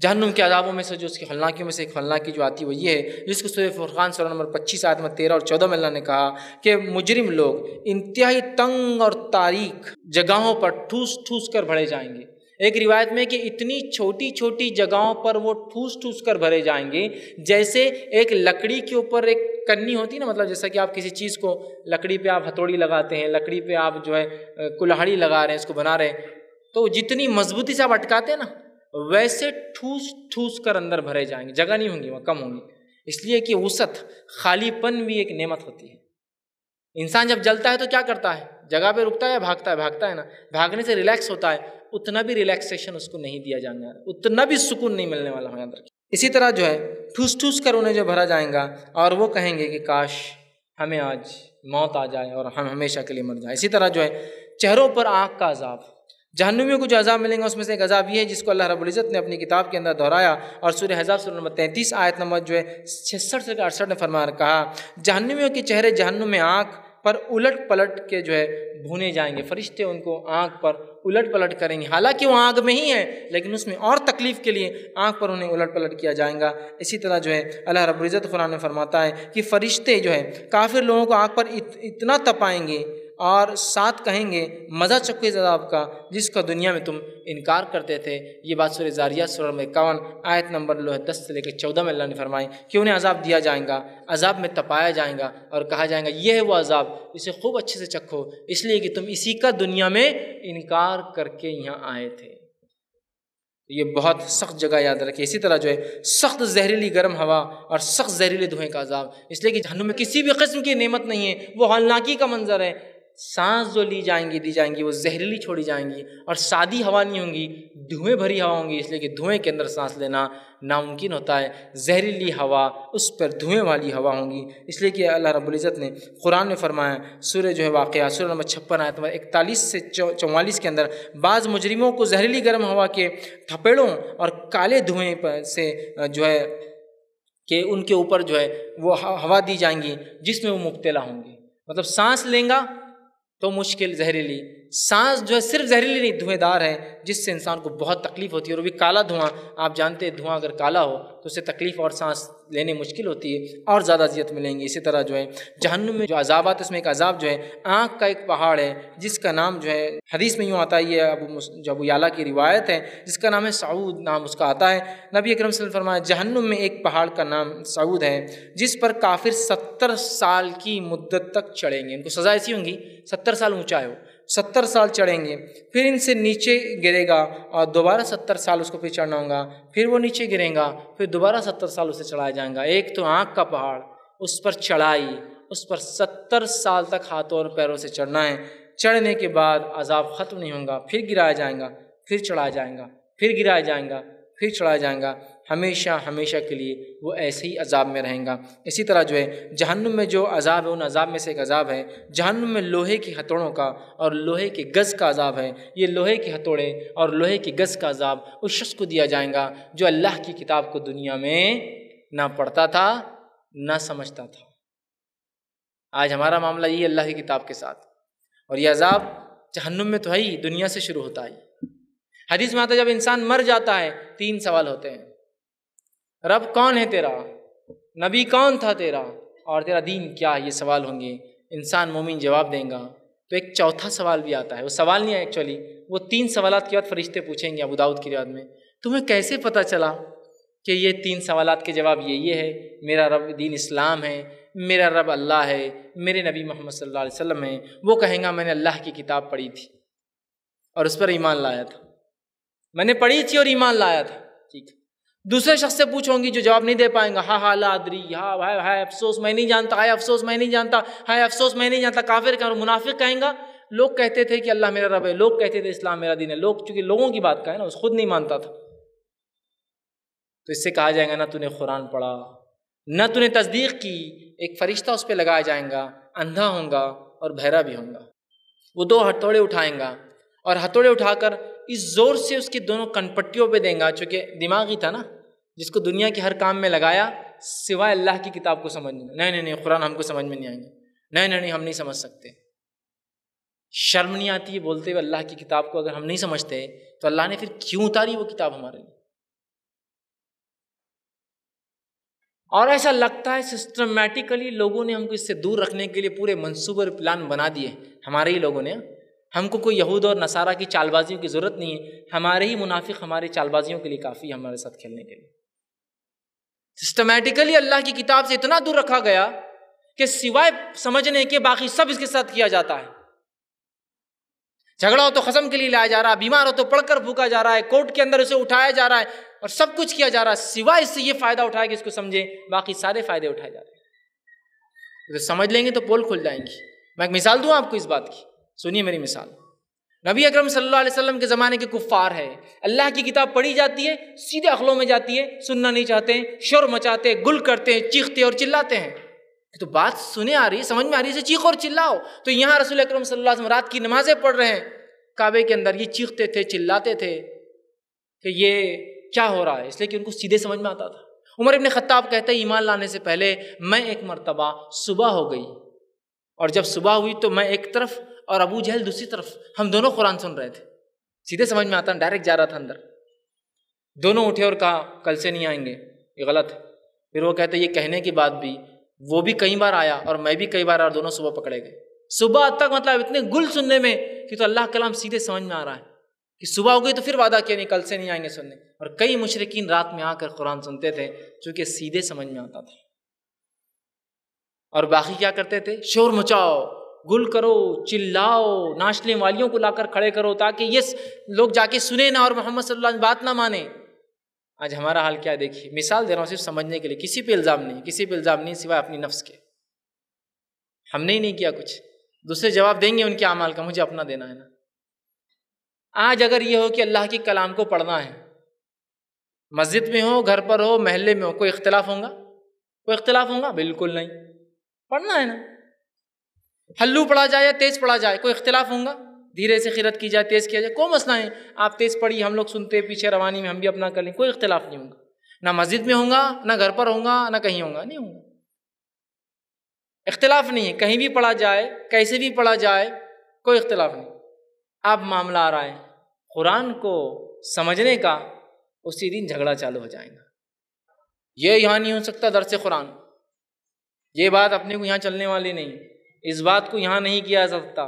جہنم کے عذابوں میں سے جو اس کی خلناکیوں میں سے ایک خلناکی جو آتی ہے وہ یہ ہے، جس کو سورہ فرقان، سورہ نمبر پچیس آدم تیرہ اور چودہ میں اللہ نے کہا کہ مجرم لوگ انتہائی تنگ اور تاریخ جگہوں پر ٹھوس ٹھوس کر بھرے جائیں گے۔ ایک روایت میں کہ اتنی چھوٹی چھوٹی جگہوں پر وہ ٹھوس ٹھوس کر بھرے جائیں گے جیسے ایک لکڑی کے اوپر ایک کنی ہوتی نا مطلب جیسا کہ آپ کسی چیز کو لکڑی پہ آپ ہتھوڑی لگاتے ہیں، لکڑی پہ آپ جو ہے، کلہڑی لگا رہے ہیں، اس کو بنا رہے ہیں، تو جتنی مضبوطی سے آپ اٹکاتے ہیں نا ویسے ٹھوس ٹھوس کر اندر بھرے جائیں گے، جگہ نہیں ہوں گی وہ کم ہوں گی۔ اس لیے کہ وسعت خالی پن بھی ایک نعمت ہوتی ہے۔ انسان جب جلتا ہے تو کیا کرتا ہے؟ جگہ پہ رکتا ہے، بھاگتا ہے بھاگتا ہے نا۔ بھاگنے سے ریلیکس ہوتا ہے، اتنا بھی ریلیکسیشن اس کو نہیں دیا جانے والا، اتنا بھی سکون نہیں ملنے والا ہو اندر۔ اسی طرح جو ہے، ٹھوس ٹھوس کر انہیں جو بھرا جائیں گا اور وہ کہیں گے کہ کاش ہمیں آج موت آ جائے اور ہم ہمیشہ کے لیے مر جائیں۔ اسی طرح جو ہے، چہروں پر آنکھ کا عذاب۔ جہنمیوں کو جو عذاب ملیں گا اس میں سے ایک عذاب یہ ہے جس کو اللہ رب العزت نے اپنی کتاب کے اندر دہرایا اور سورہ حضاب سورہ نمبر تینتیس، آیت نمبر جو ہے، چھسٹھ سے اڑسٹھ نے فرما کہا، جہنمیوں کے چہرے جہنم میں آنکھ پر الٹ پلٹ کے جو ہے بھونے جائیں گے، فرشتے ان کو آنکھ پر الٹ پلٹ کریں گے۔ حالانکہ وہ آنکھ میں ہی ہے لیکن اس میں اور تکلیف کے لیے آنکھ پر انہیں الٹ پلٹ کیا جائیں گا۔ اسی طرح جو ہے، اللہ رب العزت قرآن نے فرماتا ہے کہ فرشتے جو ہے کافر لوگوں کو آنکھ پر اتنا تپائیں گے اور ساتھ کہیں گے، مزہ چکے عذاب کا جس کا دنیا میں تم انکار کرتے تھے۔ یہ بات سورہ زاریہ، سورہ میں اکاون، آیت نمبر لوہ دس سے لے کے چودہ میں اللہ نے فرمائی، کہ انہیں عذاب دیا جائیں گا، عذاب میں تپایا جائیں گا اور کہا جائیں گا، یہ ہے وہ عذاب، اسے خوب اچھے سے چکھو، اس لیے کہ تم اسی کا دنیا میں انکار کر کے یہاں آئے تھے۔ یہ بہت سخت جگہ یاد رکھے اسی طرح جو ہے، سخت زہریلی گرم ہوا اور سخت زہریلے دھوئیں کا عذاب۔ اس لیے کہ جہنم میں کسی بھی قسم کی نعمت نہیں ہے، وہ ہلناکی کا منظر ہے۔ سانس جو لی جائیں گی دی جائیں گی، وہ زہریلی چھوڑی جائیں گی اور سادی ہوا نہیں ہوں گی، دھوئیں بھری ہوا ہوں گی، اس لیے کہ دھوئیں کے اندر سانس لینا ناممکن ہوتا ہے۔ زہریلی ہوا، اس پر دھوئیں والی ہوا ہوں گی۔ اس لیے کہ اللہ رب العزت نے قرآن میں فرمایا، سورہ جو ہے واقعہ، سورہ نمبر چھپن آیا تمہارے اکتالیس سے چوالیس کے اندر، بعض مجرموں کو زہریلی گرم ہوا کے تھپیڑوں اور کالے دھوئیں سے جو ہے کہ ان کے اوپر جو ہے وہ ہوا دی جائیں گی، جس میں وہ مبتلا ہوں گی۔ مطلب سانس لیں گا تو مشکل زہریلی سانس جو ہے صرف زہریلی نہیں، دھوئیں دار ہے جس سے انسان کو بہت تکلیف ہوتی ہے اور وہ بھی کالا دھواں۔ آپ جانتے ہیں دھواں اگر کالا ہو تو اسے تکلیف اور سانس لینے مشکل ہوتی ہے، اور زیادہ اذیت ملیں گی۔ اسی طرح جو ہے جہنم میں جو عذابات، اس میں ایک عذاب جو ہے، آنکھ کا ایک پہاڑ ہے، جس کا نام جو ہے حدیث میں یوں آتا ہے، یہ ابو جو ابو یالا کی روایت ہے، جس کا نام ہے سعود نام اس کا آتا ہے۔ نبی اکرم صلی اللہ علیہ وسلم فرمایا، جہنم میں ایک پہاڑ کا نام سعود ہے، جس پر کافر ستر سال کی مدت تک چڑھیں گے۔ ان کو سزا ایسی ہوں گی، ستر سال اونچا ہو ستر سال چڑھیں گے، پھر ان سے نیچے گرے گا اور دوبارہ ستر سال اس کو پھر چڑھنا ہوگا، پھر وہ نیچے گریں گا، پھر دوبارہ ستر سال اسے چڑھایا جائیں گا۔ ایک تو آنکھ کا پہاڑ، اس پر چڑھائی، اس پر ستر سال تک ہاتھوں اور پیروں سے چڑھنا ہے۔ چڑھنے کے بعد عذاب ختم نہیں ہوگا، پھر گرایا جائیں گا، پھر چڑھایا جائیں گا، پھر گرایا جائیں گا، پھر چھڑایا جائیں گا۔ ہمیشہ ہمیشہ کے لیے وہ ایسے ہی عذاب میں رہیں گا۔ اسی طرح جو ہے، جہنم میں جو عذاب ہے، ان عذاب میں سے ایک عذاب ہے۔ جہنم میں لوہے کی ہتھوڑوں کا اور لوہے کے گز کا عذاب ہے۔ یہ لوہے کے ہتھوڑے اور لوہے کے گز کا عذاب اس شخص کو دیا جائیں گا جو اللہ کی کتاب کو دنیا میں نہ پڑھتا تھا، نہ سمجھتا تھا۔ آج ہمارا معاملہ یہ اللہ کی کتاب کے ساتھ۔ اور یہ عذاب جہنم میں تو ہے ہی، دنیا سے شروع ہوتا ہے۔ حدیث میں آتا ہے، جب انسان مر جاتا ہے، تین سوال ہوتے ہیں۔ رب کون ہے تیرا؟ نبی کون تھا تیرا؟ اور تیرا دین کیا یہ سوال ہوں گے۔ انسان مومن جواب دیں گا۔ تو ایک چوتھا سوال بھی آتا ہے۔ وہ سوال نہیں ہے ایکچولی وہ تین سوالات کے بعد فرشتے پوچھیں گے ابوداؤد کی روایت میں۔ تمہیں کیسے پتہ چلا کہ یہ تین سوالات کے جواب یہ یہ ہے؟ میرا رب دین اسلام ہے، میرا رب اللہ ہے، میرے نبی محمد صلی اللہ علیہ وسلم ہے وہ کہیں گا، میں نے اللہ کی کتاب پڑھی تھی اور اس پر ایمان لایا تھا۔ میں نے پڑھی تھی اور ایمان لایا تھا۔ دوسرے شخص سے پوچھوں گی جو جواب نہیں دے پائیں گا ہاں ہاں لادری ہاں بھائی ہائے افسوس، میں نہیں جانتا ہائے افسوس، میں نہیں جانتا ہائے افسوس، میں نہیں جانتا، کافر کہ منافق کہیں گا۔ لوگ کہتے تھے کہ اللہ میرا رب ہے، لوگ کہتے تھے اسلام میرا دین ہے، لوگ چونکہ لوگوں کی بات کا ہے نا، اس خود نہیں مانتا تھا۔ تو اس سے کہا جائے گا، نہ تو نے قرآن پڑھا، نہ تو نے تصدیق کی، ایک فرشتہ اس پہ لگایا جائیں گا، اندھا ہوں گا اور بہرا بھی ہوں گا۔ وہ دو ہتھوڑے اٹھائیں گا۔ اور ہتھوڑے اٹھا کر اس زور سے اس کی دونوں کنپٹیوں پہ دیں گا، چونکہ دماغ ہی تھا نا، جس کو دنیا کے ہر کام میں لگایا، سوائے اللہ کی کتاب کو سمجھنے نہیں نہیں نہیں، قرآن ہم کو سمجھ میں نہیں آئیں گے۔ نہیں نہیں نہیں، ہم نہیں سمجھ سکتے۔ شرم نہیں آتی بولتے ہوئے اللہ کی کتاب کو اگر ہم نہیں سمجھتے، تو اللہ نے پھر کیوں اتاری وہ کتاب ہمارے لیے؟ اور ایسا لگتا ہے سسٹمیٹیکلی لوگوں نے ہم کو اس سے دور رکھنے کے لیے پورے منصوبے پلان بنا دیے، ہمارے ہی لوگوں نے۔ ہم کو کوئی یہود اور نصارہ کی چال بازیوں کی ضرورت نہیں ہے۔ ہمارے ہی منافق ہمارے چال بازیوں کے لیے کافی ہے ہمارے ساتھ کھیلنے کے لیے۔ سسٹمیٹیکلی اللہ کی کتاب سے اتنا دور رکھا گیا کہ سوائے سمجھنے کے باقی سب اس کے ساتھ کیا جاتا ہے۔ جھگڑا ہو تو ختم کے لیے لایا جا رہا ہے، بیمار ہو تو پڑھ کر بھوکا جا رہا ہے کوٹ کے اندر اسے اٹھایا جا رہا ہے اور سب کچھ کیا جا رہا ہے۔ سوائے اس سے یہ فائدہ اٹھایا کہ اس کو سمجھے باقی سارے فائدے اٹھائے جا رہے ہیں سمجھ لیں گے تو پول کھل جائیں گی۔ میں ایک مثال دوں آپ کو اس بات کی۔ سنیے میری مثال۔ نبی اکرم صلی اللہ علیہ وسلم کے زمانے کے کفار ہے۔ اللہ کی کتاب پڑھی جاتی ہے، سیدھے اخلوں میں جاتی ہے، سننا نہیں چاہتے ہیں شور مچاتے، گل کرتے ہیں چیختے اور چلاتے ہیں۔ تو بات سنے آ رہی ہے، سمجھ میں آ رہی ہے چیخ اور چلاؤ۔ تو یہاں رسول اکرم صلی اللہ علیہ وسلم رات کی نمازیں پڑھ رہے ہیں۔ کعبے کے اندر یہ چیختے تھے، چلاتے تھے کہ یہ کیا ہو رہا ہے؟ اس لیے کہ ان کو سیدھے سمجھ میں آتا تھا۔ عمر ابن خطاب کہتے ہیں ایمان لانے سے پہلے میں ایک مرتبہ صبح ہو گئی۔ اور جب صبح ہوئی تو میں ایک طرف اور ابو جہل دوسری طرف، ہم دونوں قرآن سن رہے تھے۔ سیدھے سمجھ میں آتا ڈائریکٹ جا رہا تھا اندر۔ دونوں اٹھے اور کہا، کل سے نہیں آئیں گے، یہ غلط ہے۔ پھر وہ کہتے، یہ کہنے کی بات بھی وہ بھی کئی بار آیا اور میں بھی کئی بار اور دونوں صبح پکڑے گئے۔ صبح تک مطلب اتنے گل سننے میں کہ تو اللہ کلام سیدھے سمجھ میں آ رہا ہے کہ صبح ہو گئی تو پھر وعدہ کیا نہیں، کل سے نہیں آئیں گے سننے۔ اور کئی مشرقین رات میں آ کر قرآن سنتے تھے چونکہ سیدھے سمجھ میں آتا تھا۔ اور باقی کیا کرتے تھے؟ شور مچاؤ۔ گل کرو، چلاؤ ناچنے والیوں کو لا کر کھڑے کرو تاکہ یہ لوگ جا کے سنیں نہ اور محمد صلی اللہ علیہ بات نہ مانے آج ہمارا حال کیا دیکھیے، مثال دے رہا ہوں صرف سمجھنے کے لیے، کسی پہ الزام نہیں، کسی پہ الزام نہیں سوائے اپنی نفس کے۔ ہم نے ہی نہیں کیا کچھ۔ دوسرے جواب دیں گے ان کے اعمال کا، مجھے اپنا دینا ہے نا۔ آج اگر یہ ہو کہ اللہ کی کلام کو پڑھنا ہے، مسجد میں ہو، گھر پر ہو، محلے میں ہو، کوئی اختلاف ہوگا کوئی اختلاف ہوگا بالکل نہیں۔ پڑھنا ہے نا۔ ہلو پڑھا جائے یا تیز پڑھا جائے، کوئی اختلاف ہوگا دھیرے سے خیرت کی جائے، تیز کیا جائے، کوئی مسئلہ ہے آپ تیز پڑھی، ہم لوگ سنتے، پیچھے روانی میں ہم بھی اپنا کر لیں، کوئی اختلاف نہیں ہوگا نہ مسجد میں ہوں گا، نہ گھر پر ہوں گا، نہ کہیں ہوں گا، نہیں ہوں گا۔ اختلاف نہیں ہے، کہیں بھی پڑھا جائے، کیسے بھی پڑھا جائے، کوئی اختلاف نہیں۔ اب معاملہ آ رہا ہے، قرآن کو سمجھنے کا اسی دن جھگڑا چالو ہو جائے گا۔ یہ یہاں نہیں ہو سکتا درس قرآن۔ یہ بات اپنے کو یہاں چلنے والی نہیں۔ اس بات کو یہاں نہیں کیا جا سکتا۔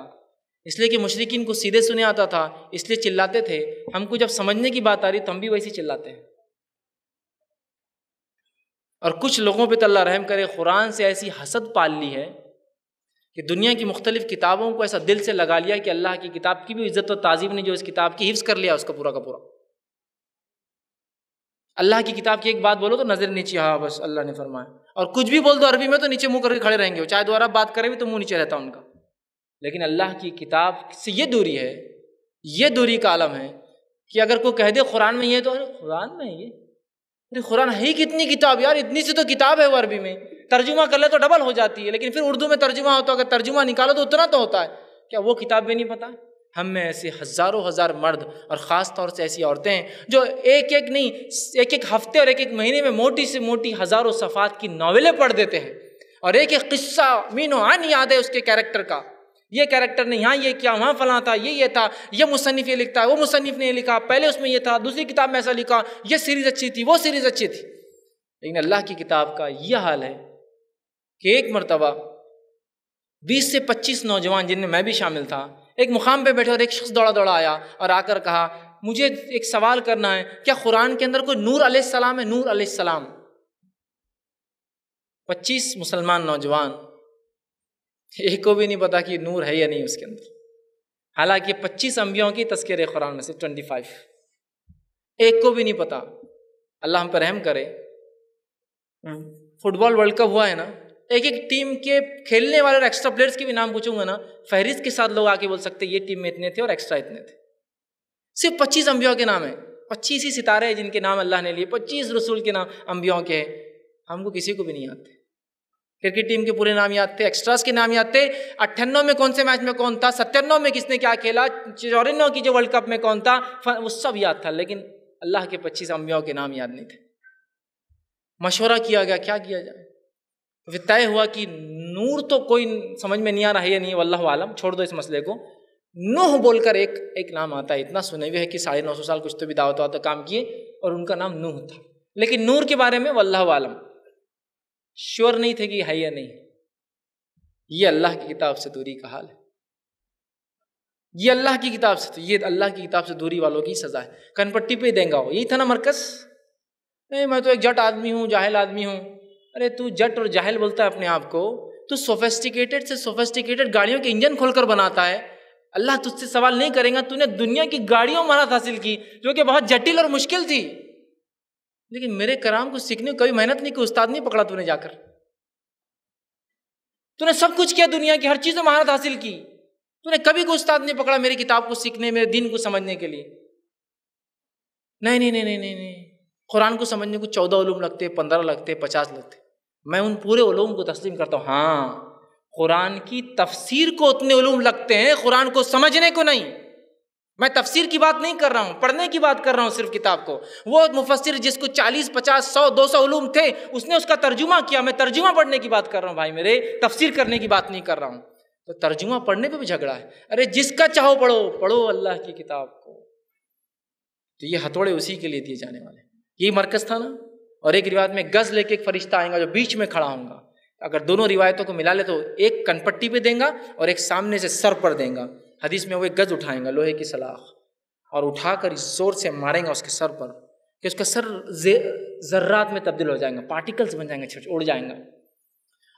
اس لیے کہ مشرقین کو سیدھے سنے آتا تھا، اس لیے چلاتے تھے۔ ہم کو جب سمجھنے کی بات آ رہی، تو ہم بھی ویسے چلاتے ہیں۔ اور کچھ لوگوں پہ تو اللہ رحم کرے، قرآن سے ایسی حسد پال لی ہے کہ دنیا کی مختلف کتابوں کو ایسا دل سے لگا لیا کہ اللہ کی کتاب کی بھی عزت و تعظیم نے جو اس کتاب کی حفظ کر لیا، اس کا پورا کا پورا۔ اللہ کی کتاب کی ایک بات بولو تو نظر نیچے ہاں بس اللہ نے فرمایا۔ اور کچھ بھی بول دو عربی میں تو نیچے منہ کر کے کھڑے رہیں گے چاہے دوبارہ بات کرے بھی تو منہ نیچے رہتا ان کا۔ لیکن اللہ کی کتاب سے یہ دوری ہے، یہ دوری کا عالم ہے کہ اگر کوئی کہہ دے قرآن میں یہ تو قرآن میں یہ۔ ارے قرآن ہے ہی کتنی کتاب یار، اتنی سی تو کتاب ہے وہ عربی میں۔ ترجمہ کر لے تو ڈبل ہو جاتی ہے، لیکن پھر اردو میں ترجمہ ہوتا ہے اگر ترجمہ نکالو تو اتنا تو ہوتا ہے۔ کیا وہ کتاب بھی نہیں پتا؟ ہم میں ایسے ہزاروں ہزار مرد اور خاص طور سے ایسی عورتیں ہیں جو ایک ایک نہیں، ایک ایک ہفتے اور ایک ایک مہینے میں موٹی سے موٹی ہزاروں صفات کی ناولیں پڑھ دیتے ہیں اور ایک ایک قصہ، مین و عن یاد ہے اس کے کیریکٹر کا۔ یہ کیریکٹر نے یہاں یہ کیا، وہاں فلاں تھا، یہ یہ تھا، یہ مصنف یہ لکھتا ہے وہ مصنف نے یہ لکھا، پہلے اس میں یہ تھا، دوسری کتاب میں ایسا لکھا، یہ سیریز اچھی تھی، وہ سیریز اچھی تھی۔ لیکن اللہ کی کتاب کا یہ حال ہے کہ ایک مرتبہ بیس سے پچیس نوجوان جن میں میں بھی شامل تھا ایک مقام پہ بیٹھے اور ایک شخص دوڑا دوڑا آیا اور آ کر کہا، مجھے ایک سوال کرنا ہے، کیا قرآن کے اندر کوئی نور علیہ السلام ہے؟ نور علیہ السلام۔ پچیس مسلمان نوجوان۔ ایک کو بھی نہیں پتا کہ نور ہے یا نہیں اس کے اندر۔ حالانکہ پچیس انبیوں کی تذکر قرآن میں سے ٹوینٹی فائیو۔ ایک کو بھی نہیں پتا۔ اللہ ہم پر رحم کرے۔ فٹ بال ورلڈ کپ ہوا ہے نا؟ ایک ایک ٹیم کے کھیلنے والے اور ایکسٹرا پلیئرس کے بھی نام پوچھوں گا نا، فہرست کے ساتھ لوگ آ کے بول سکتے یہ ٹیم میں اتنے تھے اور ایکسٹرا اتنے تھے۔ صرف پچیس امبیوں کے نام ہیں، پچیس ہی ستارے ہیں جن کے نام اللہ نے لیے، پچیس رسول کے نام امبیوں کے ہیں۔ ہم کو کسی کو بھی نہیں آتے کرکٹ ٹیم کے پورے نام یاد تھے ایکسٹراس کے نام یاد تھے۔ اٹھانو میں کون سے میچ میں کون تھا؟ ستانو میں کس نے کیا کھیلا؟ چورانو کی جو ورلڈ کپ میں کون تھا؟ وہ سب یاد تھا، لیکن اللہ کے پچیس امبیوں کے نام یاد نہیں تھے۔ مشورہ کیا گیا، کیا کیا جائے؟ طے ہوا کہ نور تو کوئی سمجھ میں نہیں آ رہا ہے یا نہیں، واللہ عالم، چھوڑ دو اس مسئلے کو۔ نوح بول کر ایک ایک نام آتا ہے، اتنا سنے ہوئے ہے کہ ساڑھے نو سو سال کچھ تو بھی دعوت واتا کام کیے اور ان کا نام نوح تھا۔ لیکن نور کے بارے میں واللہ عالم۔ شور نہیں تھے کہ ہے یا نہیں۔ یہ اللہ کی کتاب سے دوری کا حال ہے۔ یہ اللہ کی کتاب سے یہ اللہ کی کتاب سے دوری والوں کی سزا ہے۔ کن پٹی پہ دیں گا ہو یہی تھا نا مرکز۔ نہیں میں تو ایک جٹ آدمی ہوں، جاہل آدمی ہوں۔ ارے تو جٹ اور جاہل بولتا ہے اپنے آپ کو، تو سوفیسٹیکیٹڈ سے سوفیسٹیکیٹڈ گاڑیوں کے انجن کھول کر بناتا ہے۔ اللہ تجھ سے سوال نہیں کرے گا، تو نے دنیا کی گاڑیوں مہارت حاصل کی، جو کہ بہت جٹل اور مشکل تھی۔ لیکن میرے کرام کو سیکھنے کو کبھی محنت نہیں، کوئی استاد نہیں پکڑا تو نے جا کر۔ تو نے سب کچھ کیا دنیا کی، ہر چیز میں مہارت حاصل کی۔ تو نے کبھی کوئی استاد نہیں پکڑا میری کتاب کو سیکھنے، میرے دین کو سمجھنے کے لیے۔ نہیں نہیں نہیں نہیں نہیں۔ قرآن کو سمجھنے کو چودہ علوم لگتے، پندرہ لگتے، پچاس لگتے۔ میں ان پورے علوم کو تسلیم کرتا ہوں۔ ہاں قرآن کی تفسیر کو اتنے علوم لگتے ہیں، قرآن کو سمجھنے کو نہیں۔ میں تفسیر کی بات نہیں کر رہا ہوں، پڑھنے کی بات کر رہا ہوں صرف کتاب کو۔ وہ مفسر جس کو چالیس، پچاس، سو، دو سو علوم تھے، اس نے اس کا ترجمہ کیا۔ میں ترجمہ پڑھنے کی بات کر رہا ہوں، بھائی میرے، تفسیر کرنے کی بات نہیں کر رہا ہوں۔ تو ترجمہ پڑھنے پہ بھی جھگڑا ہے۔ ارے، جس کا چاہو پڑھو پڑھو اللہ کی کتاب کو۔ تو یہ ہتھوڑے اسی کے لیے دیے جانے والے۔ یہی مرکز تھا نا؟ اور ایک روایت میں گز لے کے ایک فرشتہ آئیں گا جو بیچ میں کھڑا ہوں گا۔ اگر دونوں روایتوں کو ملا لے تو ایک کنپٹی پہ دیں گا اور ایک سامنے سے سر پر دیں گا۔ حدیث میں وہ ایک گز اٹھائیں گا، لوہے کی سلاخ۔ اور اٹھا کر اس زور سے ماریں گا اس کے سر پر کہ اس کا سر ذرات میں تبدیل ہو جائیں گا پارٹیکلس بن جائیں گے اڑ جائیں گا۔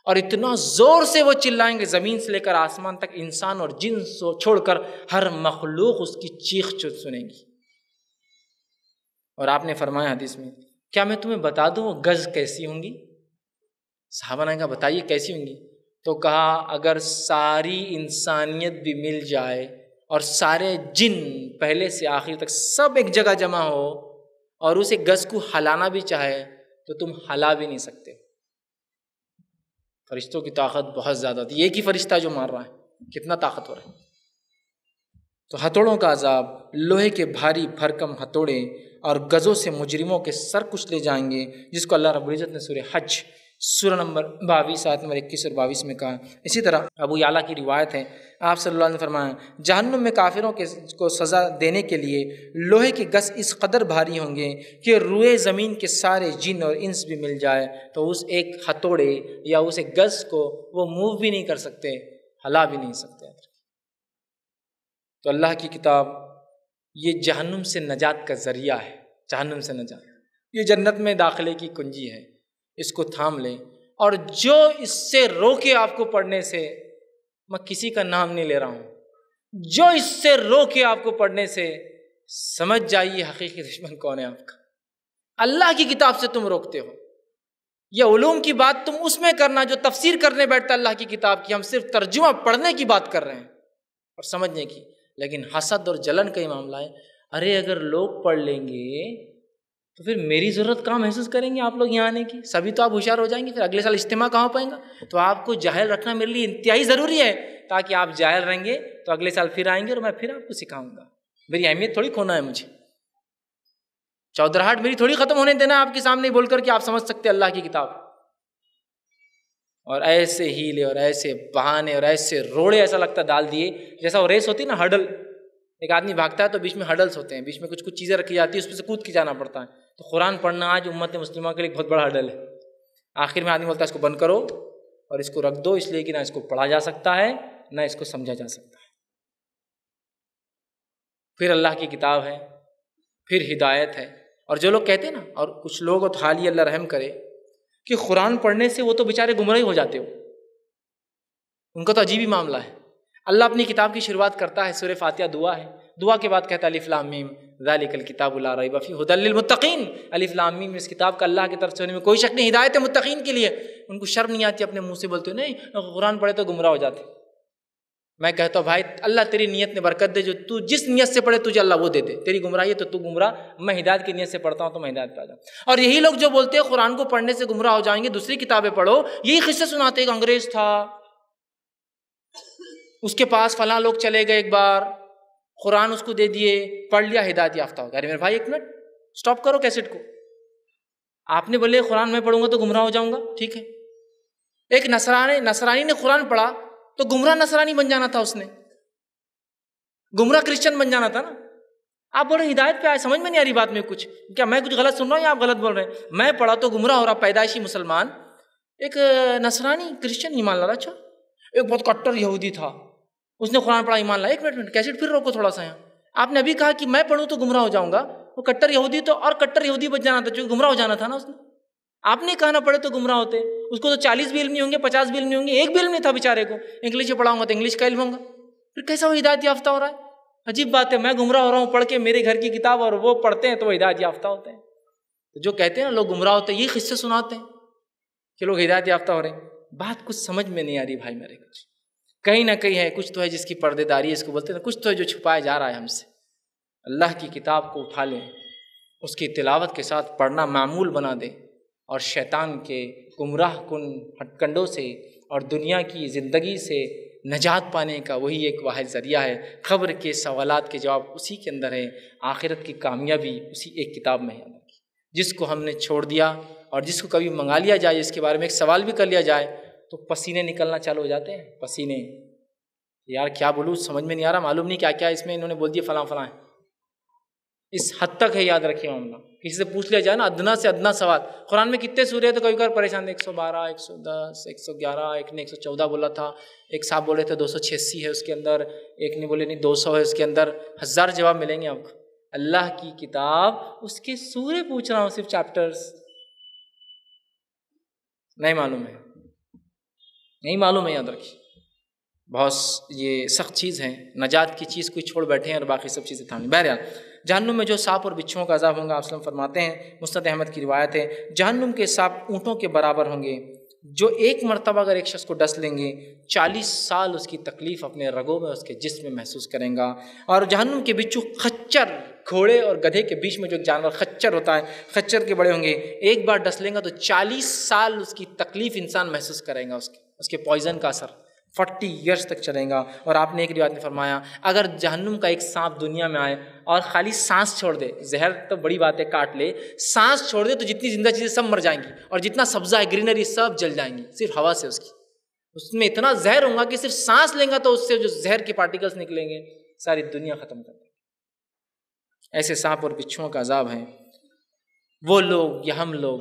اور اتنا زور سے وہ چلائیں گے، زمین سے لے کر آسمان تک انسان اور جن چھوڑ کر ہر مخلوق اس کی چیخ سنے گی۔ اور آپ نے فرمایا حدیث میں کیا میں تمہیں بتا دوں وہ گز کیسی ہوں گی؟ صحابہ نے کہا، بتائیے کیسی ہوں گی؟ تو کہا، اگر ساری انسانیت بھی مل جائے اور سارے جن پہلے سے آخر تک سب ایک جگہ جمع ہو اور اسے گز کو ہلانا بھی چاہے، تو تم ہلا بھی نہیں سکتے۔ فرشتوں کی طاقت بہت زیادہ تھی۔ ایک ہی فرشتہ جو مار رہا ہے، کتنا طاقتور ہے۔ تو ہتھوڑوں کا عذاب، لوہے کے بھاری بھرکم ہتھوڑے اور گزوں سے مجرموں کے سر کچھ لے جائیں گے، جس کو اللہ رب العزت نے سورہ حج، سورہ نمبر باویس آیت نمبر اکیس اور باویس میں کہا۔ اسی طرح ابو اعلیٰ کی روایت ہے۔ آپ صلی اللہ علیہ نے فرمایا، جہنم میں کافروں کے کو سزا دینے کے لیے لوہے کے گس اس قدر بھاری ہوں گے کہ روئے زمین کے سارے جن اور انس بھی مل جائے، تو اس ایک ہتھوڑے یا اس ایک گز کو وہ موو بھی نہیں کر سکتے، ہلا بھی نہیں سکتے۔ تو اللہ کی کتاب یہ جہنم سے نجات کا ذریعہ ہے۔ جہنم سے نجات یہ جنت میں داخلے کی کنجی ہے۔ اس کو تھام لیں۔ اور جو اس سے روکے آپ کو پڑھنے سے، میں کسی کا نام نہیں لے رہا ہوں۔ جو اس سے روکے آپ کو پڑھنے سے، سمجھ جائیے حقیقی دشمن کون ہے آپ کا۔ اللہ کی کتاب سے تم روکتے ہو۔ یہ علوم کی بات تم اس میں کرنا جو تفسیر کرنے بیٹھتا اللہ کی کتاب کی، ہم صرف ترجمہ پڑھنے کی بات کر رہے ہیں۔ اور سمجھنے کی، لیکن حسد اور جلن کا ہی معاملہ ہے۔ ارے اگر لوگ پڑھ لیں گے تو پھر میری ضرورت کہاں محسوس کریں گے آپ لوگ یہاں آنے کی؟ سبھی تو آپ ہوشیار ہو جائیں گے، پھر اگلے سال اجتماع کہاں پائیں گا تو آپ کو جاہل رکھنا میرے لیے انتہائی ضروری ہے تاکہ آپ جاہل رہیں گے تو اگلے سال پھر آئیں گے اور میں پھر آپ کو سکھاؤں گا۔ میری اہمیت تھوڑی کھونا ہے مجھے۔ چودراہٹ میری تھوڑی ختم ہونے دینا آپ کے سامنے بول کر کہ آپ سمجھ سکتے اللہ کی کتاب۔ اور ایسے ہیلے اور ایسے بہانے اور ایسے روڑے ایسا لگتا ہے ڈال دیے جیسا وہ ریس ہوتی ہے نا ہڈل ایک آدمی بھاگتا ہے تو بیچ میں ہڈلس ہوتے ہیں، بیچ میں کچھ کچھ چیزیں رکھی جاتی ہیں، اس پہ سے کود کے جانا پڑتا ہے۔ تو قرآن پڑھنا آج امت مسلمہ کے لیے بہت بڑا ہڈل ہے۔ آخر میں آدمی بولتا ہے، اس کو بند کرو اور اس کو رکھ دو، اس لیے کہ نہ اس کو پڑھا جا سکتا ہے، نہ اس کو سمجھا جا سکتا ہے۔ پھر اللہ کی کتاب ہے، پھر ہدایت ہے۔ اور جو لوگ کہتے ہیں نا، اور کچھ لوگ تو حال ہی اللہ رحم کرے کہ قرآن پڑھنے سے وہ تو بیچارے گمراہ ہو جاتے ہو۔ ان کا تو عجیب ہی معاملہ ہے۔ اللہ اپنی کتاب کی شروعات کرتا ہے سور فاتحہ دعا ہے۔ دعا کے بعد کہتا ہے علی فلامیم ذالک الکتاب اللہ رہی بفی حد المطقین علی فلامیم اس کتاب کا اللہ کی طرف سے ہونے میں کوئی شک نہیں، ہدایت ہے متقین کے لیے۔ ان کو شرم نہیں آتی، اپنے منہ سے بولتے ہو نہیں قرآن پڑھے تو گمراہ ہو جاتے۔ میں کہتا ہوں، بھائی، اللہ تیری نیت نے برکت دے، جو تو جس نیت سے پڑھے، تجھے اللہ وہ دے دے۔ تیری گمراہی ہے تو تو گمراہ۔ میں ہدایت کی نیت سے پڑھتا ہوں تو میں ہدایت پہ آ جاؤں۔ اور یہی لوگ جو بولتے ہیں، قرآن کو پڑھنے سے گمراہ ہو جائیں گے، دوسری کتابیں پڑھو۔ یہی قصے سناتے ایک انگریز تھا۔ اس کے پاس فلاں لوگ چلے گئے ایک بار، قرآن اس کو دے دیے، پڑھ لیا، ہدایت یافتہ ہو گیا۔ ارے میرے بھائی، ایک منٹ اسٹاپ کرو کیسٹ کو۔ آپ نے بولے، قرآن میں پڑھوں گا تو گمراہ ہو جاؤں گا؟ ٹھیک ہے۔ ایک نسرانی نسرانی نے قرآن پڑھا تو گمراہ نسرانی بن جانا تھا اس نے۔ گمراہ کرسچن بن جانا تھا نا۔ آپ بول رہے ہدایت پہ آئے سمجھ میں نہیں آ رہی بات میں کچھ۔ کیا میں کچھ غلط سن رہا ہوں یا آپ غلط بول رہے ہیں؟ میں پڑھا تو گمراہ ہو رہا پیدائشی مسلمان۔ ایک نسرانی کرسچن ایمان لا رہا اچھا ایک بہت کٹر یہودی تھا۔ اس نے قرآن پڑھا، ایمان لایا۔ ایک منٹ منٹ کیسٹ پھر روکو تھوڑا سا یہاں؟ آپ نے ابھی کہا کہ میں پڑھوں تو گمراہ ہو جاؤں گا۔ وہ کٹر یہودی تو اور کٹر یہودی بچ جانا تھا جو گمراہ ہو جانا تھا نا اس نے۔ آپ نے کہا نہ پڑھے تو گمراہ ہوتے۔ اس کو تو چالیس بھی علم نہیں ہوں گے، پچاس بھی علم نہیں ہوں گے، ایک بھی علم نہیں تھا بیچارے کو۔ انگلش پڑھاؤں گا تو انگلش کا علم ہوں گا پھر کیسا وہ ہدایت یافتہ ہو رہا ہے؟ عجیب بات ہے، میں گمراہ ہو رہا ہوں، پڑھ کے میرے گھر کی کتاب اور وہ پڑھتے ہیں تو وہ ہدایت یافتہ ہوتے ہیں۔ جو کہتے ہیں نا، لوگ گمراہ ہوتے ہیں یہ قصے سناتے ہیں کہ لوگ ہدایت یافتہ ہو رہے ہیں۔ بات کچھ سمجھ میں نہیں آ رہی بھائی میرے کچھ۔ کہیں نہ کہیں ہے، کچھ تو ہے جس کی پردے داری ہے، اس کو بولتے ہیں کچھ تو ہے جو چھپایا جا رہا ہے ہم سے۔ اللہ کی کتاب کو اٹھا لیں، اس کی تلاوت کے ساتھ پڑھنا معمول بنا دیں۔ اور شیطان کے گمراہ کن ہٹ کنڈوں سے اور دنیا کی زندگی سے نجات پانے کا وہی ایک واحد ذریعہ ہے۔ خبر کے سوالات کے جواب اسی کے اندر ہے آخرت کی کامیابی اسی ایک کتاب میں ہے۔ جس کو ہم نے چھوڑ دیا اور جس کو کبھی منگا لیا جائے، اس کے بارے میں ایک سوال بھی کر لیا جائے تو پسینے نکلنا چالو ہو جاتے ہیں، پسینے۔ یار کیا بولوں، سمجھ میں نہیں آ رہا، معلوم نہیں کیا کیا اس میں انہوں نے بول دیا، فلاں فلاں۔ اس حد تک ہے، یاد رکھیے معاملہ کسی سے پوچھ لیا جائے نا، ادنا سے ادنا سوال۔ قرآن میں کتنے سورے تو کبھی کبھار پریشان، ایک سو بارہ، ایک سو دس، ایک سو گیارہ، ایک نے ایک سو چودہ بولا تھا۔ ایک صاحب بولے تھے دو سو چھیاسی ہے اس کے اندر، ایک نے بولے نہیں دو سو ہے اس کے اندر۔ ہزار جواب ملیں گے آپ کو اللہ کی کتاب، اس کے سورے پوچھ رہا ہوں، صرف چیپٹرس نہیں معلوم ہے۔ نہیں معلوم ہے یاد رکھیے بہت یہ سخت چیز ہے نجات کی چیز کوئی چھوڑ بیٹھے ہیں اور باقی سب چیزیں تھامی بہرحال، جہنم میں جو سانپ اور بچھوؤں کا عذاب ہوں گا، آپ فرماتے ہیں مستد احمد کی روایت ہے، جہنم کے سانپ اونٹوں کے برابر ہوں گے۔ جو ایک مرتبہ اگر ایک شخص کو ڈس لیں گے، چالیس سال اس کی تکلیف اپنے رگوں میں، اس کے جسم میں محسوس کریں گا۔ اور جہنم کے بچھو خچر، گھوڑے اور گدھے کے بیچ میں جو جانور خچر ہوتا ہے، خچر کے بڑے ہوں گے، ایک بار ڈس لیں گا تو چالیس سال اس کی تکلیف انسان محسوس کریں گا اس کے اس کے پوائزن کا اثر فورٹی ایئرس تک چلیں گا۔ اور آپ نے ایک روایت میں فرمایا، اگر جہنم کا ایک سانپ دنیا میں آئے اور خالی سانس چھوڑ دے، زہر تو بڑی بات ہے، کاٹ لے، سانس چھوڑ دے تو جتنی زندہ چیزیں سب مر جائیں گی اور جتنا سبزہ ہے گرینری سب جل جائیں گی، صرف ہوا سے اس کی۔ اس میں اتنا زہر ہوں گا کہ صرف سانس لیں گا تو اس سے جو زہر کے پارٹیکلس نکلیں گے، ساری دنیا ختم کر دیں ایسے سانپ اور بچھوؤں کا عذاب ہے۔ وہ لوگ یا ہم لوگ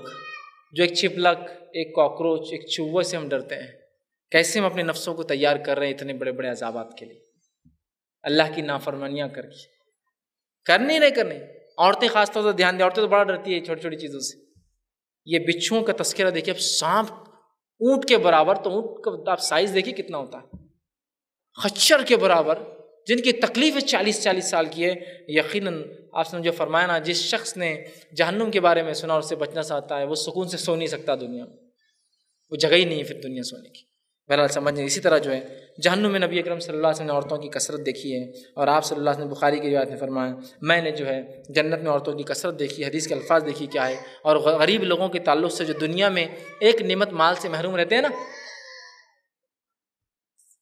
جو ایک چھپلک ایک کاکروچ ایک چوہے سے ہم ڈرتے ہیں کیسے ہم اپنے نفسوں کو تیار کر رہے ہیں اتنے بڑے بڑے عذابات کے لیے؟ اللہ کی نافرمانیاں کر کے۔ کرنے نہیں کرنے۔ عورتیں خاص طور سے دھیان دیں، عورتیں تو بڑا ڈرتی ہے چھوٹی چھوٹی چیزوں سے۔ یہ بچھوؤں کا تذکرہ دیکھیے، اب سانپ اونٹ کے برابر تو اونٹ کا آپ سائز دیکھیے کتنا ہوتا ہے۔ خچر کے برابر، جن کی تکلیف چالیس چالیس سال کی ہے یقیناً آپ نے جو فرمایا نا، جس شخص نے جہنم کے بارے میں سنا اور اسے بچنا چاہتا ہے، وہ سکون سے سو نہیں سکتا دنیا میں۔ وہ جگہ ہی نہیں ہے پھر دنیا سونے کی۔ بہرحال سمجھیں اسی طرح جو ہے، جہنم میں نبی اکرم صلی اللہ علیہ وسلم نے عورتوں کی کثرت دیکھی ہے، اور آپ صلی اللہ علیہ وسلم بخاری کی روایت نے فرمایا، میں نے جو ہے جنت میں عورتوں کی کثرت دیکھی، حدیث کے الفاظ دیکھی کیا ہے، اور غریب لوگوں کے تعلق سے جو دنیا میں ایک نعمت مال سے محروم رہتے ہیں نا،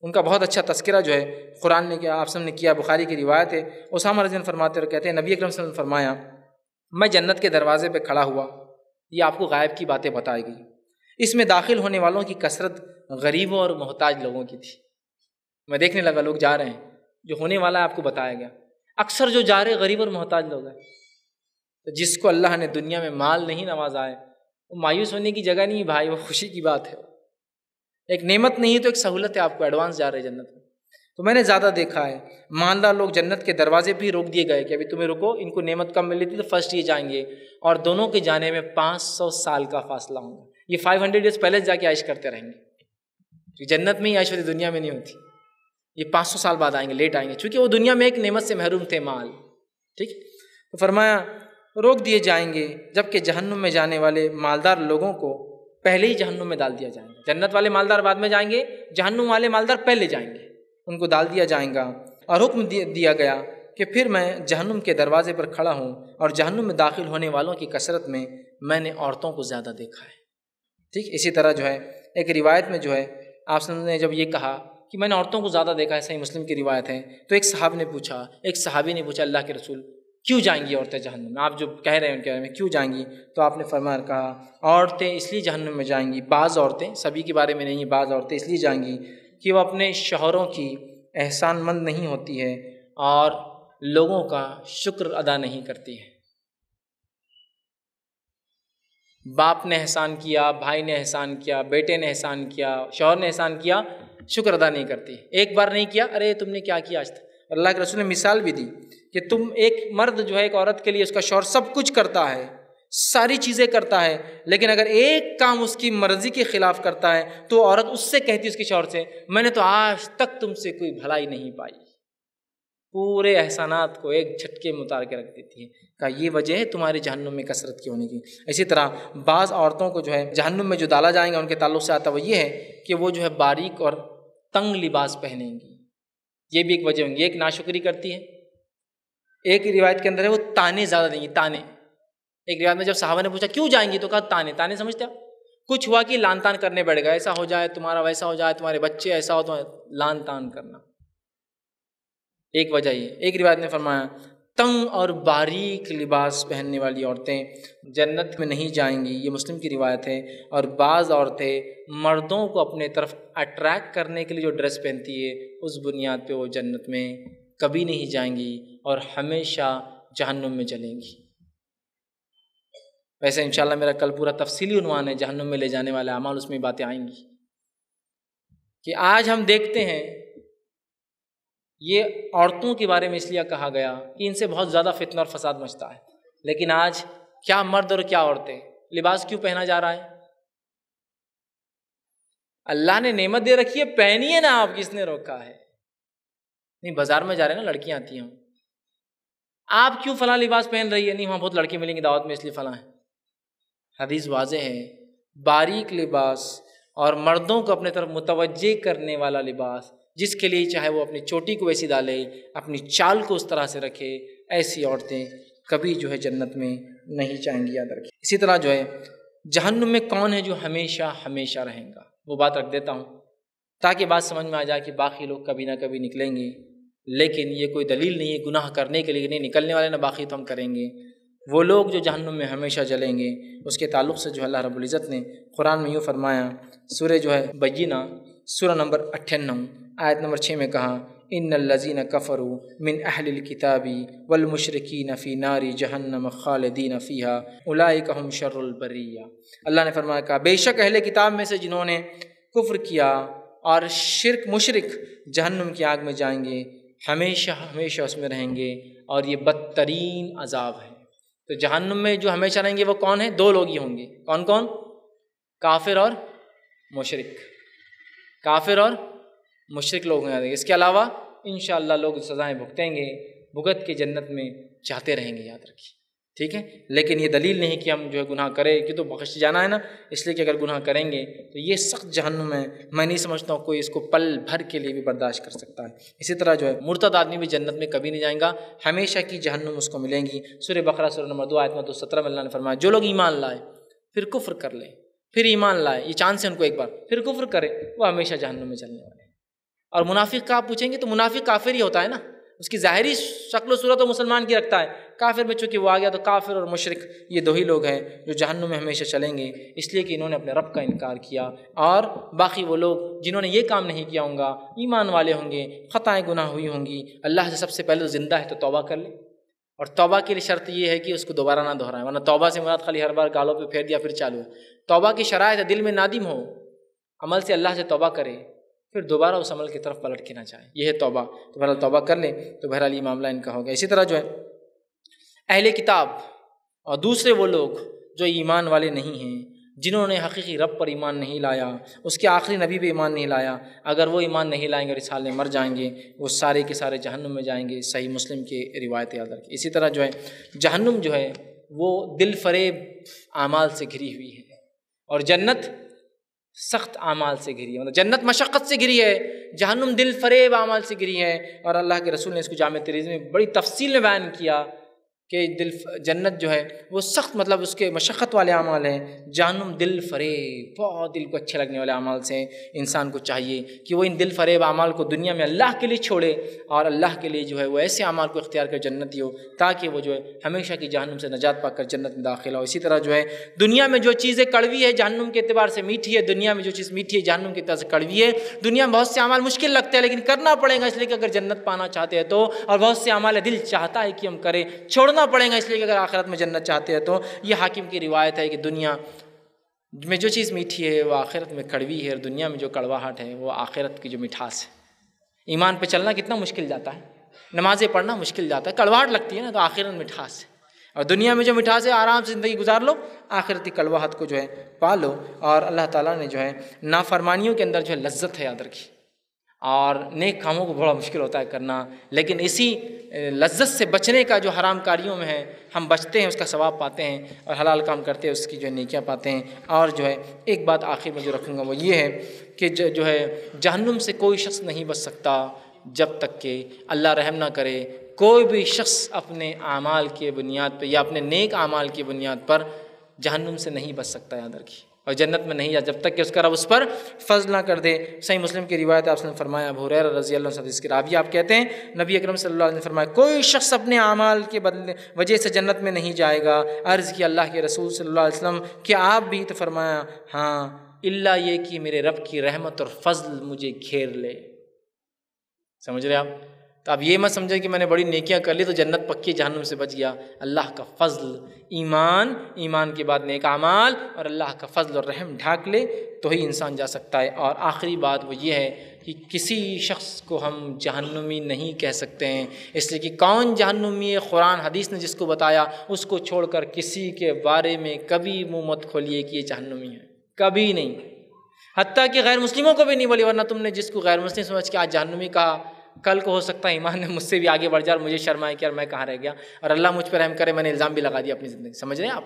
ان کا بہت اچھا تذکرہ جو ہے قرآن نے کیا، آپ نے کیا، بخاری کی روایت ہے، اسامہ رضین فرماتے اور کہتے ہیں، نبی اکرم صلی اللہ علیہ وسلم فرمایا، میں جنت کے دروازے پہ کھڑا ہوا، یہ آپ کو غائب کی باتیں بتائی گئی اس میں داخل ہونے والوں کی کثرت غریبوں اور محتاج لوگوں کی تھی۔ میں دیکھنے لگا، لوگ جا رہے ہیں، جو ہونے والا ہے آپ کو بتایا گیا۔ اکثر جو جا رہے غریب اور محتاج لوگ ہیں۔ تو جس کو اللہ نے دنیا میں مال نہیں نوازا ہے، وہ مایوس ہونے کی جگہ نہیں، بھائی، وہ خوشی کی بات ہے۔ ایک نعمت نہیں، تو ایک سہولت ہے آپ کو، ایڈوانس جا رہے جنت میں۔ تو میں نے زیادہ دیکھا ہے ماندار لوگ جنت کے دروازے بھی روک دیے گئے کہ ابھی تمہیں رکو، ان کو نعمت کم ملی تھی تو فرسٹ یہ جائیں گے۔ اور دونوں کے جانے میں پانچ سو سال کا فاصلہ ہوں گا۔ یہ فائیو ہنڈریڈ ایئرس پہلے جا کے عائش کرتے رہیں گے۔ جنت میں ہی عائش ہوتی دنیا میں نہیں ہوتی۔ یہ پانچ سو سال بعد آئیں گے لیٹ آئیں گے۔ چونکہ وہ دنیا میں ایک نعمت سے محروم تھے مال۔ ٹھیک؟ تو فرمایا، روک دیے جائیں گے جبکہ جہنم میں جانے والے مالدار لوگوں کو پہلے ہی جہنم میں ڈال دیا جائیں گا جنت والے مالدار بعد میں جائیں گے، جہنم والے مالدار پہلے جائیں گے۔ ان کو ڈال دیا جائیں گا۔ اور حکم دیا گیا کہ پھر میں جہنم کے دروازے پر کھڑا ہوں اور جہنم میں داخل ہونے والوں کی کثرت میں میں نے عورتوں کو زیادہ دیکھا ہے۔ ٹھیک، اسی طرح جو ہے، ایک روایت میں جو ہے، آپ نے جب یہ کہا کہ میں نے عورتوں کو زیادہ دیکھا ہے، صحیح مسلم کی روایت ہے، تو ایک صحاب نے پوچھا، ایک صحابی نے پوچھا، اللہ کے رسول، کیوں جائیں گی عورتیں جہنم؟ میں آپ جو کہہ رہے ہیں ان کے بارے میں، کیوں جائیں گی؟ تو آپ نے فرمایا، کہا، عورتیں اس لیے جہنم میں جائیں گی، بعض عورتیں، سبھی کے بارے میں نہیں، بعض عورتیں اس لیے جائیں گی کہ وہ اپنے شوہروں کی احسان مند نہیں ہوتی ہے اور لوگوں کا شکر ادا نہیں کرتی ہے۔ باپ نے احسان کیا، بھائی نے احسان کیا، بیٹے نے احسان کیا، شوہر نے احسان کیا، شکر ادا نہیں کرتی۔ ایک بار نہیں کیا، ارے تم نے کیا کیا آج تک؟ اللہ کے رسول نے مثال بھی دی کہ تم ایک مرد جو ہے، ایک عورت کے لیے اس کا شوہر سب کچھ کرتا ہے، ساری چیزیں کرتا ہے، لیکن اگر ایک کام اس کی مرضی کے خلاف کرتا ہے، تو عورت اس سے کہتی ہے اس کے شوہر سے، میں نے تو آج تک تم سے کوئی بھلائی نہیں پائی۔ پورے احسانات کو ایک جھٹکے میں اتار کے رکھ دیتی ہے کہ یہ وجہ ہے تمہاری جہنم میں کثرت کی ہونے کی۔ اسی طرح بعض عورتوں کو جو ہے جہنم میں جو ڈالا جائیں گا ان کے تعلق سے آتا وہ یہ ہے کہ وہ جو ہے باریک اور تنگ لباس پہنیں گی۔ یہ بھی ایک وجہ ہوں گی۔ ایک ناشکری کرتی ہے ایک روایت کے اندر ہے وہ تانے زیادہ دیں گی، تانے۔ ایک روایت میں جب صحابہ نے پوچھا کیوں جائیں گی، تو کہا تانے تانے سمجھتے آپ کچھ ہوا کہ لان تان کرنے بیٹھ گا ایسا ہو جائے، تمہارا ویسا ہو جائے، تمہارے بچے ایسا ہو تو لان تان کرنا۔ ایک وجہ یہ ایک روایت نے فرمایا تنگ اور باریک لباس پہننے والی عورتیں جنت میں نہیں جائیں گی، یہ مسلم کی روایت ہے۔ اور بعض عورتیں مردوں کو اپنے طرف اٹریکٹ کرنے کے لیے جو ڈریس پہنتی ہے، اس بنیاد پہ وہ جنت میں کبھی نہیں جائیں گی اور ہمیشہ جہنم میں چلیں گی۔ ویسے انشاءاللہ میرا کل پورا تفصیلی عنوان ہے، جہنم میں لے جانے والے اعمال اس میں باتیں آئیں گی۔ کہ آج ہم دیکھتے ہیں یہ عورتوں کے بارے میں اس لیے کہا گیا کہ ان سے بہت زیادہ فتنہ اور فساد مچتا ہے۔ لیکن آج کیا مرد اور کیا عورتیں لباس کیوں پہنا جا رہا ہے؟ اللہ نے نعمت دے رکھی ہے، پہنی ہے نا آپ، کس نے روکا ہے؟ نہیں، بازار میں جا رہے ہیں نا، لڑکیاں آتی ہیں۔ آپ کیوں فلاں لباس پہن رہی ہے؟ نہیں، وہاں بہت لڑکی ملیں گی دعوت میں اس لیے فلاں ہے حدیث واضح ہے، باریک لباس اور مردوں کو اپنے طرف متوجہ کرنے والا لباس جس کے لیے چاہے وہ اپنی چوٹی کو ویسی ڈالے اپنی چال کو اس طرح سے رکھے ایسی عورتیں کبھی جو ہے جنت میں نہیں چاہیں گی، یاد رکھیں۔ اسی طرح جو ہے، جہنم میں کون ہے جو ہمیشہ ہمیشہ رہیں گا؟ وہ بات رکھ دیتا ہوں تاکہ بات سمجھ میں آ جائے کہ باقی لوگ کبھی نہ کبھی نکلیں گے۔ لیکن یہ کوئی دلیل نہیں ہے، گناہ کرنے کے لیے نہیں نکلنے والے، نہ باقی تو ہم کریں گے۔ وہ لوگ جو جہنم میں ہمیشہ جلیں گے، اس کے تعلق سے جو اللہ رب العزت نے قرآن میں یوں فرمایا، سورہ جو ہے بینہ سورہ نمبر اٹھانو آیت نمبر چھ میں کہا، ان الزین کفرو من اہل الکتابی والمشرکین فی ناری جہنم خالدین فیہا اولئک ہم شر البریہ. اللہ نے فرمایا، کہا، بے شک اہل کتاب میں سے جنہوں نے کفر کیا اور شرک مشرک جہنم کی آگ میں جائیں گے، ہمیشہ ہمیشہ اس میں رہیں گے اور یہ بدترین عذاب ہے۔ تو جہنم میں جو ہمیشہ رہیں گے وہ کون ہیں؟ دو لوگ ہی ہوں گے۔ کون کون؟ کافر اور مشرق کافر اور مشرق لوگ ہیں۔ اس کے علاوہ انشاءاللہ لوگ سزائیں بھگتیں گے۔ بھگت کے جنت میں چاہتے رہیں گے، یاد رکھیے۔ ٹھیک ہے؟ لیکن یہ دلیل نہیں کہ ہم جو ہے گناہ کریں کہ تو بخش جانا ہے نا۔ اس لیے کہ اگر گناہ کریں گے تو یہ سخت جہنم ہے۔ میں نہیں سمجھتا ہوں کوئی اس کو پل بھر کے لیے بھی برداشت کر سکتا ہے۔ اسی طرح جو ہے مرتد آدمی بھی جنت میں کبھی نہیں جائیں گا۔ ہمیشہ کی جہنم اس کو ملیں گی۔ سورہ بقرہ، سورہ نمبر دو، آیت دو سترہ میں اللہ نے فرمایا، جو لوگ ایمان لائے، پھر کفر کر لیں۔ پھر ایمان لائے۔ یہ چاند سے ان کو ایک بار۔ پھر کفر کرے، وہ ہمیشہ جہنم میں چلنے والے اور منافق کا آپ پوچھیں گے؟ تو منافق کافر ہی ہوتا ہے نا۔ اس کی ظاہری شکل و صورت و مسلمان کی رکھتا ہے۔ کافر میں چونکہ وہ آ گیا تو کافر اور مشرق یہ دو ہی لوگ ہیں جو جہنم میں ہمیشہ چلیں گے۔ اس لیے کہ انہوں نے اپنے رب کا انکار کیا۔ اور باقی وہ لوگ جنہوں نے یہ کام نہیں کیا ہوں گا، ایمان والے ہوں گے، خطائیں گناہ ہوئی ہوں گی۔ اللہ سے سب سے پہلے تو زندہ ہے تو توبہ کر لے۔ اور توبہ کے لیے شرط یہ ہے کہ اس کو دوبارہ نہ دہرائیں، ورنہ توبہ سے مراد خالی ہر بار گالوں پہ پھیر دیا پھر چالو۔ توبہ کی شرائط ہے دل میں نادم ہو، عمل سے اللہ سے توبہ کرے۔ پھر دوبارہ اس عمل کی طرف پلٹ کے نہ چاہے یہ ہے توبہ۔ تو بہرحال توبہ کر لیں تو بہرحال یہ معاملہ ان کا ہو گیا اسی طرح جو ہے، اہل کتاب اور دوسرے وہ لوگ جو ایمان والے نہیں ہیں، جنہوں نے حقیقی رب پر ایمان نہیں لایا، اس کے آخری نبی پہ ایمان نہیں لایا، اگر وہ ایمان نہیں لائیں گے رسال میں مر جائیں گے، وہ سارے کے سارے جہنم میں جائیں گے۔ صحیح مسلم کے روایت یاد رکھیں۔ اسی طرح جو ہے، جہنم جو ہے، وہ دل فریب اعمال سے گھری ہوئی ہے۔ اور جنت سخت اعمال سے گھری ہے۔ مطلب جنت مشقت سے گھری ہے، جہنم دل فریب اعمال سے گھری ہے۔ اور اللہ کے رسول نے اس کو جامع تریز میں بڑی تفصیل میں بیان کیا۔ کہ دل جنت جو ہے وہ سخت مطلب اس کے مشقت والے اعمال ہیں۔ جہنم دل فریب، بہت دل کو اچھے لگنے والے اعمال سے انسان کو چاہیے کہ وہ ان دل فریب اعمال کو دنیا میں اللہ کے لیے چھوڑے اور اللہ کے لیے جو ہے وہ ایسے اعمال کو اختیار کر جنتی ہو تاکہ وہ جو ہے ہمیشہ کی جہنم سے نجات پا کر جنت میں داخل ہو۔ اسی طرح جو ہے دنیا میں جو چیزیں کڑوی ہے جہنم کے اعتبار سے میٹھی ہے۔ دنیا میں جو چیز میٹھی ہے، جہنم کے اعتبار سے کڑوی ہے۔ دنیا میں بہت سے اعمال مشکل لگتے ہیں، لیکن کرنا پڑے گا۔ اس لیے کہ اگر جنت پانا چاہتے ہیں تو، اور بہت سے اعمال دل چاہتا ہے کہ ہم کریں۔ چھوڑنا پڑے گا اس لیے کہ اگر آخرت میں جنت چاہتے ہیں تو یہ حاکم کی روایت ہے کہ دنیا میں جو چیز میٹھی ہے وہ آخرت میں کڑوی ہے اور دنیا میں جو کڑواہٹ ہے وہ آخرت کی جو مٹھاس ہے۔ ایمان پہ چلنا کتنا مشکل جاتا ہے، نمازیں پڑھنا مشکل جاتا ہے، کڑواہٹ لگتی ہے نا تو آخرت مٹھاس ہے۔ اور دنیا میں جو مٹھاس ہے، آرام سے زندگی گزار لو، آخرتی کڑواہٹ کو جو ہے پا لو۔ اور اللہ تعالیٰ نے جو ہے نافرمانیوں کے اندر جو ہے لذت ہے یاد رکھی اور نیک کاموں کو بڑا مشکل ہوتا ہے کرنا۔ لیکن اسی لذت سے بچنے کا جو حرام کاریوں میں ہے، ہم بچتے ہیں، اس کا ثواب پاتے ہیں اور حلال کام کرتے ہیں، اس کی جو نیکیاں پاتے ہیں۔ اور جو ہے، ایک بات آخر میں جو رکھوں گا وہ یہ ہے کہ جو ہے، جہنم سے کوئی شخص نہیں بچ سکتا جب تک کہ اللہ رحم نہ کرے۔ کوئی بھی شخص اپنے اعمال کے بنیاد پہ یا اپنے نیک اعمال کی بنیاد پر جہنم سے نہیں بچ سکتا، یاد رکھیے۔ اور جنت میں نہیں جا، جب تک کہ اس کا رب اس پر فضل نہ کر دے۔ صحیح مسلم کی روایت آپ نے فرمایا، ابو حریر رضی اللہ عنہ اس کے رابی آپ کہتے ہیں، نبی اکرم صلی اللہ علیہ نے فرمایا، کوئی شخص اپنے اعمال کے بدلے، وجہ سے جنت میں نہیں جائے گا۔ عرض کی اللہ کے رسول صلی اللہ علیہ وسلم کہ آپ بھی تو فرمایا ہاں اللہ یہ کہ میرے رب کی رحمت اور فضل مجھے گھیر لے۔ سمجھ رہے آپ؟ تو اب یہ مت سمجھے کہ میں نے بڑی نیکیاں کر لی تو جنت پکی جہنم سے بچ گیا۔ اللہ کا فضل، ایمان ایمان کے بعد نیک اعمال اور اللہ کا فضل اور رحم ڈھاک لے تو ہی انسان جا سکتا ہے۔ اور آخری بات وہ یہ ہے کہ کسی شخص کو ہم جہنمی نہیں کہہ سکتے ہیں۔ اس لیے کہ کون جہنمی ہے؟ قرآن، حدیث نے جس کو بتایا، اس کو چھوڑ کر کسی کے بارے میں کبھی منہ مت کھولیے کہ یہ جہنمی ہے۔ کبھی نہیں۔ حتیٰ کہ غیر مسلموں کو بھی نہیں بولی، ورنہ تم نے جس کو غیر مسلم سمجھ کے آج جہنمی کہا۔ کل کو ہو سکتا ہے ایمان نے مجھ سے بھی آگے بڑھ جائے اور مجھے شرمائے کہ یار میں کہاں رہ گیا اور اللہ مجھ پہ رحم کرے، میں نے الزام بھی لگا دیا اپنی زندگی۔ سمجھ رہے ہیں آپ؟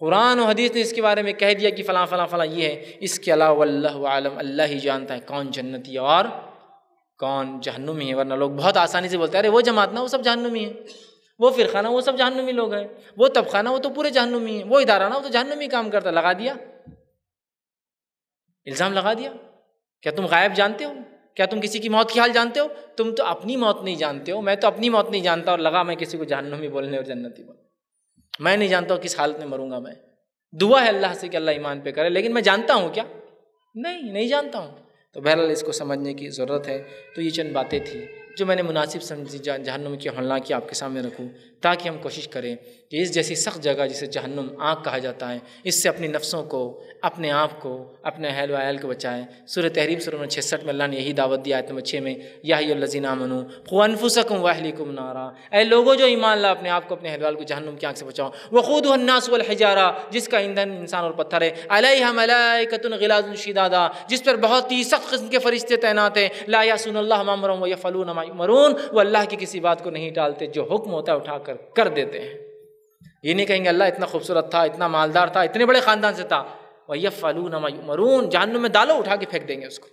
قرآن و حدیث نے اس کے بارے میں کہہ دیا کہ فلاں فلاں فلاں یہ ہے۔ اس کے علاوہ اللہ عالم اللہ ہی جانتا ہے کون جنتی اور کون جہنمی ہے۔ ورنہ لوگ بہت آسانی سے بولتے ہیں، ارے وہ جماعت نا، وہ سب جہنمی ہے وہ فرقانہ وہ سب جہنمی لوگ ہیں۔ وہ طبقہ وہ تو پورے جہنمی ہیں۔ وہ ادارہ نا، وہ تو جہنمی کام کرتا لگا دیا؟ الزام لگا دیا؟ کیا تم غائب جانتے ہو؟ کیا تم کسی کی موت کی حال جانتے ہو؟ تم تو اپنی موت نہیں جانتے ہو۔ میں تو اپنی موت نہیں جانتا اور لگا میں کسی کو جہنمی بولنے اور جنتی بول میں نہیں جانتا ہوں کس حالت میں مروں گا میں۔ دعا ہے اللہ سے کہ اللہ ایمان پہ کرے، لیکن میں جانتا ہوں کیا؟ نہیں نہیں جانتا ہوں۔ تو بہرحال اس کو سمجھنے کی ضرورت ہے۔ تو یہ چند باتیں تھیں جو میں نے مناسب سمجھی، جہنم کی حلنا کی آپ کے سامنے رکھوں۔ تاکہ ہم کوشش کریں کہ اس جیسی سخت جگہ جسے جہنم آنکھ کہا جاتا ہے، اس سے اپنی نفسوں کو، اپنے آپ کو، اپنے اہل و اہل کو بچائیں۔ سورہ تحریم سر نمبر چھسٹھ میں اللہ نے یہی دعوت دیا نمبر چھ میں، یا الزینہ منو خوانفسکم واہلی کم نارا۔ اے لوگوں جو ایمان لا اپنے آپ کو، اپنے اہل کو جہنم کی آنکھ سے بچاؤ۔ وہ خود الناس والحجارہ، جس کا ایندھن انسان اور پتھر ہے۔ علیہ ملائکۃ غلاظ شدادا، جس پر بہت ہی سخت قسم کے فرشتے تعینات ہیں۔ لا یاسون اللہ مامرم و یفلون ما یمرون وہ اللہ کی کسی بات کو نہیں ٹالتے، جو حکم ہوتا ہے اٹھا کر۔ کر دیتے ہیں۔ یہ نہیں کہیں گے اللہ اتنا خوبصورت تھا، اتنا مالدار تھا، اتنے بڑے خاندان سے تھا۔ وہ یہ فلون مرون جہنم میں دالو اٹھا کے پھینک دیں گے اس کو۔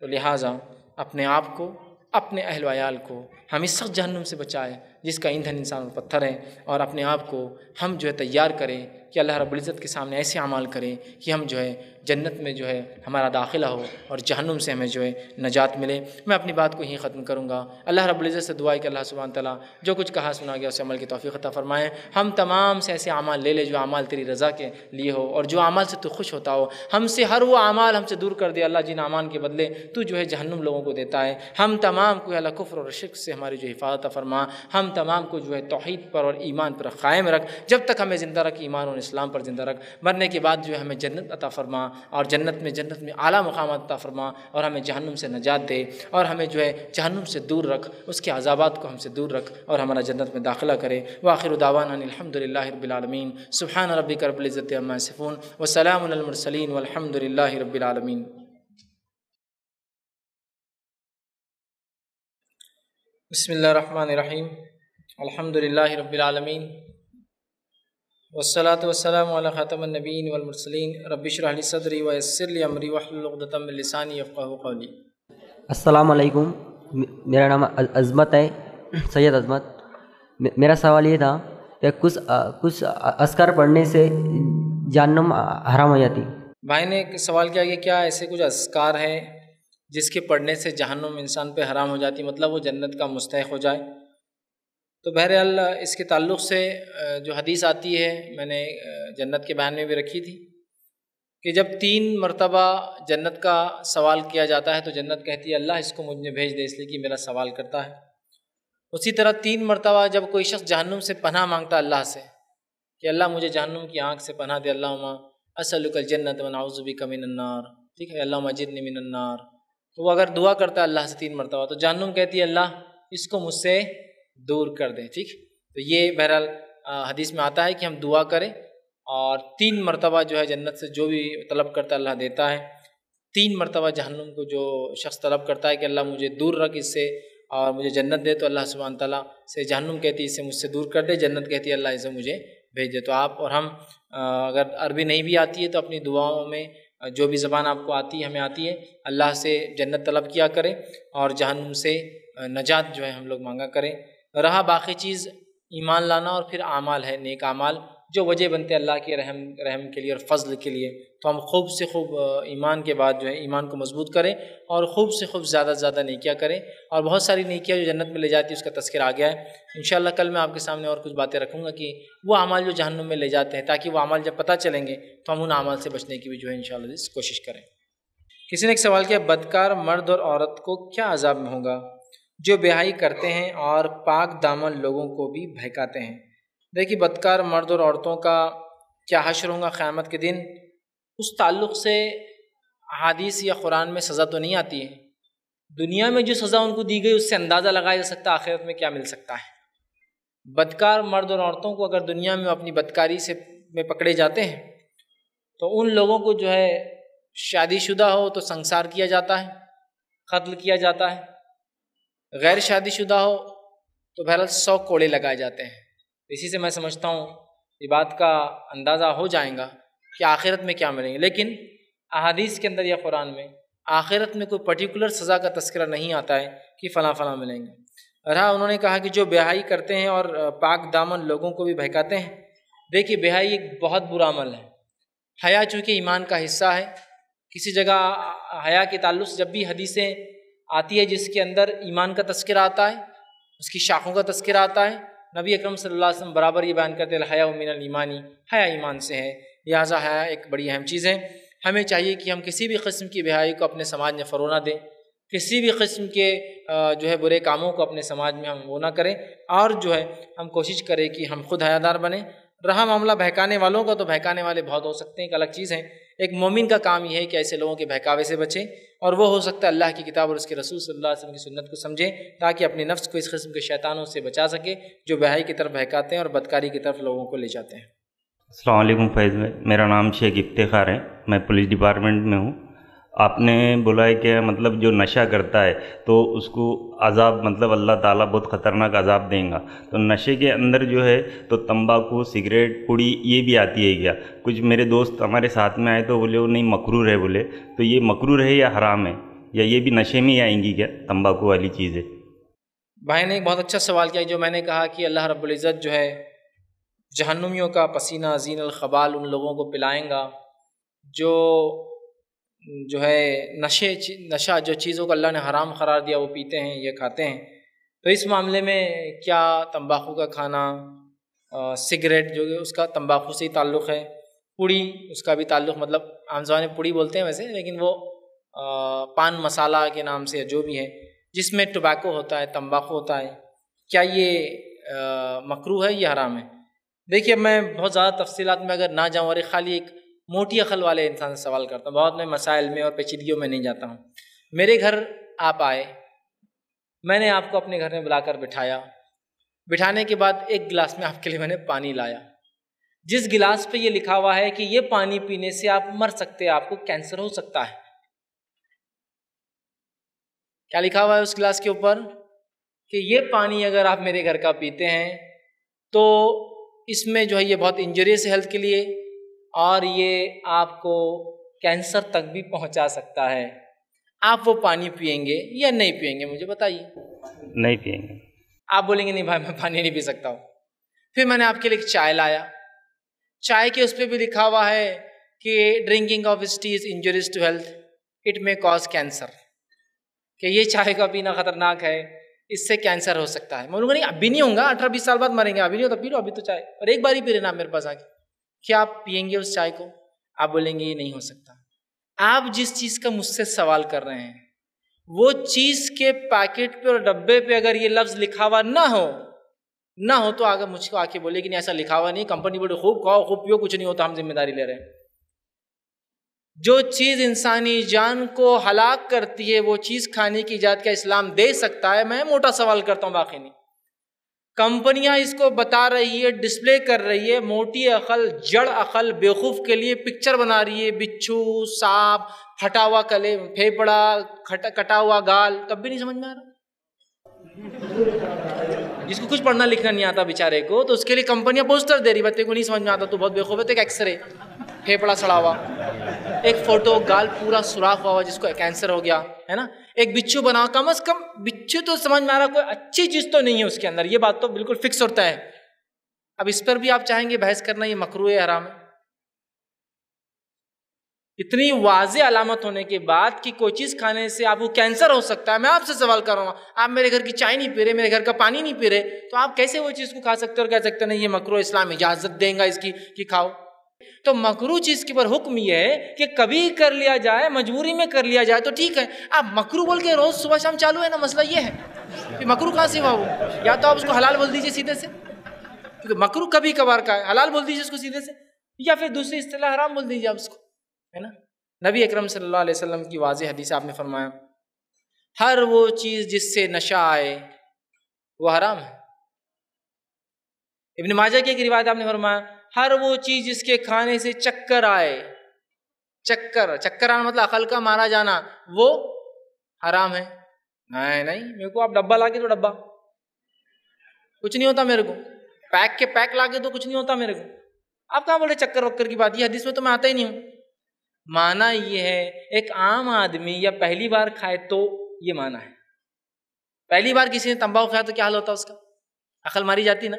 تو لہٰذا اپنے آپ کو، اپنے اہل ویال کو ہم اس سخت جہنم سے بچائیں جس کا ایندھن انسان پتھر ہے اور اپنے آپ کو ہم جو ہے تیار کریں کہ اللہ رب العزت کے سامنے ایسے اعمال کریں کہ ہم جو ہے جنت میں جو ہے ہمارا داخلہ ہو اور جہنم سے ہمیں جو ہے نجات ملے۔ میں اپنی بات کو یہیں ختم کروں گا۔ اللہ رب العزت سے دعا کہ اللہ سبحانہ تعالیٰ جو کچھ کہا سنا گیا اسے عمل کی توفیق عطا فرمائیں ہم تمام سے ایسے اعمال لے لے جو اعمال تیری رضا کے لیے ہو اور جو اعمال سے تو خوش ہوتا ہو۔ ہم سے ہر وہ اعمال ہم سے دور کر دے۔ اللہ جن اعمال کے بدلے تو جو ہے جہنم لوگوں کو دیتا ہے۔ ہم تمام کو اللہ کفر اور شرک سے ہماری جو حفاظت فرما۔ ہم تمام کو جو ہے توحید پر اور ایمان پر قائم رکھ۔ جب تک ہمیں زندہ رکھ، ایمان اور اسلام پر زندہ رکھ۔ مرنے کے بعد جو ہے ہمیں جنت عطا فرما۔ اور جنت میں جنت میں اعلیٰ مقامات عطا فرما اور ہمیں جہنم سے نجات دے اور ہمیں جو ہے جہنم سے دور رکھ، اس کے عذابات کو ہم سے دور رکھ اور ہمارا جنت میں داخلہ کرے۔ واخر داوان الحمد للہ رب العالمین۔ سبحان ربی کرب العزت صفون وسلام المرسلین۔ والحمد للہ رب العالمین۔ بسم اللہ الرحمن الرحیم۔ الحمد للہ رب العالمین۔ والصلاة والسلام على خاتم النبین والمرسلین ربش رحلی صدری ویسر لی امری وحل لغدتم من لسانی یفقہ قولی السلام علیکم. میرا نام عظمت ہے. سید عظمت. میرا سوال یہ تھا کہ کچھ کچھ اسکر پڑھنے سے جہنم حرام ہو جاتی؟ بھائی نے سوال کیا کہ کیا ایسے کچھ اسکار ہیں جس کے پڑھنے سے جہنم انسان پہ حرام ہو جاتی؟ مطلب وہ جنت کا مستحق ہو جائے؟ تو بہرحال، اس کے تعلق سے جو حدیث آتی ہے، میں نے جنت کے بیان میں بھی رکھی تھی کہ جب تین مرتبہ جنت کا سوال کیا جاتا ہے تو جنت کہتی ہے، اللہ اس کو مجھ میں بھیج دے، اس لیے کہ میرا سوال کرتا ہے۔ اسی طرح تین مرتبہ جب کوئی شخص جہنم سے پناہ مانگتا اللہ سے کہ اللہ مجھے جہنم کی آنکھ سے پناہ دے اللہ عمہ اصل جنت وناؤزبی کا من النار۔ ٹھیک ہے اللہ مجد من النار۔ تو وہ اگر دعا کرتا ہے اللہ سے تین مرتبہ، تو جہنم کہتی ہے، اللہ اس کو مجھ سے دور کر دیں، ٹھیک؟ تو یہ بہرحال حدیث میں آتا ہے کہ ہم دعا کریں اور تین مرتبہ جو ہے جنت سے جو بھی طلب کرتا اللہ دیتا ہے۔ تین مرتبہ جہنم کو جو شخص طلب کرتا ہے کہ اللہ مجھے دور رکھ اس سے اور مجھے جنت دے، تو اللہ سبحانہ تعالیٰ سے جہنم کہتی ہے اس سے مجھ سے دور کر دے، جنت کہتی ہے، اللہ اسے مجھے بھیج دے۔ تو آپ اور ہم اگر عربی نہیں بھی آتی ہے تو اپنی دعاؤں میں جو بھی زبان آپ کو آتی ہے، ہمیں آتی ہے۔ اللہ سے جنت طلب کیا کریں اور جہنم سے نجات جو ہے ہم لوگ مانگا کریں۔ رہا باقی چیز ایمان لانا اور پھر اعمال ہے، نیک اعمال، جو وجہ بنتے اللہ کے رحم رحم کے لیے اور فضل کے لیے۔ تو ہم خوب سے خوب ایمان کے بعد جو ہے، ایمان کو مضبوط کریں اور خوب سے خوب زیادہ سے زیادہ نیکیاں کریں۔ اور بہت ساری نیکیاں جو جنت میں لے جاتی ہے اس کا تذکر آ گیا ہے۔ انشاءاللہ کل میں آپ کے سامنے اور کچھ باتیں رکھوں گا کہ وہ اعمال جو جہنم میں لے جاتے ہیں، تاکہ وہ اعمال جب پتہ چلیں گے، تو ہم ان اعمال سے بچنے کی بھی جو ہے ان کوشش کریں۔ کسی نے ایک سوال کیا، بدکار مرد اور عورت کو کیا عذاب میں ہوگا جو بیاہی کرتے ہیں اور پاک دامن لوگوں کو بھی بہکاتے ہیں۔ دیکھیے، بدکار مرد اور عورتوں کا کیا حشر ہوگا قیامت کے دن؟ اس تعلق سے حادیث یا قرآن میں سزا تو نہیں آتی ہے۔ دنیا میں جو سزا ان کو دی گئی، اس سے اندازہ لگایا جا سکتا ہے آخرت میں کیا مل سکتا ہے۔ بدکار مرد اور عورتوں کو اگر دنیا میں اپنی بدکاری سے میں پکڑے جاتے ہیں، تو ان لوگوں کو جو ہے شادی شدہ ہو تو سنسار کیا جاتا ہے، قتل کیا جاتا ہے۔ غیر شادی شدہ ہو تو بہرحال سو کوڑے لگائے جاتے ہیں۔ اسی سے میں سمجھتا ہوں یہ بات کا اندازہ ہو جائے گا کہ آخرت میں کیا ملیں گے۔ لیکن احادیث کے اندر یا قرآن میں آخرت میں کوئی پرٹیکولر سزا کا تذکرہ نہیں آتا ہے کہ فلاں فلاں ملیں گے۔ رہا انہوں نے کہا کہ جو بہائی کرتے ہیں اور پاک دامن لوگوں کو بھی بہکاتے ہیں، دیکھیے بہائی ایک بہت برا عمل ہے۔ حیا چونکہ ایمان کا حصہ ہے، کسی جگہ حیا کے تعلق سے جب بھی حدیثیں آتی ہے جس کے اندر ایمان کا تذکرہ آتا ہے، اس کی شاخوں کا تذکرہ آتا ہے۔ نبی اکرم صلی اللہ علیہ وسلم برابر یہ بیان کرتے حیا امین المانی حیا ایمان سے ہے۔ لہٰذا حیا ایک بڑی اہم چیز ہے۔ ہمیں چاہیے کہ ہم کسی بھی قسم کی بہائی کو اپنے سماج میں فروغ دیں۔ کسی بھی قسم کے جو ہے برے کاموں کو اپنے سماج میں ہم وہ نہ کریں۔ اور جو ہے ہم کوشش کریں کہ ہم خود حیادار بنیں۔ رہا معاملہ بہکانے والوں کا تو بہکانے والے بہت ہو سکتے ہیں، ایک الگ چیز ہے۔ ایک مومن کا کام یہ ہے کہ ایسے لوگوں کے بہکاوے سے بچیں اور وہ ہو سکتا ہے اللہ کی کتاب اور اس کے رسول صلی اللہ علیہ وسلم کی سنت کو سمجھیں تاکہ اپنے نفس کو اس قسم کے شیطانوں سے بچا سکے جو بہائی کی طرف بہکاتے ہیں اور بدکاری کی طرف لوگوں کو لے جاتے ہیں۔ السلام علیکم فیض میں میرا نام شیخ افتخار ہے، میں پولیس ڈپارٹمنٹ میں ہوں۔ آپ نے بولا ہے کہ مطلب جو نشہ کرتا ہے، تو اس کو عذاب مطلب اللہ تعالیٰ بہت خطرناک عذاب دیں گا۔ تو نشے کے اندر جو ہے، تو تمباکو، سگریٹ، پوڑی، یہ بھی آتی ہے کیا؟ کچھ میرے دوست ہمارے ساتھ میں آئے تو بولے، وہ نہیں مکرور ہے بولے۔ تو یہ مکرور ہے یا حرام ہے؟ یا یہ بھی نشے میں ہی آئیں گی کیا تمباکو والی چیزیں؟ بھائی نے ایک بہت اچھا سوال کیا، جو میں نے کہا کہ اللہ رب العزت جو ہے، جہنمیوں کا پسینہ، زین الخبال ان لوگوں کو پلائیں گا، جو جو ہے نشے نشہ جو چیزوں کو اللہ نے حرام قرار دیا وہ پیتے ہیں، یہ کھاتے ہیں۔ تو اس معاملے میں کیا تمباکو کا کھانا سگریٹ جو کہ اس کا تمباکو سے ہی تعلق ہے؟ پوڑی، اس کا بھی تعلق مطلب عام زبان میں پوڑی بولتے ہیں ویسے، لیکن وہ پان مسالہ کے نام سے جو بھی ہے، جس میں ٹباکو ہوتا ہے، تمباکو ہوتا ہے، کیا یہ مکرو ہے یا حرام ہے؟ دیکھیے میں بہت زیادہ تفصیلات میں اگر نہ جاؤں اور خالی ایک موٹی عقل والے انسان سے سوال کرتا ہوں۔ بہت میں مسائل میں اور پیچیدگیوں میں نہیں جاتا ہوں۔ میرے گھر آپ آئے۔ میں نے آپ کو اپنے گھر میں بلا کر بٹھایا۔ بٹھانے کے بعد ایک گلاس میں آپ کے لیے میں نے پانی لایا۔ جس گلاس پہ یہ لکھا ہوا ہے کہ یہ پانی پینے سے آپ مر سکتے ہیں، آپ کو کینسر ہو سکتا ہے۔ کیا لکھا ہوا ہے اس گلاس کے اوپر؟ کہ یہ پانی اگر آپ میرے گھر کا پیتے ہیں تو اس میں جو ہے یہ بہت انجریس ہے ہیلتھ کے لیے اور یہ آپ کو کینسر تک بھی پہنچا سکتا ہے۔ آپ وہ پانی پئیں گے یا نہیں پئیں گے مجھے بتائیے؟ نہیں پئیں گے۔ آپ بولیں گے نہیں بھائی میں پانی نہیں پی سکتا ہوں۔ پھر میں نے آپ کے لیے چائے لایا۔ چائے کے اس پہ بھی لکھا ہوا ہے کہ drinking of tea is injurious to health it may cause cancer. کہ یہ چائے کا پینا خطرناک ہے اس سے کینسر ہو سکتا ہے۔ میں بولوں گا نہیں ابھی نہیں ہوں گا اٹھارہ بیس سال بعد مریں گے ابھی نہیں ہوتا پی لو ابھی تو چائے۔ اور ایک بار ہی پی لینا میرے پاس آ کے۔ کیا آپ پئیں گے اس چائے کو؟ آپ بولیں گے یہ نہیں ہو سکتا۔ آپ جس چیز کا مجھ سے سوال کر رہے ہیں، وہ چیز کے پیکٹ پہ اور ڈبے پہ اگر یہ لفظ لکھا ہوا نہ ہو نہ ہو تو آگے مجھ کو آ کے بولے کہ نہیں، ایسا لکھا ہوا نہیں، کمپنی بولے خوب کھاؤ، خوب پیو، کچھ نہیں ہوتا، ہم ذمہ داری لے رہے ہیں۔ جو چیز انسانی جان کو ہلاک کرتی ہے، وہ چیز کھانے کی ایجاد کا اسلام دے سکتا ہے، میں موٹا سوال کرتا ہوں باقی نہیں۔ کمپنیاں اس کو بتا رہی ہے ڈسپلے کر رہی ہے، موٹی عقل، جڑ عقل، بیوقوف کے لیے پکچر بنا رہی ہے، بچھو، سانپ، پھٹا ہوا کلے، پھیپڑا کٹا ہوا گال تب بھی نہیں سمجھ میں آ رہا؟ جس کو کچھ پڑھنا لکھنا نہیں آتا بیچارے کو، تو اس کے لیے کمپنیاں پوسٹر دے رہی بچے کو نہیں سمجھ میں آتا، تو بہت بیوقوف ہے، تو ایک ایکس رے پھیپڑا سڑا ہوا، ایک فوٹو گال پورا سوراخ ہوا جس کو کینسر ہو گیا، ہے نا؟ ایک بچھو بنا کم از کم بچھو تو سمجھ میں آ رہا کوئی اچھی چیز تو نہیں ہے اس کے اندر۔ یہ بات تو بالکل فکس ہوتا ہے۔ اب اس پر بھی آپ چاہیں گے بحث کرنا، یہ مکرو حرام ہے۔ اتنی واضح علامت ہونے کے بعد کہ کوئی چیز کھانے سے آپ کو کینسر ہو سکتا ہے۔ میں آپ سے سوال کر رہا ہوں، آپ میرے گھر کی چائے نہیں پی رہے، میرے گھر کا پانی نہیں پی رہے، تو آپ کیسے وہ چیز کو کھا سکتے اور کہہ سکتے نہیں، یہ مکرو اسلام اجازت دیں گا اس کی کہ کھاؤ؟ تو مکرو چیز کے اوپر حکم یہ ہے کہ کبھی کر لیا جائے، مجبوری میں کر لیا جائے تو ٹھیک ہے۔ آپ مکرو بول کے روز صبح شام چالو ہے نا، مسئلہ یہ ہے کہ مکرو کہاں سے ہوا وہ؟ یا تو آپ اس کو حلال بول دیجیے سیدھے سے۔ کیونکہ مکرو کبھی کبھار کا ہے، حلال بول دیجیے اس کو سیدھے سے۔ یا پھر دوسری اصطلاح حرام بول دیجیے آپ اس کو، ہے نا؟ نبی اکرم صلی اللہ علیہ وسلم کی واضح حدیث آپ نے فرمایا، ہر وہ چیز جس سے نشہ آئے، وہ حرام ہے۔ ابن ماجہ کی ایک روایت آپ نے فرمایا ہر وہ چیز جس کے کھانے سے چکر آئے۔ چکر چکر آنا مطلب عقل کا مارا جانا۔ وہ حرام ہے۔ نہیں نہیں، میرے کو آپ ڈبا لا کے تو ڈبا کچھ نہیں ہوتا میرے کو۔ پیک کے پیک لا کے تو کچھ نہیں ہوتا میرے کو۔ آپ کہاں بولے چکر وکر کی بات؟ یہ حدیث میں تو میں آتا ہی نہیں ہوں۔ مانا یہ ہے، ایک عام آدمی یا پہلی بار کھائے تو یہ مانا ہے۔ پہلی بار کسی نے تمباؤ کھایا تو کیا حال ہوتا اس کا؟ عقل ماری جاتی نا۔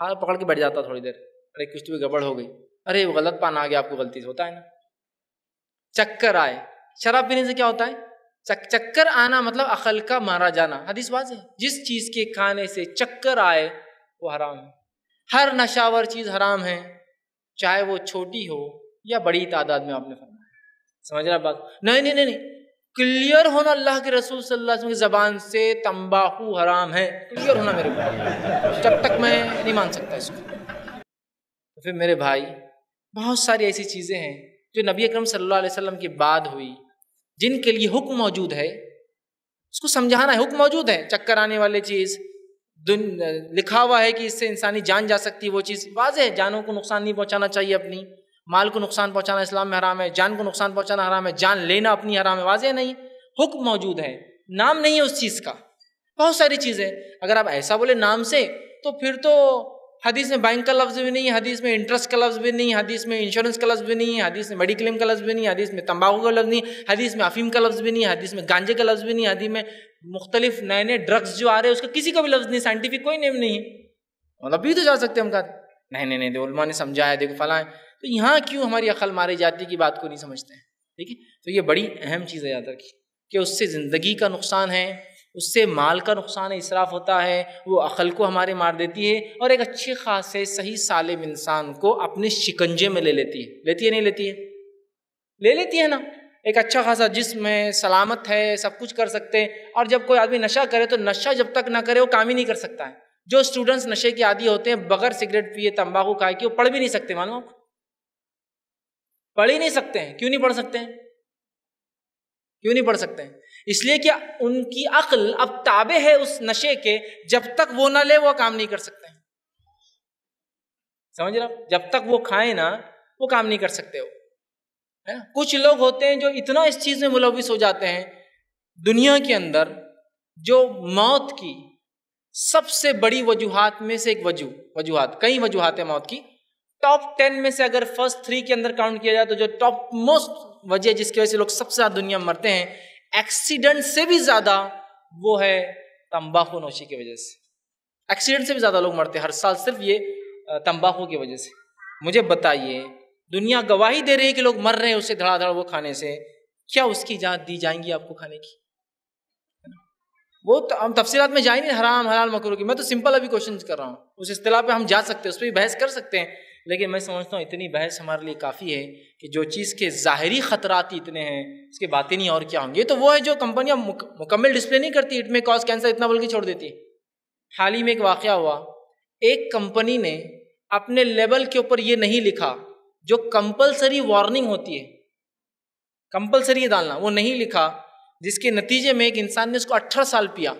ہاتھ پکڑ کے بیٹھ جاتا تھوڑی دیر۔ ارے کچھ تو گڑبڑ ہو گئی۔ ارے، وہ غلط پان آ گیا آپ کو غلطی سے ہوتا ہے نا۔ چکر آئے۔ شراب پینے سے کیا ہوتا ہے؟ چکر آنا مطلب عقل کا مارا جانا۔ حدیث واضح جس چیز کے کھانے سے چکر آئے، وہ حرام ہے۔ ہر نشاور چیز حرام ہے، چاہے وہ چھوٹی ہو یا بڑی تعداد میں آپ نے فرمایا۔ سمجھ رہا بات؟ نہیں نہیں نہیں۔ کلیئر ہونا اللہ کے رسول صلی اللہ علیہ وسلم کی زبان سے تمباکو حرام ہے۔ کلیئر ہونا میرے کو۔ جب تک میں نہیں مان سکتا اس کو۔ پھر میرے بھائی، بہت ساری ایسی چیزیں ہیں جو نبی اکرم صلی اللہ علیہ وسلم کی بعد ہوئی، جن کے لیے حکم موجود ہے۔ اس کو سمجھانا ہے، حکم موجود ہے۔ چکر آنے والے چیز، دن، لکھا ہوا ہے کہ اس سے انسانی جان جا سکتی ہے، وہ چیز واضح ہے۔ جانوں کو نقصان نہیں پہنچانا چاہیے اپنی، مال کو نقصان پہنچانا اسلام میں حرام ہے، جان کو نقصان پہنچانا حرام ہے، جان لینا اپنی حرام ہے، واضح نہیں۔ حکم موجود ہے۔ نام نہیں ہے اس چیز کا۔ بہت ساری چیزیں۔ اگر آپ ایسا بولے نام سے، تو پھر تو حدیث میں بینک کا لفظ بھی نہیں حدیث میں انٹرسٹ کا لفظ بھی نہیں حدیث میں انشورنس کا لفظ بھی نہیں حدیث میں میڈیکلیم کا لفظ بھی نہیں حدیث میں تمباکو کا لفظ نہیں حدیث میں افیم کا لفظ بھی نہیں حدیث میں گانجے کا لفظ بھی نہیں حدیث میں مختلف نئے نئے ڈرگس جو آ رہے ہیں، اس کا کسی کا بھی لفظ نہیں سائنٹیفک کوئی نیم نہیں ہے۔ مطلب بھی تو جا سکتے ہم کہتے نہیں نہیں نہیں، علماء نے سمجھایا دیکھو فلاں تو یہاں کیوں ہماری عقل ماری جاتی کی بات کو نہیں سمجھتے ہیں؟ ٹھیک ہے؟ تو یہ بڑی اہم چیز ہے یاد رکھی کہ اس سے زندگی کا نقصان ہے۔ اس سے مال کا نقصان اصراف ہوتا ہے، وہ عقل کو ہمارے مار دیتی ہے اور ایک اچھے خاصے صحیح سالم انسان کو اپنے شکنجے میں لے لیتی ہے۔ لیتی ہے نہیں لیتی ہے؟ لے لیتی ہے نا۔ ایک اچھا خاصا جسم ہے، سلامت ہے، سب کچھ کر سکتے ہیں۔ اور جب کوئی آدمی نشہ کرے تو نشہ جب تک نہ کرے وہ کام ہی نہیں کر سکتا ہے۔ جو اسٹوڈنٹس نشے کے عادی ہوتے ہیں، بغیر سگریٹ پیے، تمباکو کھائے کہ وہ پڑھ بھی نہیں سکتے، معلوم آپ پڑھ ہی نہیں سکتے ہیں۔ کیوں نہیں پڑھ سکتے ہیں؟ کیوں نہیں پڑھ سکتے ہیں؟ اس لیے کہ ان کی عقل اب تابع ہے اس نشے کے، جب تک وہ نہ لے، وہ کام نہیں کر سکتے سمجھ رہا جب تک وہ کھائے نا، وہ کام نہیں کر سکتے وہ کچھ لوگ ہوتے ہیں جو اتنا اس چیز میں ملوث ہو جاتے ہیں، دنیا کے اندر جو موت کی سب سے بڑی وجوہات میں سے ایک وجوہ، وجوہات، کئی وجوہات ہیں موت کی۔ ٹاپ ٹین میں سے اگر فرسٹ تھری کے اندر کاؤنٹ کیا جائے تو جو ٹاپ موسٹ وجہ جس کی وجہ سے لوگ سب سے زیادہ دنیا میں مرتے ہیں ایکسیڈنٹ سے بھی زیادہ وہ ہے تمباکو نوشی کی وجہ سے۔ ایکسیڈنٹ سے بھی زیادہ لوگ مرتے ہیں۔ ہر سال صرف یہ تمباکو کی وجہ سے۔ مجھے بتائیے، دنیا گواہی دے رہی ہے کہ لوگ مر رہے ہیں اسے دھڑا دھڑ وہ کھانے سے۔ کیا اس کی جانچ دی جائیں گی آپ کو کھانے کی؟ وہ ہم تفصیلات میں جائیں نہیں، حرام، حلال مکرو کی۔ میں تو سمپل ابھی کوشچن کر رہا ہوں۔ اس اصطلاح پہ ہم جا سکتے ہیں، اس پہ بھی بحث کر سکتے ہیں۔ لیکن میں سمجھتا ہوں اتنی بحث ہمارے لیے کافی ہے کہ جو چیز کے ظاہری خطرات ہی اتنے ہیں، اس کے باتیں نہیں اور کیا ہوں گے؟ تو وہ ہے جو کمپنیاں مکمل ڈسپلے نہیں کرتی اٹ میں کاز کینسر اتنا بول کے چھوڑ دیتی۔ حال ہی میں ایک واقعہ ہوا۔ ایک کمپنی نے اپنے لیبل کے اوپر یہ نہیں لکھا جو کمپلسری وارننگ ہوتی ہے۔ کمپلسری ڈالنا، وہ نہیں لکھا جس کے نتیجے میں ایک انسان نے اس کو اٹھارہ سال پیا۔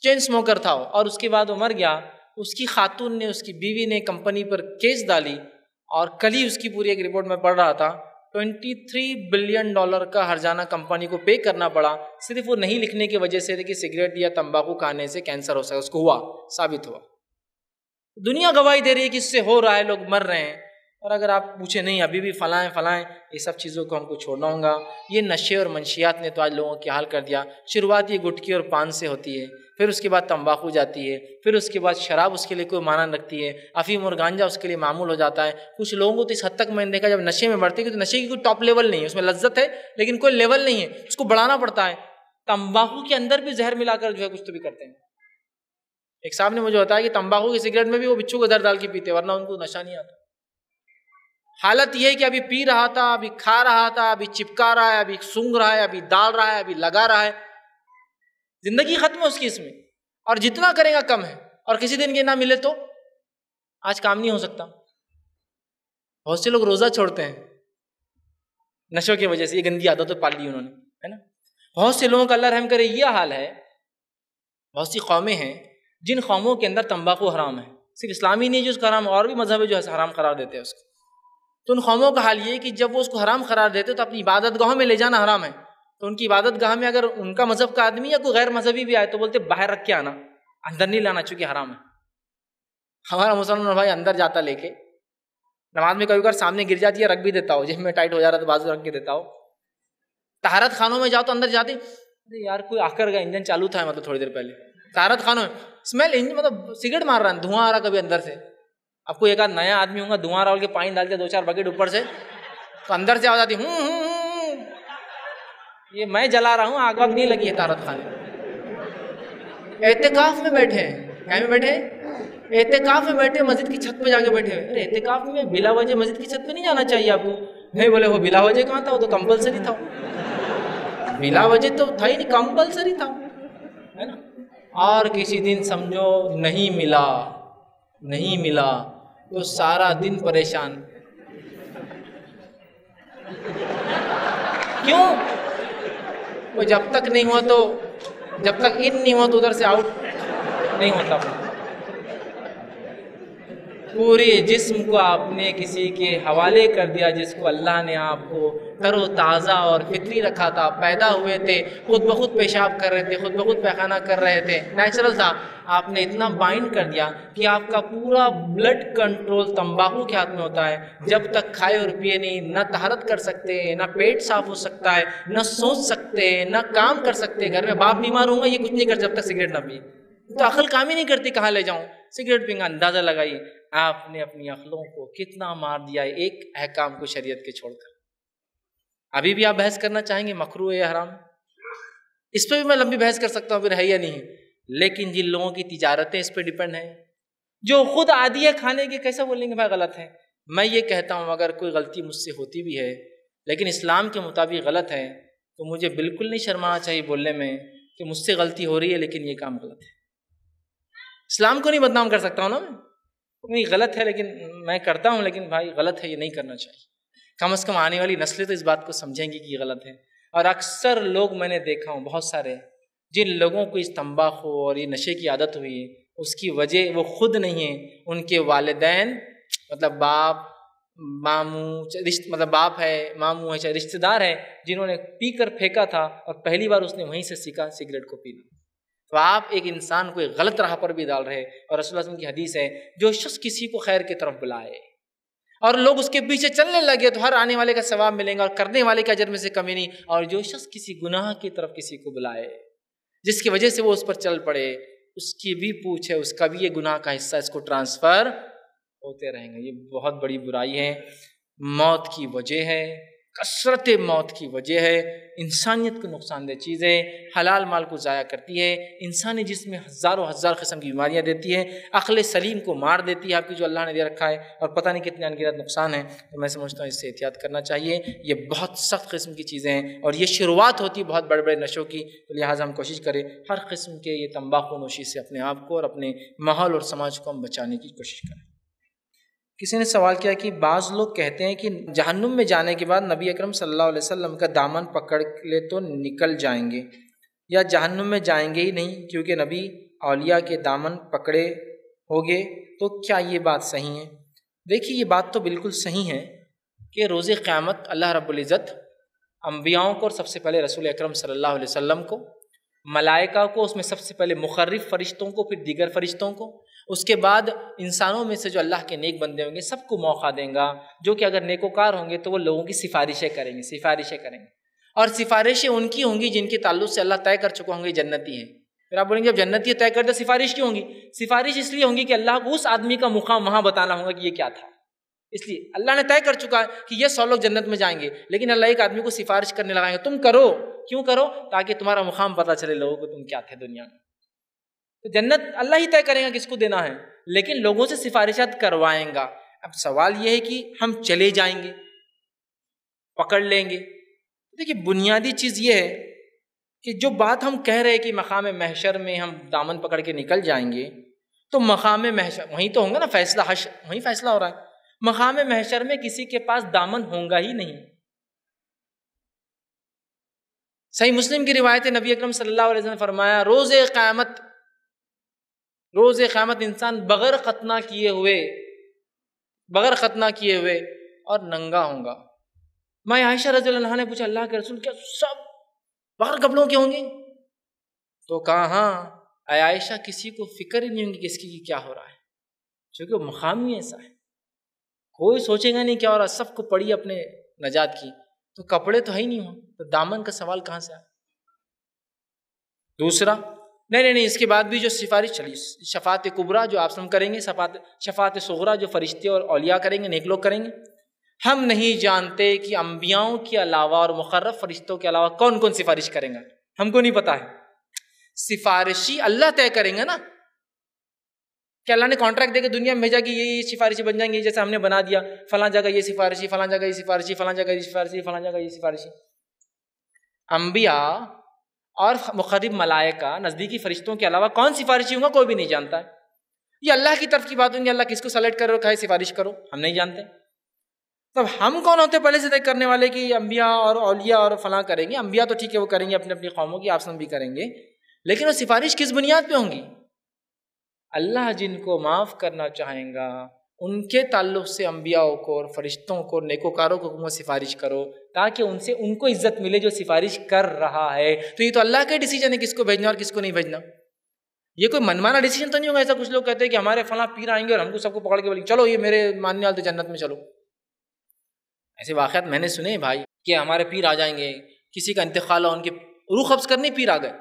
چین اسموکر تھا اور اس کے بعد وہ مر گیا۔ اس کی خاتون نے، اس کی بیوی نے کمپنی پر کیس ڈالی اور کل ہی اس کی پوری ایک رپورٹ میں پڑھ رہا تھا۔ ٹوینٹی تھری بلین ڈالر کا ہرجانہ کمپنی کو پے کرنا پڑا۔ صرف وہ نہیں لکھنے کی وجہ سے کہ سگریٹ یا تمباکو کھانے سے کینسر ہو سکتا اس کو ہوا، ثابت ہوا۔ دنیا گواہی دے رہی ہے کہ اس سے ہو رہا ہے، لوگ مر رہے ہیں۔ اور اگر آپ پوچھیں، نہیں، ابھی بھی فلائیں فلائیں، یہ سب چیزوں کو ہم کو چھوڑنا ہوگا۔ یہ نشے اور منشیات نے تو آج لوگوں کی حال کر دیا۔ شروعات یہ گٹکی اور پان سے ہوتی ہے۔ پھر اس کے بعد تمباکو جاتی ہے، پھر اس کے بعد شراب اس کے لیے کوئی معنی رکھتی ہے افیم اور گانجا اس کے لیے معمول ہو جاتا ہے۔ کچھ لوگوں کو تو اس حد تک میں نے دیکھا جب نشے میں بڑھتے تو نشے کی کوئی ٹاپ لیول نہیں ہے، اس میں لذت ہے، لیکن کوئی لیول نہیں ہے، اس کو بڑھانا پڑتا ہے۔ تمباکو کے اندر بھی زہر ملا کر جو ہے کچھ تو بھی کرتے ہیں۔ ایک صاحب نے مجھے بتایا کہ تمباکو کی سگریٹ میں بھی وہ بچوں کو در ڈال کے پیتے ورنہ ان کو نشہ نہیں آتا۔ حالت یہ ہے کہ ابھی پی رہا تھا، ابھی کھا رہا تھا، ابھی چپکا رہا ہے، ابھی سونگ رہا ہے، ابھی ڈال رہا ہے، ابھی لگا رہا ہے۔ زندگی ختم ہے اس کی اس میں۔ اور جتنا کرے گا کم ہے۔ اور کسی دن یہ نہ ملے تو آج کام نہیں ہو سکتا۔ بہت سے لوگ روزہ چھوڑتے ہیں۔ نشوں کی وجہ سے، یہ گندی عادت پال لی انہوں نے، ہے نا؟ بہت سے لوگوں کا اللہ رحم کرے، یہ حال ہے۔ بہت سی قومیں ہیں جن قوموں کے اندر تمباکو حرام ہے۔ صرف اسلامی نہیں جو اس کا حرام، اور بھی مذہب ہے جو ہے حرام قرار دیتے ہیں اس کو۔ تو ان قوموں کا حال یہ ہے کہ جب وہ اس کو حرام قرار دیتے تو اپنی عبادت گاہوں میں لے جانا حرام ہے۔ تو ان کی عبادت گاہ میں اگر ان کا مذہب کا آدمی یا کوئی غیر مذہبی بھی آئے تو بولتے باہر رکھ کے آنا۔ اندر نہیں لانا چونکہ حرام ہے۔ ہمارا مسلمان بھائی اندر جاتا لے کے۔ نماز میں کبھی کبھار سامنے گر جاتی ہے، رکھ بھی دیتا ہو۔ جب میں ٹائٹ ہو جا رہا تو بازو رکھ کے دیتا ہو۔ تہارت خانوں میں جاؤ تو اندر جاتے ارے یار، کوئی آ کر گیا، انجن چالو تھا مطلب تھوڑی دیر پہلے۔ تہارت خانوں میں اسمیل انجن مطلب سگریٹ مار رہا ہے۔ دھواں آ رہا کبھی اندر سے۔ اب کوئی ایک آدھ نیا آدمی ہوں گا، دھواں رہا کے پانی ڈال کے دو چار بکیٹ اوپر سے تو اندر سے آ جاتی ہوں ہوں۔ یہ میں جلا رہا ہوں، آگ وگ نہیں لگی ہے تارت خانے احتکاف میں بیٹھے ہیں۔ کیا میں بیٹھے احتکاف میں بیٹھے مسجد کی چھت پہ جا کے بیٹھے ہوئے احتکاف میں بلا وجہ مسجد کی چھت پہ نہیں جانا چاہیے آپ کو۔ نہیں بولے، وہ بلا وجہ کہاں تھا؟ وہ تو کمپلسری تھا۔ بلا وجہ تو تھا ہی نہیں، کمپلسری تھا۔ ہے نا؟ اور کسی دن سمجھو، نہیں ملا۔ نہیں ملا، تو سارا دن پریشان۔ کیوں؟ وہ جب تک نہیں ہوا تو جب تک ان نہیں ہوا تو ادھر سے آؤٹ نہیں ہوتا پورے جسم کو آپ نے کسی کے حوالے کر دیا جس کو اللہ نے آپ کو تر و تازہ اور فطری رکھا تھا۔ پیدا ہوئے تھے، خود بخود پیشاب کر رہے تھے، خود بخود پیخانہ کر رہے تھے۔ نیچرل تھا۔ آپ نے اتنا بائنڈ کر دیا کہ آپ کا پورا بلڈ کنٹرول تمباکو کے ہاتھ میں ہوتا ہے۔ جب تک کھائے اور پیے نہیں، نہ تہارت کر سکتے، نہ پیٹ صاف ہو سکتا ہے، نہ سوچ سکتے، نہ کام کر سکتے۔ گھر میں باپ بیمار ہوں گا، یہ کچھ نہیں کر، جب تک سگریٹ نہ پیے۔ تو عقل کام ہی نہیں کرتی، کہاں لے جاؤں؟ سگریٹ پینگا اندازہ لگائیے آپ نے اپنی عقلوں کو کتنا مار دیا ایک احکام کو شریعت کے چھوڑ کر۔ ابھی بھی آپ بحث کرنا چاہیں گے مکرو یا حرام؟ اس پہ بھی میں لمبی بحث کر سکتا ہوں، پھر ہے یا نہیں؟ لیکن جن لوگوں کی تجارتیں اس پہ ڈپینڈ ہیں، جو خود عادی ہے کھانے کی کیسا بولیں گے بھائی غلط ہے میں یہ کہتا ہوں، اگر کوئی غلطی مجھ سے ہوتی بھی ہے، لیکن اسلام کے مطابق غلط ہے، تو مجھے بالکل نہیں شرمانا چاہیے بولنے میں کہ مجھ سے غلطی ہو رہی ہے، لیکن یہ کام غلط ہے۔ اسلام کو نہیں بدنام کر سکتا ہوں نا میں؟ نہیں غلط ہے، لیکن میں کرتا ہوں، لیکن بھائی غلط ہے، یہ نہیں کرنا چاہیے۔ کم از کم آنے والی نسلیں تو اس بات کو سمجھیں گی کہ یہ غلط ہے۔ اور اکثر لوگ میں نے دیکھا ہوں، بہت سارے جن لوگوں کو اس تمباکو اور یہ نشے کی عادت ہوئی ہے، اس کی وجہ وہ خود نہیں ہے ان کے والدین مطلب باپ، ماموں، رشت مطلب باپ ہے، ماموں ہے چاہے رشتے دار ہے جنہوں نے پی کر پھینکا تھا اور پہلی بار اس نے وہیں سے سیکھا سگریٹ کو پینا۔ تو آپ ایک انسان کو ایک غلط راہ پر بھی ڈال رہے اور رسول اللہ وسلم کی حدیث ہے، جو شخص کسی کو خیر کی طرف بلائے۔ اور لوگ اس کے پیچھے چلنے لگے تو ہر آنے والے کا ثواب ملیں گا اور کرنے والے کا جرم سے کمی نہیں۔ اور جو شخص کسی گناہ کی طرف کسی کو بلائے، جس کی وجہ سے وہ اس پر چل پڑے، اس کی بھی پوچھ ہے، اس کا بھی یہ گناہ کا حصہ اس کو ٹرانسفر ہوتے رہیں گے۔ یہ بہت بڑی برائی ہے، موت کی وجہ ہے۔ کثرت موت کی وجہ ہے، انسانیت کو نقصان دہ چیز ہے حلال مال کو ضائع کرتی ہے، انسانی جسم میں ہزاروں ہزار قسم کی بیماریاں دیتی ہے عقل سلیم کو مار دیتی ہے آپ کی جو اللہ نے دے رکھا ہے، اور پتہ نہیں کتنے انگیرت نقصان ہے تو میں سمجھتا ہوں اس سے احتیاط کرنا چاہیے۔ یہ بہت سخت قسم کی چیزیں ہیں اور یہ شروعات ہوتی ہے بہت بڑے بڑے نشوں کی۔ تو لہٰذا ہم کوشش کریں ہر قسم کے یہ تمباکو نوشی سے اپنے آپ کو اور اپنے ماحول اور سماج کو ہم بچانے کی کوشش کریں۔ کسی نے سوال کیا کہ بعض لوگ کہتے ہیں کہ جہنم میں جانے کے بعد نبی اکرم صلی اللہ علیہ وسلم کا دامن پکڑ لے تو نکل جائیں گے یا جہنم میں جائیں گے ہی نہیں کیونکہ نبی اولیاء کے دامن پکڑے ہوگے تو کیا یہ بات صحیح ہے؟ دیکھیے یہ بات تو بالکل صحیح ہے کہ روز قیامت اللہ رب العزت انبیاؤں کو اور سب سے پہلے رسول اکرم صلی اللہ علیہ وسلم کو، ملائکہ کو، اس میں سب سے پہلے مخرف فرشتوں کو، پھر دیگر فرشتوں کو اس کے بعد انسانوں میں سے جو اللہ کے نیک بندے ہوں گے، سب کو موقع دیں گا۔ جو کہ اگر نیکوکار ہوں گے تو وہ لوگوں کی سفارشیں کریں گے، سفارشیں کریں گے۔ اور سفارشیں ان کی ہوں گی جن کے تعلق سے اللہ طے کر چکے ہوں گے، جنتی ہیں۔ پھر آپ بولیں گے جب جنتی طے کر دے، سفارش کیوں ہوں گی؟ سفارش اس لیے ہوں گی کہ اللہ کو اس آدمی کا مقام وہاں بتانا ہوگا کہ یہ کیا تھا۔ اس لیے اللہ نے طے کر چکا ہے کہ یہ سو لوگ جنت میں جائیں گے، لیکن اللہ ایک آدمی کو سفارش کرنے لگائیں گے، تم کرو۔ کیوں کرو؟ تاکہ تمہارا مقام پتہ چلے لوگوں کو تم کیا تھے دنیا میں۔ تو جنت اللہ ہی طے کرے گا کس کو دینا ہے۔ لیکن لوگوں سے سفارشات کروائیں گا۔ اب سوال یہ ہے کہ ہم چلے جائیں گے، پکڑ لیں گے۔ دیکھیے، بنیادی چیز یہ ہے کہ جو بات ہم کہہ رہے کہ مقام محشر میں ہم دامن پکڑ کے نکل جائیں گے، تو مقام محشر، وہیں تو ہوں گا نا، فیصلہ حش، وہیں فیصلہ ہو رہا ہے۔ مقام محشر میں کسی کے پاس دامن ہوں گا ہی نہیں۔ صحیح مسلم کی روایت نبی اکرم صلی اللہ علیہ وسلم فرمایا روز قیامت روز قیامت انسان بغیر ختنہ کیے ہوئے، بغیر ختنہ کیے ہوئے اور ننگا ہوں گا۔ میں عائشہ رضی اللہ نے پوچھا، اللہ کے رسول، کیا سب بغیر کپڑوں کے ہوں گے؟ تو کہا ہاں۔ اے عائشہ، کسی کو فکر ہی نہیں ہوں گی کہ اس کی کیا ہو رہا ہے، چونکہ وہ مقامی ایسا ہے۔ کوئی سوچے گا نہیں کیا ہو رہا، سب کو پڑی اپنے نجات کی۔ تو کپڑے تو ہے ہی نہیں ہوں، تو دامن کا سوال کہاں سے آیا؟ دوسرا نہیں نہیں نہیں، اس کے بعد بھی جو سفارش چلی شفات قبرا جو آپ سم کریں گے شفات شفات جو فرشتے اور اولیاء کریں گے، نیک لوگ کریں گے۔ ہم نہیں جانتے کہ انبیاؤں کے علاوہ اور مقرر فرشتوں کے علاوہ کون کون سفارش کریں گا ہم کو نہیں پتا ہے۔ سفارشی اللہ طے کریں گے نا۔ کہ اللہ نے کانٹریکٹ دے کے دنیا میں بھیجا کہ یہ سفارشی بن جائیں گے، جیسے ہم نے بنا دیا، فلاں جگہ یہ سفارشی، فلاں جگہ یہ سفارشی، فلاں جگہ یہ سفارشی، فلاں جگہ یہ سفارشی۔ انبیاء اور مخرب ملائکہ نزدیکی فرشتوں کے علاوہ کون سفارشی ہوں گا؟ کوئی بھی نہیں جانتا ہے۔ یہ اللہ کی طرف کی بات ہوں گی اللہ کس کو سلیکٹ کرو کھائے سفارش کرو؟ ہم نہیں جانتے۔ تب ہم کون ہوتے پہلے سے طے کرنے والے کہ انبیاء اور اولیاء اور فلاں کریں گے؟ انبیاء تو ٹھیک ہے، وہ کریں گے، اپنی اپنی قوموں کی آپسن بھی کریں گے۔ لیکن وہ سفارش کس بنیاد پہ ہوں گی؟ اللہ جن کو معاف کرنا چاہیں گا۔ ان کے تعلق سے انبیاء کو اور فرشتوں کو نیکوکاروں کو وہ سفارش کرو تاکہ ان سے ان کو عزت ملے جو سفارش کر رہا ہے۔ تو یہ تو اللہ کا ڈیسیجن ہے کس کو بھیجنا اور کس کو نہیں بھیجنا۔ یہ کوئی منمانا ڈیسیجن تو نہیں ہوگا ایسا کچھ لوگ کہتے ہیں کہ ہمارے فلاں پیر آئیں گے اور ہم کو سب کو پکڑ کے بولیں چلو یہ میرے ماننے والے جنت میں چلو۔ ایسے واقعات میں نے سنے بھائی کہ ہمارے پیر آ جائیں گے، کسی کا انتقال ہو ان کے روح قبض کرنے پیر آ گئے۔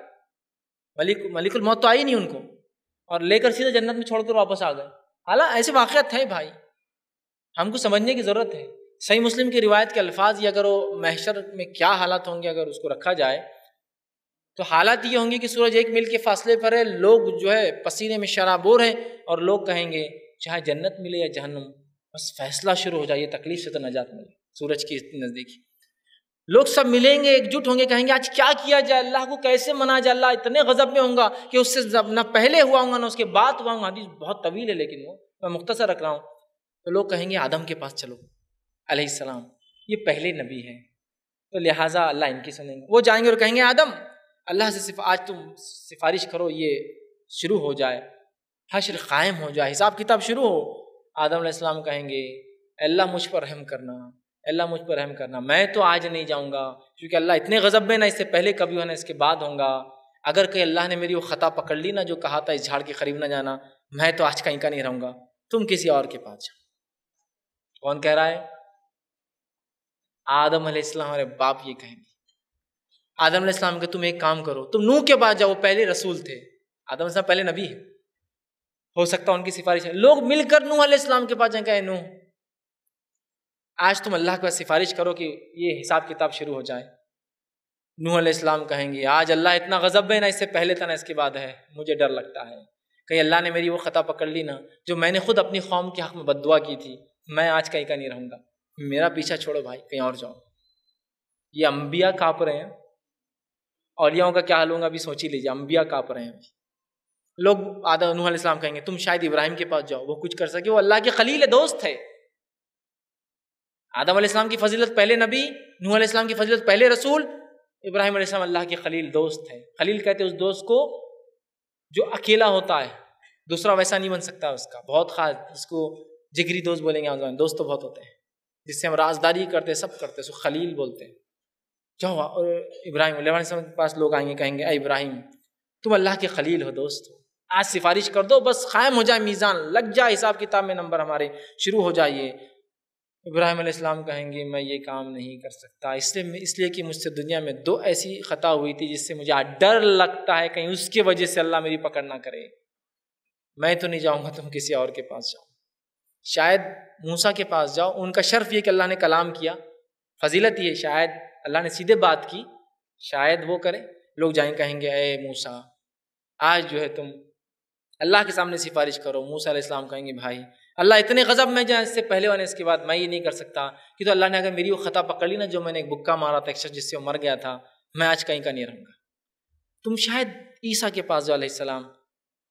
ملک ملک الموت تو آئی نہیں ان کو۔ اور لے کر سیدھے جنت میں چھوڑ کر واپس آ گئے۔ حالانکہ ایسے واقعات تھے بھائی، ہم کو سمجھنے کی ضرورت ہے۔ صحیح مسلم کی روایت کے الفاظ یہ اگر وہ محشر میں کیا حالات ہوں گے اگر اس کو رکھا جائے، تو حالات یہ ہوں گے کہ سورج ایک میل کے فاصلے پر ہے، لوگ جو ہے پسینے میں شرابور ہیں اور لوگ کہیں گے، چاہے جنت ملے یا جہنم، بس فیصلہ شروع ہو جائے، یہ تکلیف سے تو نجات ملے۔ سورج کی نزدیکی۔ لوگ سب ملیں گے ایک جٹ ہوں گے، کہیں گے آج کیا کیا جائے؟ اللہ کو کیسے منا جائے؟ اللہ اتنے غضب میں ہوں گا کہ اس سے نہ پہلے ہوا ہوں گا، نہ اس کے بعد ہوا ہوں گا۔ حدیث بہت طویل ہے لیکن وہ میں مختصر رکھ رہا ہوں۔ تو لوگ کہیں گے آدم کے پاس چلو۔ علیہ السلام، یہ پہلے نبی ہیں۔ تو لہٰذا اللہ ان کی سنیں گے۔ وہ جائیں گے اور کہیں گے آدم، اللہ سے صرف آج تم سفارش کرو، یہ شروع ہو جائے۔ حشر قائم ہو جائے، حساب کتاب شروع ہو۔ آدم علیہ السلام کہیں گے اللہ مجھ پر رحم کرنا۔ اللہ مجھ پر رحم کرنا۔ میں تو آج نہیں جاؤں گا، کیونکہ اللہ اتنے غضب میں نہ اس سے پہلے کبھی ہونا، اس کے بعد ہوں گا۔ اگر کہ اللہ نے میری وہ خطا پکڑ لی نا جو کہا تھا، اس جھاڑ کے قریب نہ جانا، میں تو آج کہیں کا نہیں رہوں گا۔ تم کسی اور کے پاس جاؤ۔ کون کہہ رہا ہے؟ آدم علیہ السلام ہمارے باپ یہ کہیں گے۔ آدم علیہ السلام کہ تم ایک کام کرو، تم نو کے بعد جاؤ، وہ پہلے رسول تھے۔ آدم علیہ السلام پہلے نبی ہے ہو سکتا ان کی سفارش ہے۔ لوگ مل کر نوح علیہ السلام کے پاس جائیں کہ نو آج تم اللہ کے سفارش کرو کہ یہ حساب کتاب شروع ہو جائے۔ نوح علیہ السلام کہیں گے، آج اللہ اتنا غضب ہے، نہ اس سے پہلے تھا، نہ اس کے بعد ہے۔ مجھے ڈر لگتا ہے۔ کہ اللہ نے میری وہ خطا پکڑ لی نا، جو میں نے خود اپنی قوم کے حق میں بد دعا کی تھی۔ میں آج کہیں کا نہیں رہوں گا۔ میرا پیچھا چھوڑو بھائی، کہیں اور جاؤ۔ یہ انبیاء کاپ رہے ہیں۔ اولیاؤں کا کیا حال ہوگا ابھی سوچ ہی لیجیے انبیاء کاپ رہے ہیں۔ لوگ آدھا نوح علیہ السلام کہیں گے، تم شاید ابراہیم کے پاس جاؤ، وہ کچھ کر سکے، وہ اللہ کے خلیل ہے دوست ہے۔ آدم علیہ السلام کی فضیلت پہلے نبی، نوح علیہ السلام کی فضیلت پہلے رسول، ابراہیم علیہ السلام اللہ کے خلیل دوست ہے خلیل کہتے اس دوست کو جو اکیلا ہوتا ہے، دوسرا ویسا نہیں بن سکتا اس کا۔ بہت خاص، اس کو جگری دوست بولیں گے دوست تو بہت ہوتے ہیں۔ جس سے ہم رازداری کرتے سب کرتے اس کو خلیل بولتے ہیں۔ جاؤ ابراہیم علیہ السلام کے پاس لوگ آئیں گے، کہیں گے، اے ابراہیم، تم اللہ کے خلیل ہو، دوست ہو۔ آج سفارش کر دو، بس قائم ہو جائے میزان، لگ جائے حساب کتاب میں نمبر ہمارے، شروع ہو جائیے ابراہیم علیہ السلام کہیں گے، میں یہ کام نہیں کر سکتا۔ اس لیے اس لیے کہ مجھ سے دنیا میں دو ایسی خطا ہوئی تھی جس سے مجھے ڈر لگتا ہے کہیں اس کی وجہ سے اللہ میری پکڑ نہ کرے۔ میں تو نہیں جاؤں گا، تم کسی اور کے پاس جاؤ۔ شاید موسا کے پاس جاؤ۔ ان کا شرف یہ کہ اللہ نے کلام کیا۔ فضیلت یہ، شاید اللہ نے سیدھے بات کی۔ شاید وہ کرے۔ لوگ جائیں کہیں گے، اے موسا آج جو ہے تم اللہ کے سامنے سفارش کرو۔ موسا علیہ السلام کہیں گے، بھائی اللہ اتنے غضب میں جائیں اس سے پہلے وانے اس کے بعد میں یہ نہیں کر سکتا کہ تو اللہ نے اگر میری وہ خطا پکڑ لی نا جو میں نے ایک بکا مارا تھا، ایک شخص جس سے وہ مر گیا تھا، میں آج کہیں کا نہیں رہوں گا۔ تم شاید عیسیٰ کے پاس جو علیہ السلام،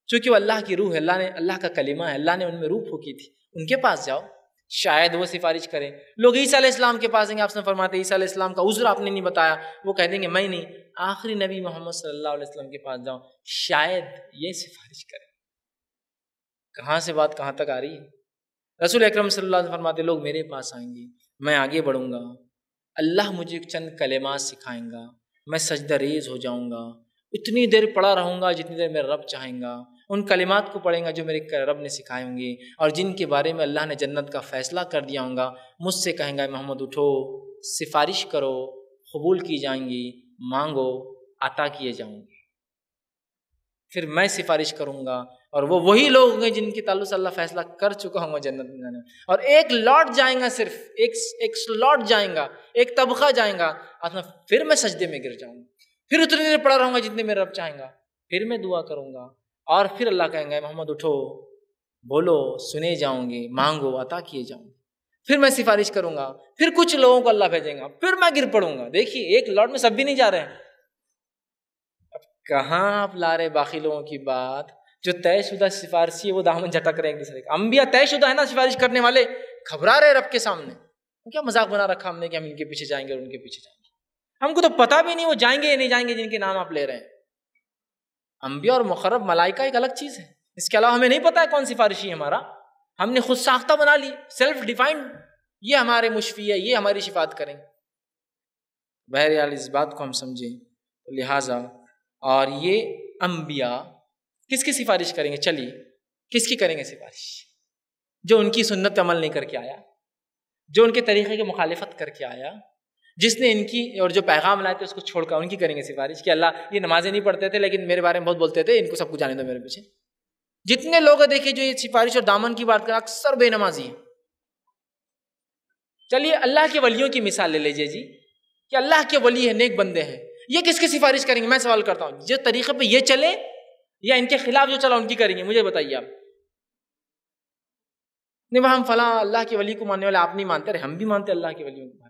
چونکہ وہ اللہ کی روح ہے، اللہ نے، اللہ کا کلمہ ہے، اللہ نے ان میں روح پھونکی تھی۔ ان کے پاس جاؤ، شاید وہ سفارش کریں۔ لوگ عیسیٰ علیہ السلام کے پاس آپ سے فرماتے عیسیٰ علیہ السلام کا عذر آپ نے نہیں بتایا، وہ کہہ دیں گے میں نہیں۔ آخری نبی محمد صلی اللہ علیہ وسلم کے پاس جاؤ، شاید یہ سفارش کریں۔ کہاں سے بات کہاں تک آ رہی ہے؟ رسول اکرم صلی اللہ علیہ فرماتے لوگ میرے پاس آئیں گے، میں آگے بڑھوں گا، اللہ مجھے چند کلمات سکھائیں گا، میں سجدہ ریز ہو جاؤں گا، اتنی دیر پڑا رہوں گا جتنی دیر میرا رب چاہیں گا، ان کلمات کو پڑھیں گا جو میرے رب نے سکھائے ہوں گے، اور جن کے بارے میں اللہ نے جنت کا فیصلہ کر دیا ہوں گا، مجھ سے کہیں گا محمد، اٹھو، سفارش کرو، قبول کی جائیں گی، مانگو، عطا کیے جاؤں گے۔ پھر میں سفارش کروں گا اور وہ وہی لوگ ہوں گے جن کی تعلق سے اللہ فیصلہ کر چکا ہوں گا جنت میں جانے اور ایک لوٹ جائیں گا صرف، ایک ایک لوٹ جائیں گا، ایک طبقہ جائیں گا پھر میں سجدے میں گر جاؤں گا۔ پھر اتنی دیر پڑا رہوں گا جتنے میرے رب چاہیں گا۔ پھر میں دعا کروں گا۔ اور پھر اللہ کہیں گے محمد اٹھو، بولو، سنے جاؤں گے مانگو، عطا کیے جاؤں گے پھر میں سفارش کروں گا، پھر کچھ لوگوں کو اللہ بھیجیں گا، پھر میں گر پڑوں گا۔ دیکھیے، ایک لاٹ میں سب بھی نہیں جا رہے ہیں۔ اب کہاں آپ لا رہے باقی لوگوں کی بات؟ جو طے شدہ سفارشی ہے، وہ دامن جھٹک رہے ہیں ایک دوسرے کا انبیاء طے شدہ ہے نا سفارش کرنے والے؟ گھبرا رہے رب کے سامنے۔ کیا مذاق بنا رکھا ہم نے کہ ہم ان کے پیچھے جائیں گے اور ان کے پیچھے جائیں گے۔ ہم کو تو پتا بھی نہیں وہ جائیں گے یا نہیں جائیں گے، جن کے نام آپ لے رہے ہیں۔ انبیاء اور مخرب ملائکہ ایک الگ چیز ہے۔ اس کے علاوہ ہمیں نہیں پتا ہے کون سفارشی ہے ہمارا۔ ہم نے خود ساختہ بنا لی سیلف ڈیفائنڈ یہ ہمارے مشفی ہے، یہ ہماری شفات کریں۔ بہرحال اس بات کو ہم سمجھیں۔ لہٰذا، اور یہ انبیاء کس کی سفارش کریں گے؟ چلیے، کس کی کریں گے سفارش؟ جو ان کی سنت عمل نہیں کر کے آیا، جو ان کے طریقے کی مخالفت کر کے آیا، جس نے ان کی اور جو پیغام لائے تھے اس کو چھوڑ کر ان کی کریں گے سفارش؟ کہ اللہ، یہ نمازیں نہیں پڑھتے تھے، لیکن میرے بارے میں بہت بولتے تھے، ان کو سب کچھ جانے دو میرے پیچھے۔ جتنے لوگ دیکھے جو یہ سفارش اور دامن کی بات کر اکثر بے نمازی ہیں۔ چلیے، اللہ کے ولیوں کی مثال لے لیجیے جی کہ اللہ کے ولی ہے نیک بندے ہیں۔ یہ کس کی سفارش کریں گے؟ میں سوال کرتا ہوں جس طریقے پہ یہ چلے یا ان کے خلاف جو چلا ان کی کریں گے؟ مجھے بتائیے آپ۔ نہیں ہم فلاں اللہ کے ولی کو ماننے والے آپ نہیں مانتے رہے ہم بھی مانتے اللہ کے ولیوں کو۔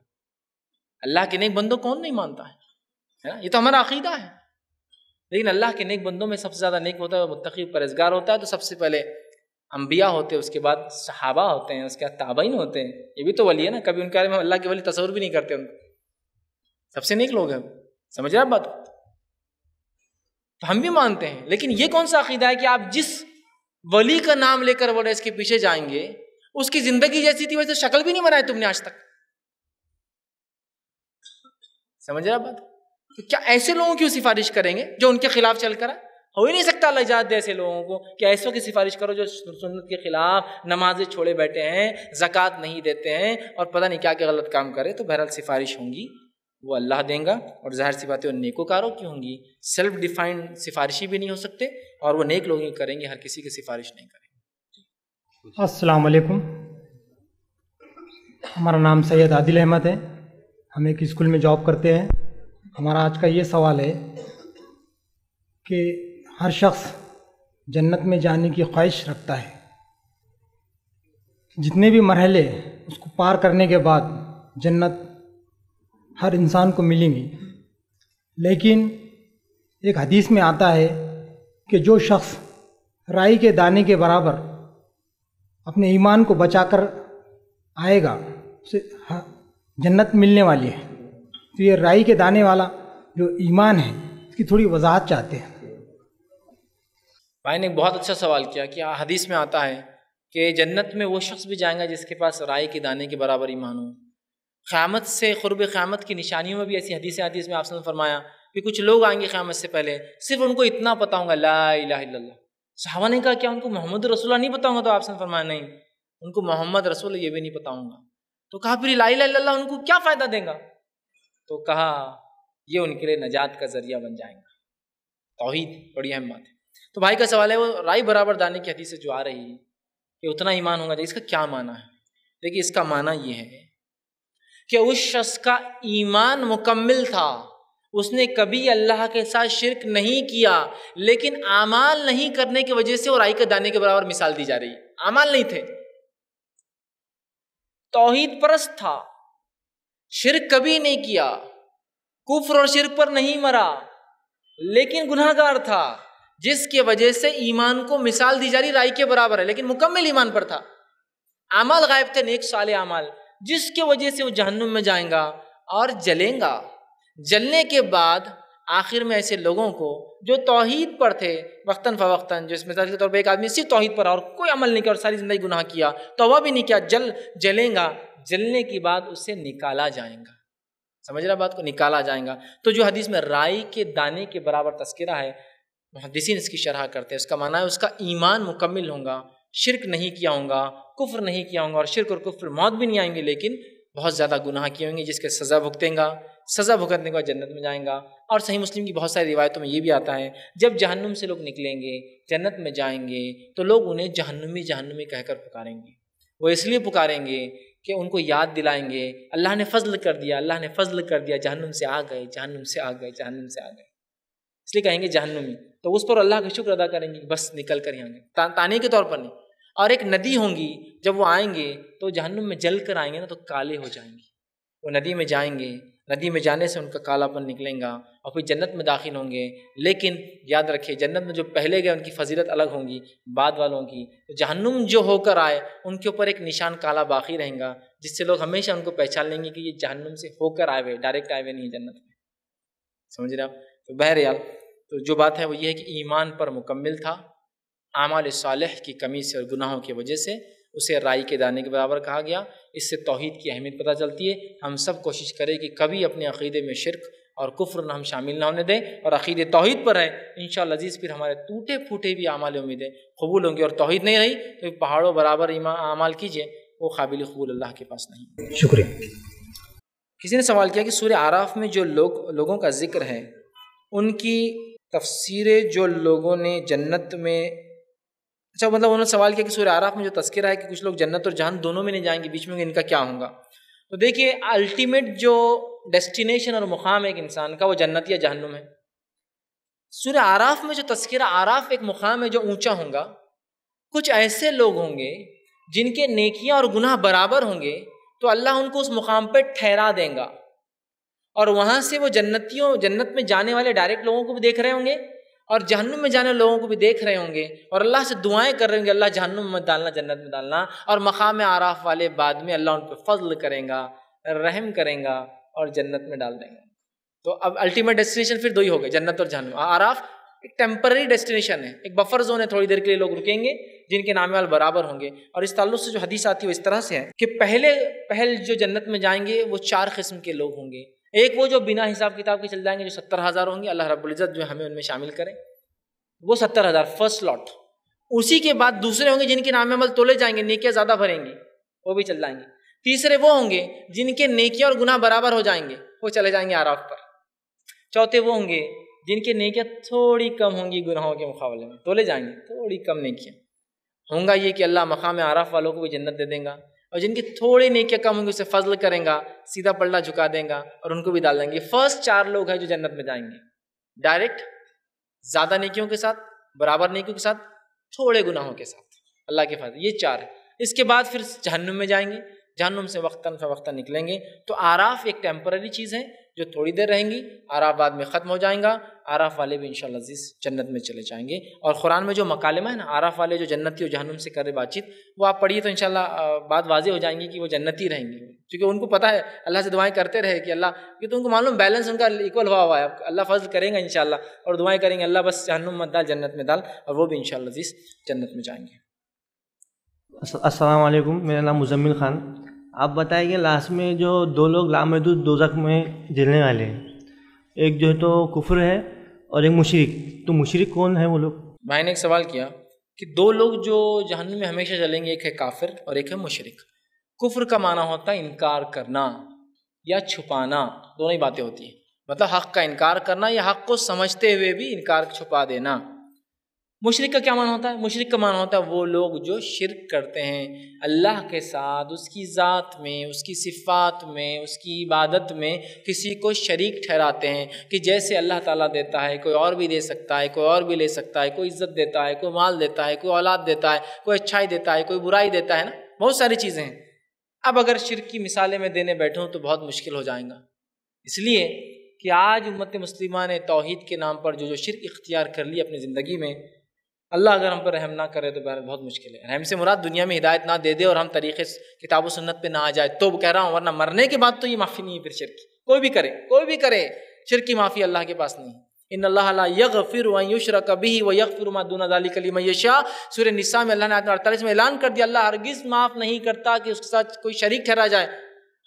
اللہ کے نیک بندوں کون نہیں مانتا ہے؟ یہ تو ہمارا عقیدہ ہے۔ لیکن اللہ کے نیک بندوں میں سب سے زیادہ نیک ہوتا ہے، متقی پرہزگار ہوتا ہے، تو سب سے پہلے انبیاء ہوتے ہیں، اس کے بعد صحابہ ہوتے ہیں، اس کے بعد تابعین ہوتے ہیں۔ یہ بھی تو ولی ہے نا، کبھی ان کے بارے میں اللہ کے ولی تصور بھی نہیں کرتے ان کو۔ سب سے نیک لوگ ہیں۔ سمجھ رہے آپ بات؟ تو ہم بھی مانتے ہیں۔ لیکن یہ کون سا عقیدہ ہے کہ آپ جس ولی کا نام لے کر بڑے اس کے پیچھے جائیں گے، اس کی زندگی جیسی تھی، ویسے شکل بھی نہیں بنائی تم نے آج تک۔ سمجھ رہے بات؟ تو کیا ایسے لوگوں کی سفارش کریں گے جو ان کے خلاف چل کر ہو ہی نہیں سکتا اللہ اجازت دے ایسے لوگوں کو کہ ایسوں کی سفارش کرو جو سنت کے خلاف نمازیں چھوڑے بیٹھے ہیں، زکوٰۃ نہیں دیتے ہیں اور پتہ نہیں کیا کیا غلط کام کرے، تو بہرحال سفارش ہوں گی۔ وہ اللہ دیں گا اور ظاہر سی باتیں نیک و کاروں کی ہوں گی سیلف ڈیفائنڈ سفارشی بھی نہیں ہو سکتے اور وہ نیک لوگ ہی کریں گے، ہر کسی کی سفارش نہیں کریں گے۔ السلام علیکم۔ ہمارا نام سید عادل احمد ہے۔ ہم ایک اسکول میں جاب کرتے ہیں۔ ہمارا آج کا یہ سوال ہے کہ ہر شخص جنت میں جانے کی خواہش رکھتا ہے۔ جتنے بھی مرحلے اس کو پار کرنے کے بعد جنت ہر انسان کو ملیں گی۔ لیکن ایک حدیث میں آتا ہے کہ جو شخص رائی کے دانے کے برابر اپنے ایمان کو بچا کر آئے گا، اسے ہاں، جنت ملنے والی ہے۔ تو یہ رائی کے دانے والا جو ایمان ہے، اس کی تھوڑی وضاحت چاہتے ہیں۔ بھائی نے ایک بہت اچھا سوال کیا کہ حدیث میں آتا ہے کہ جنت میں وہ شخص بھی جائیں گا جس کے پاس رائی کے دانے کے برابر ایمان ہو۔ قیامت سے قرب قیامت کی نشانیوں میں بھی ایسی حدیث حدیث میں آپ نے فرمایا کہ کچھ لوگ آئیں گے قیامت سے پہلے، صرف ان کو اتنا پتا ہوں گا، لا الہ الا اللہ۔ صحابہ نے کہا، کیا ان کو محمد رسول اللہ نہیں پتا ہوں گا؟ تو آپ نے فرمایا، نہیں، ان کو محمد رسول یہ بھی نہیں پتا ہوں گا۔ تو کہا، پھر لا الہ الا اللہ ان کو کیا فائدہ دیں گا؟ تو کہا، یہ ان کے لیے نجات کا ذریعہ بن جائیں گا۔ توحید، بڑی اہم بات ہے۔ تو بھائی کا سوال ہے، وہ رائی برابر دانے کی حدیث سے جو آ رہی ہے کہ اتنا ایمان ہوگا اس کا کیا معنی ہے؟ دیکھیے، اس کا معنی یہ ہے کہ اس شخص کا ایمان مکمل تھا۔ اس نے کبھی اللہ کے ساتھ شرک نہیں کیا، لیکن اعمال نہیں کرنے کی وجہ سے وہ رائی کے دانے کے برابر مثال دی جا رہی۔ ہے اعمال نہیں تھے۔ توحید پرست تھا۔ شرک کبھی نہیں کیا۔ کفر اور شرک پر نہیں مرا۔ لیکن گناہ گار تھا، جس کی وجہ سے ایمان کو مثال دی جا رہی رائی کے برابر ہے، لیکن مکمل ایمان پر تھا۔ اعمال غائب تھے، نیک سال اعمال۔ جس کی وجہ سے وہ جہنم میں جائیں گا اور جلیں گا۔ جلنے کے بعد آخر میں ایسے لوگوں کو جو توحید پر تھے، وقتاً فوقتاً جو اس مثال کے طور پہ ایک آدمی صرف توحید پر اور کوئی عمل نہیں کیا اور ساری زندگی گناہ کیا، توبہ بھی نہیں کیا، جل، جلیں گا۔ جلنے کے بعد اسے نکالا جائیں گا۔ سمجھ رہا بات کو؟ نکالا جائیں گا۔ تو جو حدیث میں رائی کے دانے کے برابر تذکرہ ہے، محدثین اس کی شرح کرتے ہیں۔ اس کا معنی ہے اس کا ایمان مکمل ہوں گا، شرک نہیں کیا ہوں گا کفر نہیں کیا ہوں گا اور شرک اور کفر موت بھی نہیں آئیں گے، لیکن بہت زیادہ گناہ کیے ہوں گے، جس کے سزا بھگتیں گا، سزا بھگتنے کے بعد جنت میں جائیں گا۔ اور صحیح مسلم کی بہت ساری روایتوں میں یہ بھی آتا ہے، جب جہنم سے لوگ نکلیں گے، جنت میں جائیں گے، تو لوگ انہیں جہنمی جہنمی کہہ کر پکاریں گے۔ وہ اس لیے پکاریں گے کہ ان کو یاد دلائیں گے، اللہ نے فضل کر دیا، اللہ نے فضل کر دیا، جہنم سے آ گئے، جہنم سے آ گئے، جہنم سے آ گئے۔ اس لیے کہیں گے جہنمی، تو اس پر اللہ کا شکر ادا کریں گے، بس نکل کر ہی آئیں گے تانے کے طور پر نہیں۔ اور ایک ندی ہوں گی، جب وہ آئیں گے تو جہنم میں جل کر آئیں گے نا تو کالے ہو جائیں گے۔ وہ ندی میں جائیں گے، ندی میں جانے سے ان کا کالا پن نکلیں گا اور پھر جنت میں داخل ہوں گے۔ لیکن یاد رکھیے، جنت میں جو پہلے گئے، ان کی فضیلت الگ ہوں گی، بعد والوں کی۔ تو جہنم جو ہو کر آئے، ان کے اوپر ایک نشان کالا باقی رہیں گا، جس سے لوگ ہمیشہ ان کو پہچان لیں گے کہ یہ جہنم سے ہو کر آئے ہوئے، ڈائریکٹ آئے ہوئے نہیں جنت میں۔ سمجھ رہے آپ؟ تو بہرحال، تو جو بات ہے وہ یہ ہے کہ ایمان پر مکمل تھا۔ اعمال صالح کی کمی سے اور گناہوں کی وجہ سے اسے رائی کے دانے کے برابر کہا گیا۔ اس سے توحید کی اہمیت پتہ چلتی ہے۔ ہم سب کوشش کریں کہ کبھی اپنے عقیدے میں شرک اور کفر نہ ہم شامل نہ ہونے دیں اور عقید توحید پر ہے ان شاء اللہ عزیز پھر ہمارے ٹوٹے پھوٹے بھی اعمال امیدیں قبول ہوں گے اور توحید نہیں رہی تو پہاڑوں برابر اعمال کیجیے وہ قابل قبول اللہ کے پاس نہیں۔ شکریہ۔ کسی نے سوال کیا کہ سورہ آراف میں جو لوگ لوگوں کا ذکر ہے ان کی تفسیریں جو لوگوں نے جنت میں اچھا مطلب انہوں نے سوال کیا کہ سورہ آراف میں جو تذکرہ ہے کہ کچھ لوگ جنت اور جہان دونوں میں نہیں جائیں گے، بیچ میں ان کا کیا ہوگا تو دیکھیے الٹیمیٹ جو ڈیسٹینیشن اور مقام ہے ایک انسان کا وہ جنت یا جہنم ہے۔ سورہ آراف میں جو تذکرہ آراف ایک مقام ہے جو اونچا ہوں گا۔ کچھ ایسے لوگ ہوں گے جن کے نیکیاں اور گناہ برابر ہوں گے، تو اللہ ان کو اس مقام پہ ٹھہرا دیں گا۔ اور وہاں سے وہ جنتیوں، جنت میں جانے والے ڈائریکٹ لوگوں کو بھی دیکھ رہے ہوں گے۔ اور جہنم میں جانے لوگوں کو بھی دیکھ رہے ہوں گے اور اللہ سے دعائیں کر رہے ہوں گے، اللہ جہنم میں ڈالنا، جنت میں ڈالنا اور مقام آراف والے بعد میں اللہ ان پہ فضل کریں گا، رحم کریں گا اور جنت میں ڈال دیں گا تو اب الٹیمیٹ ڈیسٹینیشن پھر دو ہی ہو گئے، جنت اور جہنم۔ آراف ایک ٹیمپرری ڈیسٹینیشن ہے، ایک بفر زون ہے، تھوڑی دیر کے لیے لوگ رکیں گے، جن کے نام وال برابر ہوں گے۔ اور اس تعلق سے جو حدیث آتی ہے وہ اس طرح سے ہے کہ پہلے، پہل جو جنت میں جائیں گے، وہ چار قسم کے لوگ ہوں گے۔ ایک وہ جو بنا حساب کتاب کے چل جائیں گے جو ستر ہزار ہوں گے، اللہ رب العزت جو ہمیں ان میں شامل کریں وہ ستر ہزار فرسٹ لاٹ اسی کے بعد دوسرے ہوں گے جن کے نام عمل تولے جائیں گے، نیکیاں زیادہ بھریں گے، وہ بھی چل جائیں گے۔ تیسرے وہ ہوں گے جن کے نیکیاں اور گناہ برابر ہو جائیں گے، وہ چلے جائیں گے آراف پر۔ چوتھے وہ ہوں گے جن کے نیکیاں تھوڑی کم ہوں گی گناہوں کے مقابلے میں، تولے جائیں گے، تھوڑی کم نیکیاں۔ ہوں گا یہ کہ اللہ مقام آراف والوں کو بھی جنت دے دیں گا۔ اور جن کی تھوڑی نیکیاں کم ہوں گی، اسے فضل کریں گا، سیدھا پلٹا جھکا دیں گا اور ان کو بھی ڈال دیں گے۔ فرسٹ چار لوگ ہیں جو جنت میں جائیں گے۔ ڈائریکٹ زیادہ نیکیوں کے ساتھ، برابر نیکیوں کے ساتھ، تھوڑے گناہوں کے ساتھ۔ اللہ کے فضل، یہ چار ہے اس کے بعد پھر جہنم میں جائیں گے۔ جہنم سے وقتاً فوقتاً نکلیں گے۔ تو آراف ایک ٹیمپرری چیز ہے۔ جو تھوڑی دیر رہیں گی آراف بعد میں ختم ہو جائیں گا۔ آراف والے بھی انشاءاللہ عزیز جنت میں چلے جائیں گے۔ اور قرآن میں جو مکالمہ ہے نا آراف والے جو جنتی و جہنم سے کرے بات چیت وہ آپ پڑھیے تو انشاءاللہ بات واضح ہو جائیں گی کہ وہ جنتی رہیں گی۔ کیونکہ ان کو پتہ ہے، اللہ سے دعائیں کرتے رہے کہ اللہ، یہ تو ان کو معلوم بیلنس ان کا ایکول ہوا ہوا ہے۔ اللہ فضل کریں گا انشاءاللہ، اور دعائیں کریں گے، اللہ بس جہنم مت ڈال، جنت میں ڈال، اور وہ بھی انشاءاللہ عزیز جنت میں جائیں گے۔ السلام علیکم، میرا نام مزمل خان۔ آپ بتائیں کہ لاسٹ میں جو دو لوگ لامحدود دوزخ میں جلنے والے ہیں، ایک جو ہے تو کفر ہے اور ایک مشرق تو مشرق کون ہے وہ لوگ؟ میں نے ایک سوال کیا کہ دو لوگ جو جہنم میں ہمیشہ چلیں گے، ایک ہے کافر اور ایک ہے مشرق کفر کا معنی ہوتا ہے انکار کرنا یا چھپانا، دونوں ہی باتیں ہوتی ہیں۔ مطلب حق کا انکار کرنا یا حق کو سمجھتے ہوئے بھی انکار چھپا دینا۔ مشرق کا کیا معنی ہوتا ہے؟ مشرق کا معنی ہوتا ہے وہ لوگ جو شرک کرتے ہیں، اللہ کے ساتھ، اس کی ذات میں، اس کی صفات میں، اس کی عبادت میں کسی کو شریک ٹھہراتے ہیں کہ جیسے اللہ تعالیٰ دیتا ہے، کوئی اور بھی دے سکتا ہے، کوئی اور بھی لے سکتا ہے، کوئی عزت دیتا ہے، کوئی مال دیتا ہے، کوئی اولاد دیتا ہے، کوئی اچھائی دیتا ہے، کوئی برائی دیتا ہے نا؟ بہت ساری چیزیں ہیں۔ اب اگر شرک کی مثالیں میں دینے بیٹھوں تو بہت مشکل ہو جائیں گا۔ اس لیے کہ آج امت مسلمہ نے توحید کے نام پر جو جو شرک اختیار کر لی اپنی زندگی میں اللہ اگر ہم پر رحم نہ کرے تو بہت مشکل ہے۔ رحم سے مراد دنیا میں ہدایت نہ دے دے اور ہم طریقے کتاب و سنت پہ نہ آ جائے۔ تو کہہ رہا ہوں، ورنہ مرنے کے بعد تو یہ معافی نہیں ہے پھر شرک کوئی بھی کرے، کوئی بھی کرے، شرک کی معافی اللہ کے پاس نہیں ان اللہ یغفر و یشرک به و یغفر ما دون ذلك لمن یشاء۔ سورہ نساء میں اللہ نے آیت 48 میں اعلان کر دیا، اللہ ہرگز معاف نہیں کرتا کہ اس کے ساتھ کوئی شریک ٹھہرا جائے۔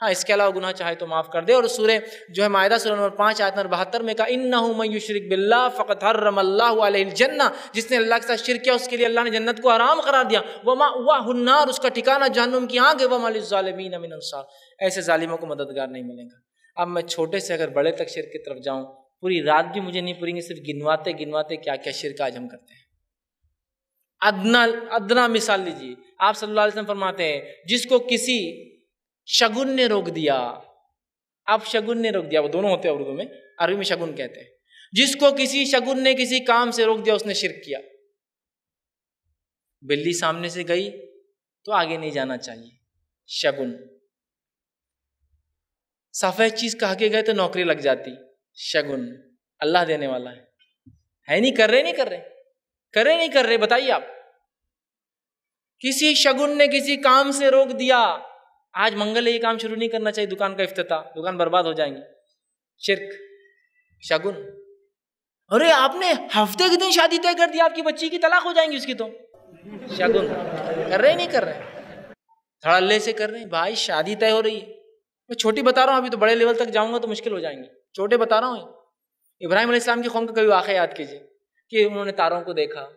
ہاں اس کے علاوہ گناہ چاہے تو معاف کر دے۔ اور سورہ جو ہے معاہدہ سورہ نمبر پانچ، آیت نمبر بہتر میں کہا، انہو من یشرک باللہ فقط حرم اللہ علیہ الجنہ جس نے اللہ کے ساتھ شرک کیا، اس کے لیے اللہ نے جنت کو حرام قرار دیا۔ وما واہ النار اس کا ٹھکانہ جہنم کی آنکھ ہے۔ وما للظالمین من انصار ایسے ظالموں کو مددگار نہیں ملے گا۔ اب میں چھوٹے سے اگر بڑے تک شرک کی طرف جاؤں، پوری رات بھی مجھے نہیں پوریں گے، صرف گنواتے گنواتے کیا کیا شرک آج ہم کرتے ہیں۔ ادنا ادنا مثال لیجیے آپ صلی اللہ علیہ وسلم فرماتے ہیں، جس کو کسی شگن نے روک دیا اب شگن نے روک دیا وہ دونوں ہوتے ہیں اردو میں عربی میں شگن کہتے ہیں جس کو کسی شگن نے کسی کام سے روک دیا اس نے شرک کیا بلی سامنے سے گئی تو آگے نہیں جانا چاہیے شگن سفید چیز کہا کے گئے تو نوکری لگ جاتی شگن اللہ دینے والا ہے ہے نہیں کر رہے نہیں کر رہے کرے نہیں کر رہے بتائیے آپ کسی شگن نے کسی کام سے روک دیا آج منگل ہے، یہ کام شروع نہیں کرنا چاہیے، دکان کا افتتاح، دکان برباد ہو جائیں گے۔ شرک، شگن۔ ارے، آپ نے ہفتے کے دن شادی طے کر دیا آپ کی بچی کی طلاق ہو جائیں گی اس کی تو۔ شگن۔ کر رہے نہیں کر رہے؟ تھوڑا اللہ سے کر رہے ہیں۔ بھائی، شادی طے ہو رہی ہے۔ میں چھوٹی بتا رہا ہوں، ابھی تو بڑے لیول تک جاؤں گا تو مشکل ہو جائیں گے چھوٹے بتا رہا ہوں۔ ابراہیم علیہ السلام کی قوم کا کبھی واقعہ یاد کیجیے کہ انہوں نے تاروں کو دیکھا۔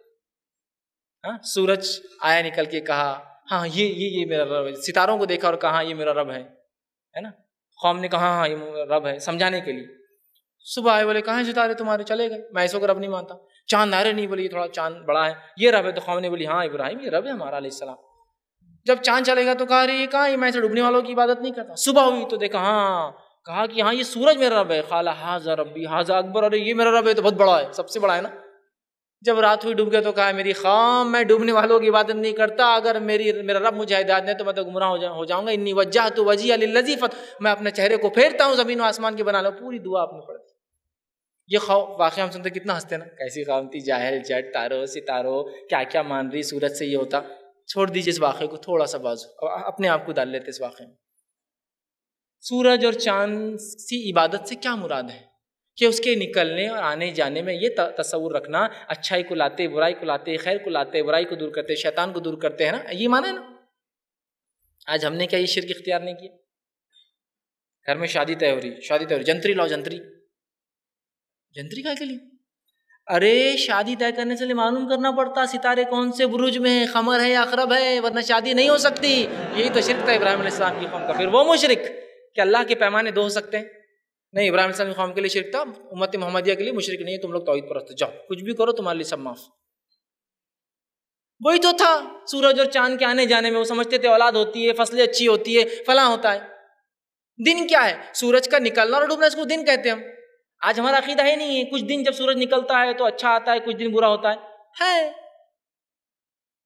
ہاں سورج آیا نکل کے کہا ہاں یہ یہ یہ میرا رب ہے۔ ستاروں کو دیکھا اور کہا، یہ میرا رب ہے ہے نا؟ قوم نے کہا ہاں یہ میرا رب ہے، سمجھانے کے لیے۔ صبح آئے بولے، کہاں ستارے تمہارے چلے گئے؟ میں ایسوں کو رب نہیں مانتا۔ چاند آرے نہیں بولی یہ تھوڑا چاند بڑا ہے۔ یہ رب ہے تو قوم نے بولی ہاں ابراہیم، یہ رب ہے ہمارا علیہ السلام۔ جب چاند چلے گا تو کہا رہی یہ کہاں یہ میں سے ڈوبنے والوں کی عبادت نہیں کرتا۔ صبح ہوئی تو دیکھا ہاں کہا کہ ہاں یہ سورج میرا رب ہے۔ خالہ حاضہ ربی حاضہ اکبر، ارے، یہ میرا رب ہے تو بہت بڑا ہے، سب سے بڑا ہے نا؟ جب رات ہوئی ڈوب گیا تو کہا میری خام، میں ڈوبنے والوں کی عبادت نہیں کرتا، اگر میری، میرا رب مجھے ہدایت دے تو میں تو گمراہ ہو جاؤں گا۔ انی وجہ تو وجی علی لذیفت میں اپنے چہرے کو پھیرتا ہوں، زمین و آسمان کی بنا لو۔ پوری دعا آپ نے پڑھ یہ خوف، واقعہ ہم سنتے کتنا ہنستے نا۔ کیسی قامتی جاہل، جٹ تارو ستارو کیا کیا مان رہی، سورج سے یہ ہوتا۔ چھوڑ دیجیے اس واقعے کو، تھوڑا سا بازو اپنے آپ کو ڈال لیتے اس واقعے میں۔ سورج اور چاند سی عبادت سے کیا مراد ہے؟ کہ اس کے نکلنے اور آنے جانے میں یہ تصور رکھنا، اچھائی کو لاتے، برائی کو لاتے، خیر کو لاتے، برائی کو دور کرتے، شیطان کو دور کرتے ہیں نا؟ یہ مانا ہے نا؟ آج ہم نے کیا یہ شرک اختیار نہیں کیا؟ گھر میں شادی طے ہو رہی، شادی طے ہو رہی، جنتری لاؤ، جنتری۔ جنتری کا کے لیے؟ ارے، شادی طے کرنے سے معلوم کرنا پڑتا، ستارے کون سے بروج میں ہے خمر ہے یا اخرب ہے، ورنہ شادی نہیں ہو سکتی۔ یہی تو شرک تھا ابراہیم علیہ السلام کی قوم کا، پھر وہ مشرق کہ اللہ کے پیمانے دو ہو سکتے ہیں۔ نہیں، ابراہیم السلام قوم کے لیے شرک تھا، امت محمدیہ کے لیے مشرق نہیں ہے تم لوگ توحید پرست جاؤ۔ کچھ بھی کرو، تمہارے لیے سب معاف۔ وہی تو تھا، سورج اور چاند کے آنے جانے میں، وہ سمجھتے تھے، اولاد ہوتی ہے، فصلیں اچھی ہوتی ہے، فلاں ہوتا ہے۔ دن کیا ہے؟ سورج کا نکلنا اور ڈوبنا، اس کو دن کہتے ہیں ہم۔ آج ہمارا عقیدہ ہے نہیں ہے، کچھ دن جب سورج نکلتا ہے تو اچھا آتا ہے، کچھ دن برا ہوتا ہے۔ ہے۔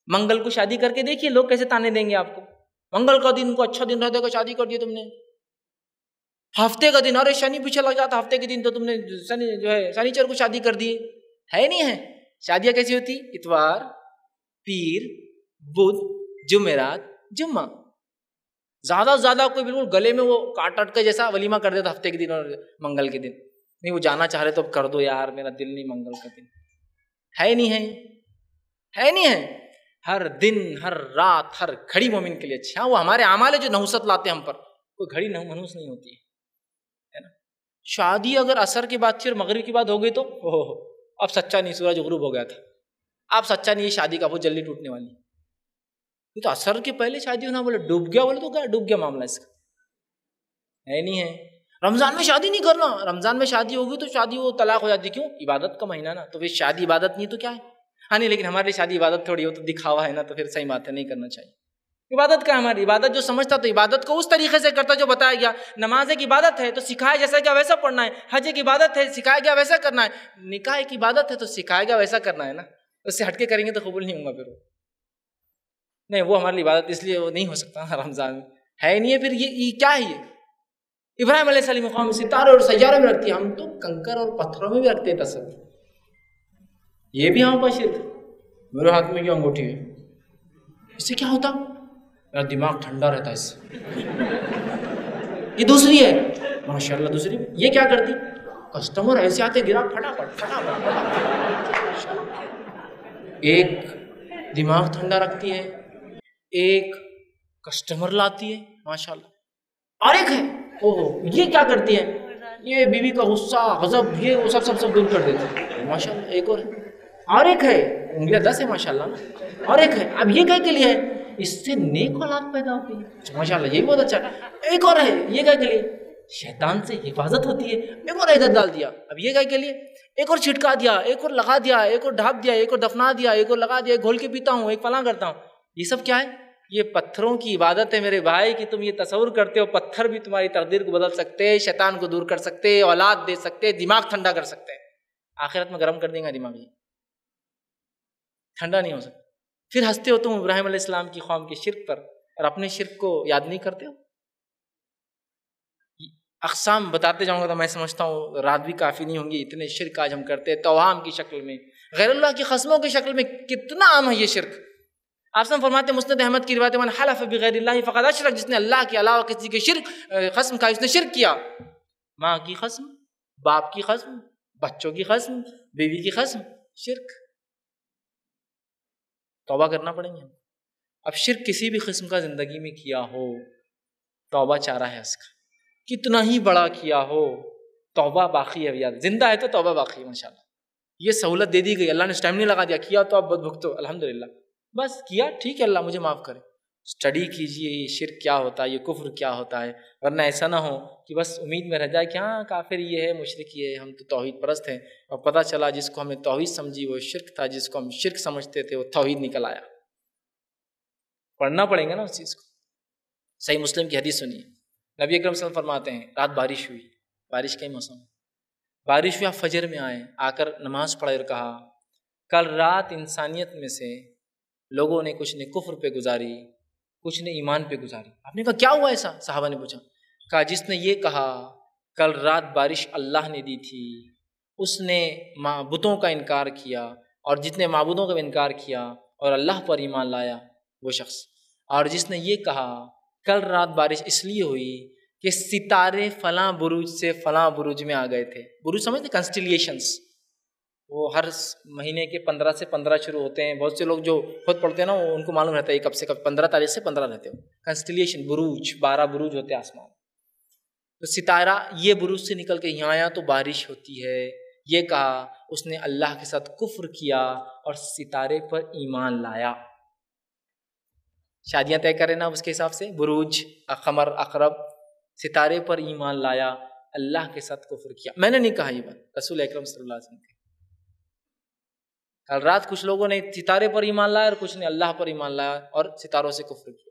منگل کو شادی کر کے دیکھیے، لوگ کیسے تانے دیں گے آپ کو؟ منگل کا دن کو اچھا دن رہتا ہے شادی کر دیا تم نے۔ ہفتے کا دن، ارے شنی پیچھے لگ جاتا ہفتے کے دن تو تم نے شنی جو ہے شنیچر کو شادی کر دی۔ ہے نہیں ہے۔ شادیاں کیسی ہوتی؟ اتوار، پیر، بدھ، جمعرات، جمعہ۔ زیادہ سے زیادہ کوئی بالکل گلے میں وہ کاٹ اٹ کے جیسا ولیمہ کر دیتا ہفتے کے دن اور منگل کے دن۔ نہیں، وہ جانا چاہ رہے تو اب کر دو یار، میرا دل نہیں منگل کا دن۔ ہے نہیں ہے۔ ہے نہیں ہے۔ ہر دن، ہر رات، ہر گھڑی مومن کے لیے اچھا۔ وہ ہمارے عمالے جو نحوست لاتے ہیں ہم پر۔ کوئی گھڑی منوس نہیں ہوتی۔ ہے شادی اگر اثر کی بات تھی اور مغرب کی بات ہو گئی تو؟ اب سچا نہیں، سورج غروب ہو گیا تھا۔ اب سچا نہیں، یہ شادی کا بہت جلدی ٹوٹنے والی۔ یہ تو اثر کے پہلے شادی ہونا بولے، ڈوب گیا بولے تو کیا، ڈوب گیا معاملہ اس کا۔ ہے نہیں ہے۔ رمضان میں شادی نہیں کرنا۔ رمضان میں شادی ہوگی تو شادی وہ طلاق ہو جاتی، کیوں؟ عبادت کا مہینہ نا۔ تو پھر شادی عبادت نہیں تو کیا ہے؟ ہاں نہیں، لیکن ہمارے شادی عبادت تھوڑی ہو تو دکھاوا ہے نا، تو پھر صحیح بات ہے، نہیں کرنا چاہیے۔ عبادت کا ہماری عبادت جو سمجھتا تو عبادت کو اس طریقے سے کرتا جو بتایا گیا۔ نماز ایک عبادت ہے تو سکھایا جیسا کیا ویسا پڑھنا ہے، حج ایک عبادت ہے، سکھایا گیا ویسا کرنا ہے۔ نکاح ایک عبادت ہے تو سکھایا گیا ویسا کرنا ہے نا۔ اس سے ہٹ کے کریں گے تو قبول نہیں ہوں گا پھر وہ۔ نہیں، وہ ہماری عبادت اس لیے وہ نہیں ہو سکتا <laughs> رمضان میں۔ ہے نہیں ہے پھر یہ کیا ہے یہ؟ ابراہیم علیہ السلام مقام ستارے اور سیارے میں رکھتی ہے ہم تو کنکر اور پتھروں میں بھی رکھتے تھے سب یہ بھی ہم پر شرک۔ میرے ہاتھ میں کیوں انگوٹھی ہے۔ اس سے کیا ہوتا؟ میرا دماغ ٹھنڈا رہتا ہے اس سے۔ یہ دوسری ہے۔ ماشاء اللہ دوسری۔ یہ کیا کرتی؟ کسٹمر ایسے آتے گرا پھٹا پٹ پھٹا ایک دماغ ٹھنڈا رکھتی ہے، ایک کسٹمر لاتی ہے ماشاء اللہ اور ایک ہے او یہ کیا کرتی ہے؟ یہ بیوی کا غصہ، غضب، یہ وہ سب سب سب دور کر دیتے ماشاء اللہ ایک اور ہے۔ اور ایک ہے، انگلیاں دس ہے ماشاء اللہ نا اور ایک ہے، اب یہ کہہ کے لیے ہے اس سے نیک اولاد پیدا ہوتی ہے ماشاء اللہ یہ بہت اچھا ایک اور ہے یہ کہہ کے لیے شیطان سے حفاظت ہوتی ہے ایک اور ادھر ڈال دیا اب یہ کہہ کے لیے ایک اور چھٹکا دیا ایک اور لگا دیا ایک اور ڈھاپ دیا ایک اور دفنا دیا ایک اور لگا دیا ایک گھول کے پیتا ہوں ایک فلاں کرتا ہوں یہ سب کیا ہے یہ پتھروں کی عبادت ہے میرے بھائی کہ تم یہ تصور کرتے ہو پتھر بھی تمہاری تقدیر کو بدل سکتے شیطان کو دور کر سکتے اولاد دے سکتے دماغ ٹھنڈا کر سکتے ہیں آخرت میں گرم کر دیں گا دماغ یہ ٹھنڈا نہیں ہو سکتا پھر ہنستے ہو تم ابراہیم علیہ السلام کی قوم کے شرک پر اور اپنے شرک کو یاد نہیں کرتے ہو؟ اقسام بتاتے جاؤں گا تو میں سمجھتا ہوں رات بھی کافی نہیں ہوں گی، اتنے شرک آج ہم کرتے ہیں توہام کی شکل میں۔ غیر اللہ کی قسموں کی شکل میں کتنا عام ہے یہ شرک۔ آپ سے فرماتے مسند احمد کی روایت من حلف بغیر اللہ فقط اشرک جس نے اللہ کے علاوہ کسی کے شرک، قسم کھائی، اس نے شرک کیا۔ ماں کی قسم، باپ کی قسم، بچوں کی قسم، بیوی کی قسم، شرک۔ توبہ کرنا پڑیں گے اب شرک کسی بھی قسم کا زندگی میں کیا ہو، توبہ چارہ ہے اس کا۔ کتنا ہی بڑا کیا ہو، توبہ باقی ہے۔ یاد، زندہ ہے تو توبہ باقی ہے ماشاء اللہ یہ سہولت دے دی گئی۔ اللہ نے اس ٹائم نہیں لگا دیا۔ کیا تو اب بد بھگتو الحمد للہ بس کیا، ٹھیک ہے، اللہ مجھے معاف کرے۔ اسٹڈی کیجیے یہ شرک کیا ہوتا ہے، یہ کفر کیا ہوتا ہے؟ ورنہ ایسا نہ ہو کہ بس امید میں رہ جائے کہ ہاں کافر یہ ہے مشرق یہ ہے، ہم تو توحید پرست ہیں۔ اور پتہ چلا جس کو ہم نے توحید سمجھی، وہ شرک تھا۔ جس کو ہم شرک سمجھتے تھے، وہ توحید نکل آیا۔ پڑھنا پڑیں گے نا اس چیز کو۔ صحیح مسلم کی حدیث سنیے۔ نبی اکرم صلی اللہ علیہ وسلم فرماتے ہیں، رات بارش ہوئی۔ بارش کا ہی موسم۔ بارش ہوئی، آپ فجر میں آئے، آ کر نماز پڑھے اور کہا، کل رات انسانیت میں سے لوگوں نے کچھ نے کفر پہ گزاری۔ کچھ نے ایمان پہ گزاری۔ آپ نے کہا، کیا ہوا ایسا؟ صحابہ نے پوچھا۔ کہا، جس نے یہ کہا، کل رات بارش اللہ نے دی تھی۔ اس نے معبودوں کا انکار کیا اور جتنے معبودوں کا انکار کیا اور اللہ پر ایمان لایا، وہ شخص۔ اور جس نے یہ کہا، کل رات بارش اس لیے ہوئی کہ ستارے فلاں بروج سے فلاں بروج میں آ گئے تھے۔ بروج سمجھتے کنسٹیلیشنس وہ ہر مہینے کے پندرہ سے پندرہ شروع ہوتے ہیں۔ بہت سے لوگ جو خود پڑھتے ہیں نا، وہ ان کو معلوم رہتا ہے کب سے کب، پندرہ تاریخ سے پندرہ رہتے ہو۔ کنسٹیلیشن بروج، بارہ بروج ہوتے ہیں آسمان۔ تو ستارہ، یہ بروج سے نکل کے یہاں آیا تو بارش ہوتی ہے۔ یہ کہا، اس نے اللہ کے ساتھ کفر کیا اور ستارے پر ایمان لایا۔ شادیاں طے کرے نا اس کے حساب سے۔ بروج، اقمر، اقرب، ستارے پر ایمان لایا، اللہ کے ساتھ کفر کیا۔ میں نے نہیں کہا یہ بات۔ رسول اکرم صلی اللہ علیہ وسلم کل رات کچھ لوگوں نے ستارے پر ایمان لایا اور کچھ نے اللہ پر ایمان لایا اور ستاروں سے کفر کیا۔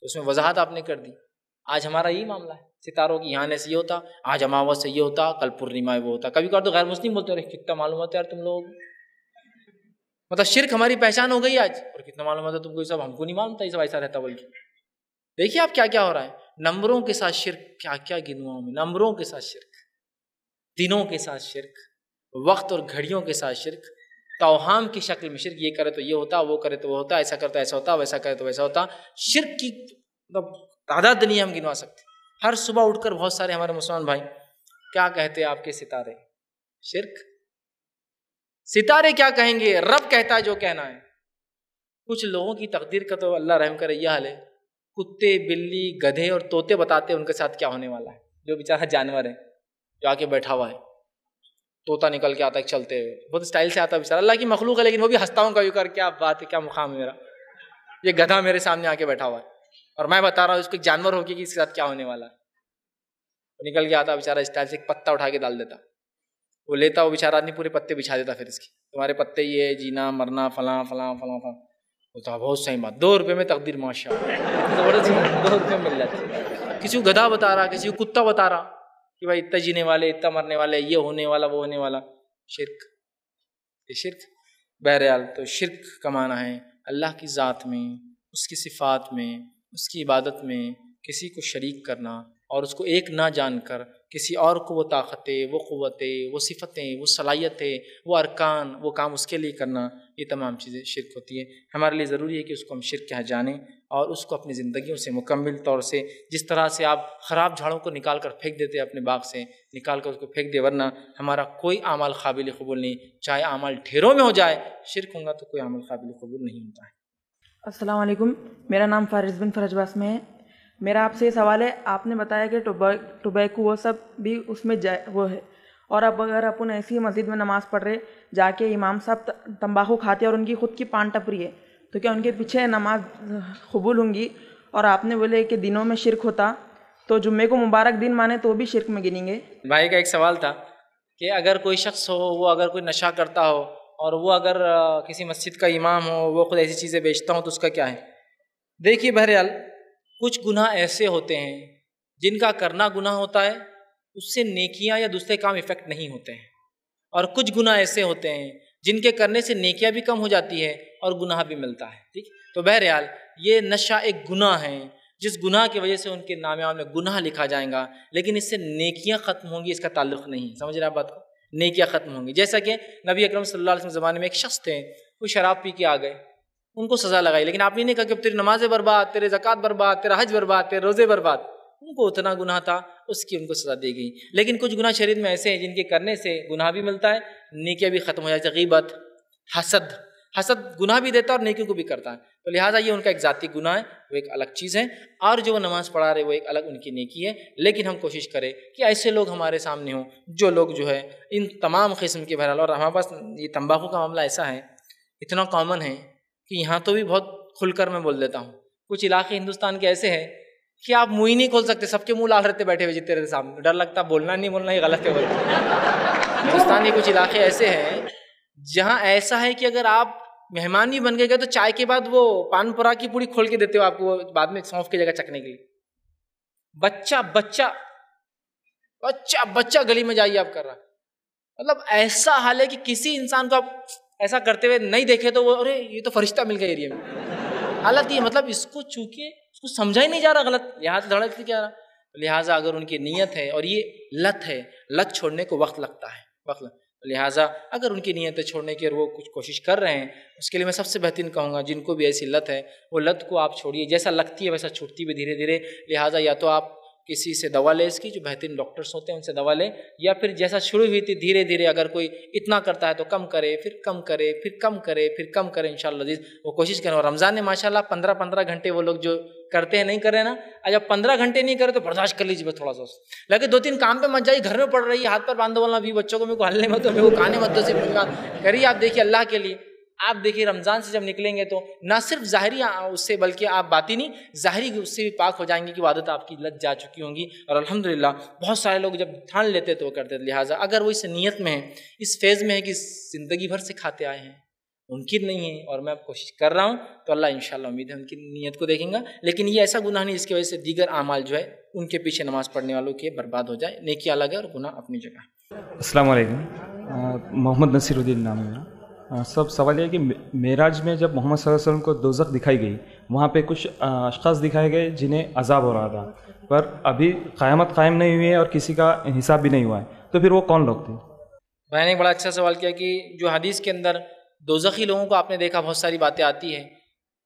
تو اس میں وضاحت آپ نے کر دی۔ آج ہمارا یہی معاملہ ہے۔ ستاروں کی یہاں سے یہ ہوتا، آج اماوت سے یہ ہوتا، کل پورنیما وہ ہوتا۔ کبھی کبھار تو غیر مسلم بولتے رہے کتنا معلوم ہوتا ہے یار تم لوگ مطلب شرک ہماری پہچان ہو گئی آج۔ اور کتنا معلوم ہوتا ہے تم کو؟ یہ سب ہم کو نہیں معلوم تھا، یہ سب ایسا رہتا بلکہ۔ دیکھیے آپ کیا کیا ہو رہا ہے۔ نمبروں کے ساتھ شرک کیا کیا گنواؤں میں؟ نمبروں کے ساتھ شرک، دنوں کے ساتھ شرک، وقت اور گھڑیوں کے ساتھ شرک۔ توہام کی شکل میں شرک یہ کرے تو یہ ہوتا، وہ کرے تو وہ ہوتا، ایسا کرتا، ایسا ہوتا، ویسا کرے تو ویسا ہوتا۔ شرک کی مطلب تعداد نہیں ہم گنوا سکتے۔ ہر صبح اٹھ کر بہت سارے ہمارے مسلمان بھائی، کیا کہتے ہیں آپ کے ستارے؟ شرک؟ ستارے کیا کہیں گے؟ رب کہتا ہے جو کہنا ہے۔ کچھ لوگوں کی تقدیر کا تو اللہ رحم کرے، یہ حال ہے۔ کتے، بلی، گدھے اور طوطے بتاتے ہیں ان کے ساتھ کیا ہونے والا ہے۔ جو بیچارہ جانور ہے جو آ کے بیٹھا ہوا ہے۔ طوطا نکل کے آتا ہے چلتے ہوئے۔ بہت اسٹائل سے آتا ہے بیچارہ اللہ کی مخلوق ہے لیکن وہ بھی ہنستا ہوں کبھی کر کیا بات ہے، کیا مقام ہے میرا۔ یہ گدھا میرے سامنے آ کے بیٹھا ہوا ہے۔ اور میں بتا رہا ہوں، اس کو ایک جانور ہو کے کہ اس کے ساتھ کیا ہونے والا ہے۔ نکل کے آتا بیچارہ اسٹائل سے ایک پتا اٹھا کے ڈال دیتا۔ وہ لیتا، وہ بیچارہ آدمی پورے پتے بچھا دیتا پھر اس کی تمہارے پتے یہ ہے، جینا، مرنا، فلاں فلاں فلاں فلاں۔ ہوتا بہت صحیح بات۔ دو روپے میں تقدیر ماشاء دو روپے مل جاتی۔ کسی کو گدھا بتا رہا، کسی کو کتا بتا رہا۔ کہ بھائی اتنا جینے والے، اتنا مرنے والے، یہ ہونے والا، وہ ہونے والا۔ شرک۔ یہ شرک۔ بہرحال تو شرک کمانا ہے اللہ کی ذات میں، اس کی صفات میں، اس کی عبادت میں، کسی کو شریک کرنا اور اس کو ایک نہ جان کر کسی اور کو وہ طاقتیں، وہ قوتیں، وہ صفتیں، وہ صلاحیتیں، وہ ارکان، وہ کام اس کے لیے کرنا یہ تمام چیزیں شرک ہوتی ہیں۔ ہمارے لیے ضروری ہے کہ اس کو ہم شرک کیا جانیں اور اس کو اپنی زندگیوں سے مکمل طور سے جس طرح سے آپ خراب جھاڑوں کو نکال کر پھینک دیتے اپنے باغ سے، نکال کر اس کو پھینک دے ورنہ ہمارا کوئی عمل قابل قبول نہیں۔ چاہے عمل ڈھیروں میں ہو جائے، شرک ہوں گا تو کوئی عمل قابل قبول نہیں ہوتا ہے۔ السلام علیکم، میرا نام فارض بن فرج باس میں ہے۔ میرا آپ سے یہ سوال ہے، آپ نے بتایا کہ ٹوبیکو وہ سب بھی اس میں جائے وہ ہے۔ اور اب اگر اپن ایسی مسجد میں نماز پڑھ رہے، جا کے امام صاحب تمباکو کھاتے اور ان کی خود کی پان ٹپری ہے، تو کیا ان کے پیچھے نماز قبول ہوں گی؟ اور آپ نے بولے کہ دنوں میں شرک ہوتا، تو جمعے کو مبارک دن مانے تو بھی شرک میں گنیں گے۔ بھائی کا ایک سوال تھا کہ اگر کوئی شخص ہو، وہ اگر کوئی نشہ کرتا ہو اور وہ اگر کسی مسجد کا امام ہو، وہ خود ایسی چیزیں بیچتا ہوں تو اس کا کیا ہے؟ دیکھیے بہرحال کچھ گناہ ایسے ہوتے ہیں جن کا کرنا گناہ ہوتا ہے، اس سے نیکیاں یا دوسرے کام افیکٹ نہیں ہوتے ہیں۔ اور کچھ گناہ ایسے ہوتے ہیں جن کے کرنے سے نیکیاں بھی کم ہو جاتی ہے اور گناہ بھی ملتا ہے، ٹھیک؟ تو بہرحال یہ نشہ ایک گناہ ہے جس گناہ کی وجہ سے ان کے نام میں گناہ لکھا جائے گا، لیکن اس سے نیکیاں ختم ہوں گی، اس کا تعلق نہیں۔ سمجھ رہے آپ بات کو؟ نیکیاں ختم ہوں گی۔ جیسا کہ نبی اکرم صلی اللہ علیہ وسلم زمانے میں ایک شخص تھے، وہ شراب پی کے آ گئے۔ ان کو سزا لگائی۔ لیکن آپ نے نہیں کہا کہ تیری نمازیں برباد، تیرے زکوٰۃ برباد، تیرا حج برباد، تیرے روزے برباد، ان کو اتنا گناہ تھا، اس کی ان کو سزا دی گئی۔ لیکن کچھ گناہ شریر میں ایسے ہیں جن کے کرنے سے گناہ بھی ملتا ہے، نیکیاں بھی ختم ہو جاتی غیبت، حسد۔ حسد گناہ بھی دیتا ہے اور نیکیوں کو بھی کرتا ہے۔ تو لہٰذا یہ ان کا ایک ذاتی گناہ ہے، وہ ایک الگ چیز ہے اور جو وہ نماز پڑھا رہے، وہ ایک الگ ان کی نیکی ہے۔ لیکن ہم کوشش کریں کہ ایسے لوگ ہمارے سامنے ہوں جو لوگ جو ہے، ان تمام قسم کے بہرحال، اور ہمارے پاس یہ تمباکو کا معاملہ ایسا ہے، اتنا کامن ہے کہ یہاں تو بھی بہت کھل کر میں بول دیتا ہوں۔ کچھ علاقے ہندوستان کے ایسے ہیں کہ آپ منہ ہی نہیں کھول سکتے، سب کے منہ لال رہتے بیٹھے ہوئے جتنے رہتے سامنے۔ ڈر لگتا بولنا نہیں، بولنا یہ غلط ہے۔ ہندوستان کے کچھ علاقے ایسے ہیں جہاں ایسا ہے کہ اگر آپ مہمان بھی بن گئے تو چائے کے بعد وہ پان پورا کی پوری کھول کے دیتے ہو آپ کو، بعد میں سونف کی جگہ چکنے کے لیے۔ بچہ بچہ بچہ بچہ گلی میں جائیے آپ کر رہا مطلب ایسا حال ہے کہ کسی انسان کو آپ ایسا کرتے ہوئے نہیں دیکھے تو وہ، ارے، یہ تو فرشتہ مل گیا ایریا میں۔ حالت یہ مطلب اس کو چونکہ اس کو سمجھا ہی نہیں جا رہا غلط۔ لہٰذا دھڑک کیا رہا؟ لہٰذا اگر ان کی نیت ہے اور یہ لت ہے، لت چھوڑنے کو وقت لگتا ہے، وقت لہٰذا اگر ان کی نیتیں چھوڑنے کی اور وہ کچھ کوشش کر رہے ہیں، اس کے لیے میں سب سے بہترین کہوں گا، جن کو بھی ایسی لت ہے، وہ لت کو آپ چھوڑیے، جیسا لگتی ہے ویسا چھوٹتی بھی دھیرے دھیرے۔ لہٰذا یا تو آپ کسی سے دوا لے اس کی، جو بہترین ڈاکٹرس ہوتے ہیں ان سے دوا لیں یا پھر جیسا شروع ہوئی تھی، دھیرے دھیرے اگر کوئی اتنا کرتا ہے تو کم کرے، پھر کم کرے، پھر کم کرے، پھر کم کرے ان شاء اللہ عزیز۔ وہ کوشش کریں۔ اور رمضان میں ماشاء اللہ پندرہ پندرہ گھنٹے وہ لوگ جو کرتے ہیں، نہیں کر رہے نا جب پندرہ گھنٹے نہیں کرے تو برداشت کر لیجیے بس تھوڑا سا لیکن دو تین کام پہ مت جائیے، گھر میں پڑ رہی ہے ہاتھ پر باندھو بولنا بھی بچوں کو میرے کو ہلنے مت دو، میرے کو کھانے مت دو، صرف کریے آپ دیکھیے اللہ کے لیے۔ آپ دیکھیے رمضان سے جب نکلیں گے تو نہ صرف ظاہری اس سے بلکہ آپ باتی نہیں ظاہری اس سے بھی پاک ہو جائیں گے کہ عادت آپ کی لت جا چکی ہوں گی۔ اور الحمد للہ بہت سارے لوگ جب ٹھان لیتے تو وہ کرتے لہٰذا اگر وہ اس نیت میں ہے اس فیز میں ہے کہ زندگی بھر سے کھاتے آئے ہیں، ممکن نہیں ہے۔ اور میں اب کوشش کر رہا ہوں تو اللہ ان شاء اللہ امید ہے ان کی نیت کو دیکھیں گا۔ لیکن یہ ایسا گناہ نہیں جس کی وجہ سے دیگر اعمال جو ہے ان کے پیچھے نماز پڑھنے والوں کے برباد ہو جائے۔ نیکی الگ ہے اور گناہ اپنی جگہ۔ السلام علیکم۔ محمد نصیر الدین نام ہے سب سوال یہ ہے کہ معراج میں جب محمد صلی اللہ علیہ وسلم کو دوزخ دکھائی گئی، وہاں پہ کچھ اشخاص دکھائے گئے جنہیں عذاب ہو رہا تھا۔ پر ابھی قیامت قائم نہیں ہوئی ہے اور کسی کا حساب بھی نہیں ہوا ہے۔ تو پھر وہ کون لوگ تھے؟ میں نے ایک بڑا اچھا سوال کیا کہ جو حدیث کے اندر دوزخی لوگوں کو آپ نے دیکھا، بہت ساری باتیں آتی ہیں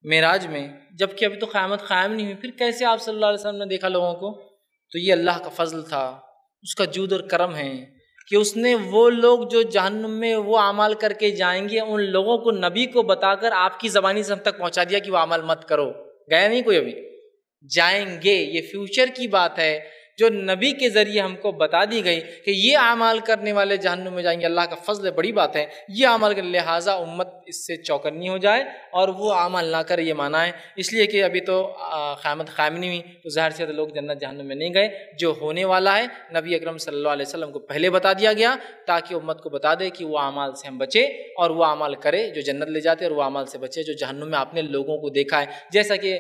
معراج میں جبکہ ابھی تو قیامت قائم نہیں ہوئی، پھر کیسے آپ صلی اللہ علیہ وسلم نے دیکھا لوگوں کو؟ تو یہ اللہ کا فضل تھا، اس کا جود اور کرم ہے۔ کہ اس نے وہ لوگ جو جہنم میں وہ عمل کر کے جائیں گے، ان لوگوں کو نبی کو بتا کر آپ کی زبانی سے ہم تک پہنچا دیا کہ وہ عمل مت کرو۔ گیا نہیں کوئی ابھی؟ جائیں گے، یہ فیوچر کی بات ہے۔ جو نبی کے ذریعے ہم کو بتا دی گئی کہ یہ اعمال کرنے والے جہنم میں جائیں گے، اللہ کا فضل بڑی بات ہے۔ یہ عمل کر لہٰذا امت اس سے چوکنی ہو جائے اور وہ عمل نہ کر یہ مانا ہے۔ اس لیے کہ ابھی تو قیامت قائم نہیں ہوئی، تو ظاہر سے لوگ جنت جہنم میں نہیں گئے۔ جو ہونے والا ہے، نبی اکرم صلی اللہ علیہ وسلم کو پہلے بتا دیا گیا، تاکہ امت کو بتا دے کہ وہ اعمال سے ہم بچے اور وہ عمل کرے جو جنت لے جاتے اور وہ عمل سے بچے جو جہنم میں آپ نے لوگوں کو دیکھا ہے۔ جیسا کہ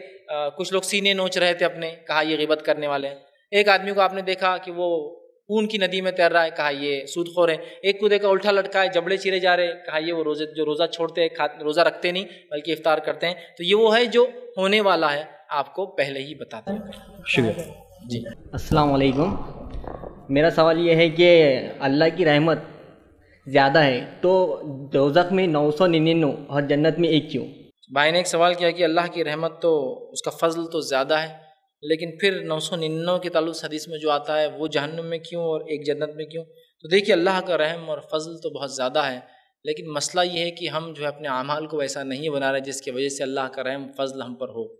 کچھ لوگ سینے نوچ رہے تھے اپنے، کہا یہ غیبت کرنے والے ہیں۔ ایک آدمی کو آپ نے دیکھا کہ وہ خون کی ندی میں تیر رہا ہے کہا یہ سود خور ہے۔ ایک کو دیکھا الٹا لٹکا ہے جبڑے چیرے جا رہے کہا یہ وہ روزے جو روزہ چھوڑتے ہیں روزہ رکھتے نہیں بلکہ افطار کرتے ہیں۔ تو یہ وہ ہے جو ہونے والا ہے آپ کو پہلے ہی بتا دیں۔ شکریہ۔ جی۔ السلام علیکم۔ میرا سوال یہ ہے کہ اللہ کی رحمت زیادہ ہے تو دوزخ میں نو سو ننانو اور جنت میں ایک کیوں؟ بھائی نے ایک سوال کیا کہ اللہ کی رحمت تو اس کا فضل تو زیادہ ہے۔ لیکن پھر نو سو ننانوے کے تعلق حدیث میں جو آتا ہے، وہ جہنم میں کیوں اور ایک جنت میں کیوں؟ تو دیکھیے اللہ کا رحم اور فضل تو بہت زیادہ ہے، لیکن مسئلہ یہ ہے کہ ہم جو ہے اپنے اعمال کو ایسا نہیں بنا رہے جس کی وجہ سے اللہ کا رحم، فضل ہم پر ہو۔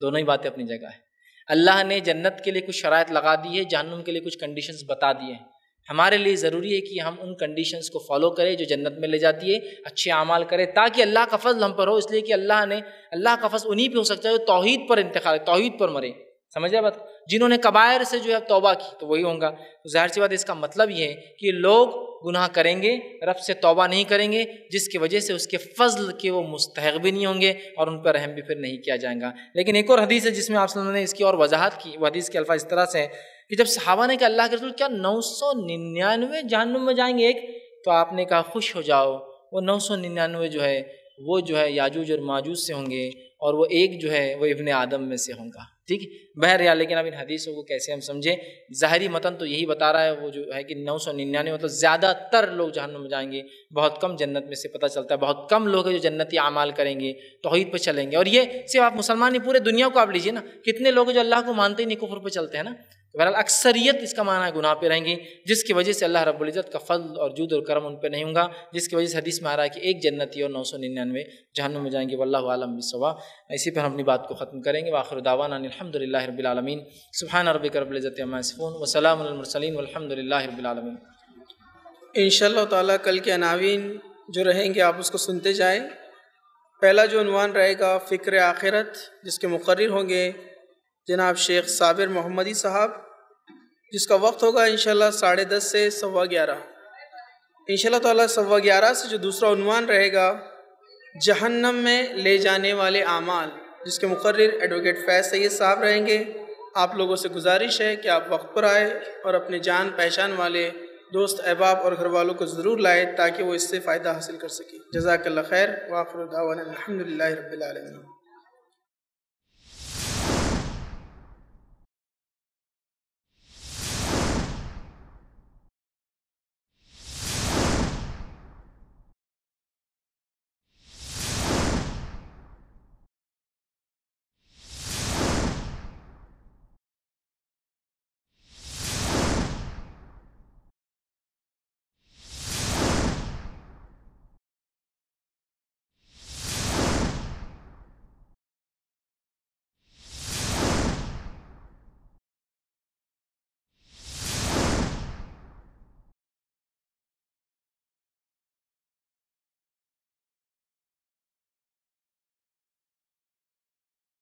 دونوں ہی باتیں اپنی جگہ ہے اللہ نے جنت کے لیے کچھ شرائط لگا دی ہے جہنم کے لیے کچھ کنڈیشنز بتا دیے ہیں۔ ہمارے لیے ضروری ہے کہ ہم ان کنڈیشنز کو فالو کریں جو جنت میں لے جاتی ہے اچھے اعمال کریں، تاکہ اللہ کا فضل ہم پر ہو۔ اس لیے کہ اللہ نے، اللہ کا فضل انہیں پہ ہو سکتا ہے جو توحید پر انتخاب، توحید پر مرے۔ سمجھے بات؟ جنہوں نے قبائر سے جو ہے توبہ کی، تو وہی ہوں گا۔ ظاہر سی بات، اس کا مطلب یہ ہے کہ لوگ گناہ کریں گے، رب سے توبہ نہیں کریں گے، جس کی وجہ سے اس کے فضل کے وہ مستحق بھی نہیں ہوں گے اور ان پر رحم بھی پھر نہیں کیا جائے گا۔ لیکن ایک اور حدیث ہے جس میں آپ نے اس کی اور وضاحت کی، وہ حدیث کے الفاظ اس طرح سے ہے کہ جب صحابہ نے کہا اللہ کے رسول، کیا نو سو ننانوے جہنم میں جائیں گے ایک؟ تو آپ نے کہا خوش ہو جاؤ، وہ نو سو ننانوے جو ہے، وہ جو ہے یاجوج اور ماجوج سے ہوں گے اور وہ ایک جو ہے، وہ ابن آدم میں سے ہوں گا۔ ٹھیک ہے؟ بہرحال لیکن اب ان حدیثوں کو کیسے ہم سمجھیں؟ ظاہری متن تو یہی بتا رہا ہے، وہ جو ہے کہ نو سو ننانوے مطلب زیادہ تر لوگ جہنم میں جائیں گے، بہت کم جنت میں سے پتہ چلتا ہے، بہت کم لوگ ہیں جو جنتی اعمال کریں گے، توحید پہ چلیں گے۔ اور یہ صرف آپ مسلمان ہی پورے دنیا کو آپ لیجیے نا، کتنے لوگ جو اللہ کو مانتے ہی نہیں، کفر پہ چلتے ہیں نا؟ بہرحال اکثریت اس کا معنی گناہ پہ رہیں گی، جس کی وجہ سے اللہ رب العزت کا فضل اور جود اور کرم ان پہ نہیں ہوں گا، جس کی وجہ سے حدیث میں آ رہا ہے کہ ایک جنتی اور نو سو ننانوے جہنم میں جائیں گے، واللہ عالم بصوا اسی پر ہم اپنی بات کو ختم کریں گے۔ واخر دعوانا الحمد للہ رب العالمین۔ سبحان ربک رب العزت عما یصفون۔ وسلام المرسلین۔ والحمد للہ رب العالمین۔ ان شاء اللہ تعالیٰ کل کے عناوین جو رہیں گے، آپ اس کو سنتے جائیں۔ پہلا جو عنوان رہے گا، فکر آخرت، جس کے مقرر ہوں گے جناب شیخ صابر محمدی صاحب۔ جس کا وقت ہوگا انشاءاللہ ساڑھے دس سے سوا گیارہ۔ انشاءاللہ تعالیٰ سوا گیارہ سے جو دوسرا عنوان رہے گا، جہنم میں لے جانے والے اعمال۔ جس کے مقرر ایڈوکیٹ فیض سید صاحب رہیں گے۔ آپ لوگوں سے گزارش ہے کہ آپ وقت پر آئے اور اپنے جان پہچان والے دوست، احباب اور گھر والوں کو ضرور لائے تاکہ وہ اس سے فائدہ حاصل کر سکے جزاک اللہ خیر واخر دعوانا الحمد للہ رب العالمین۔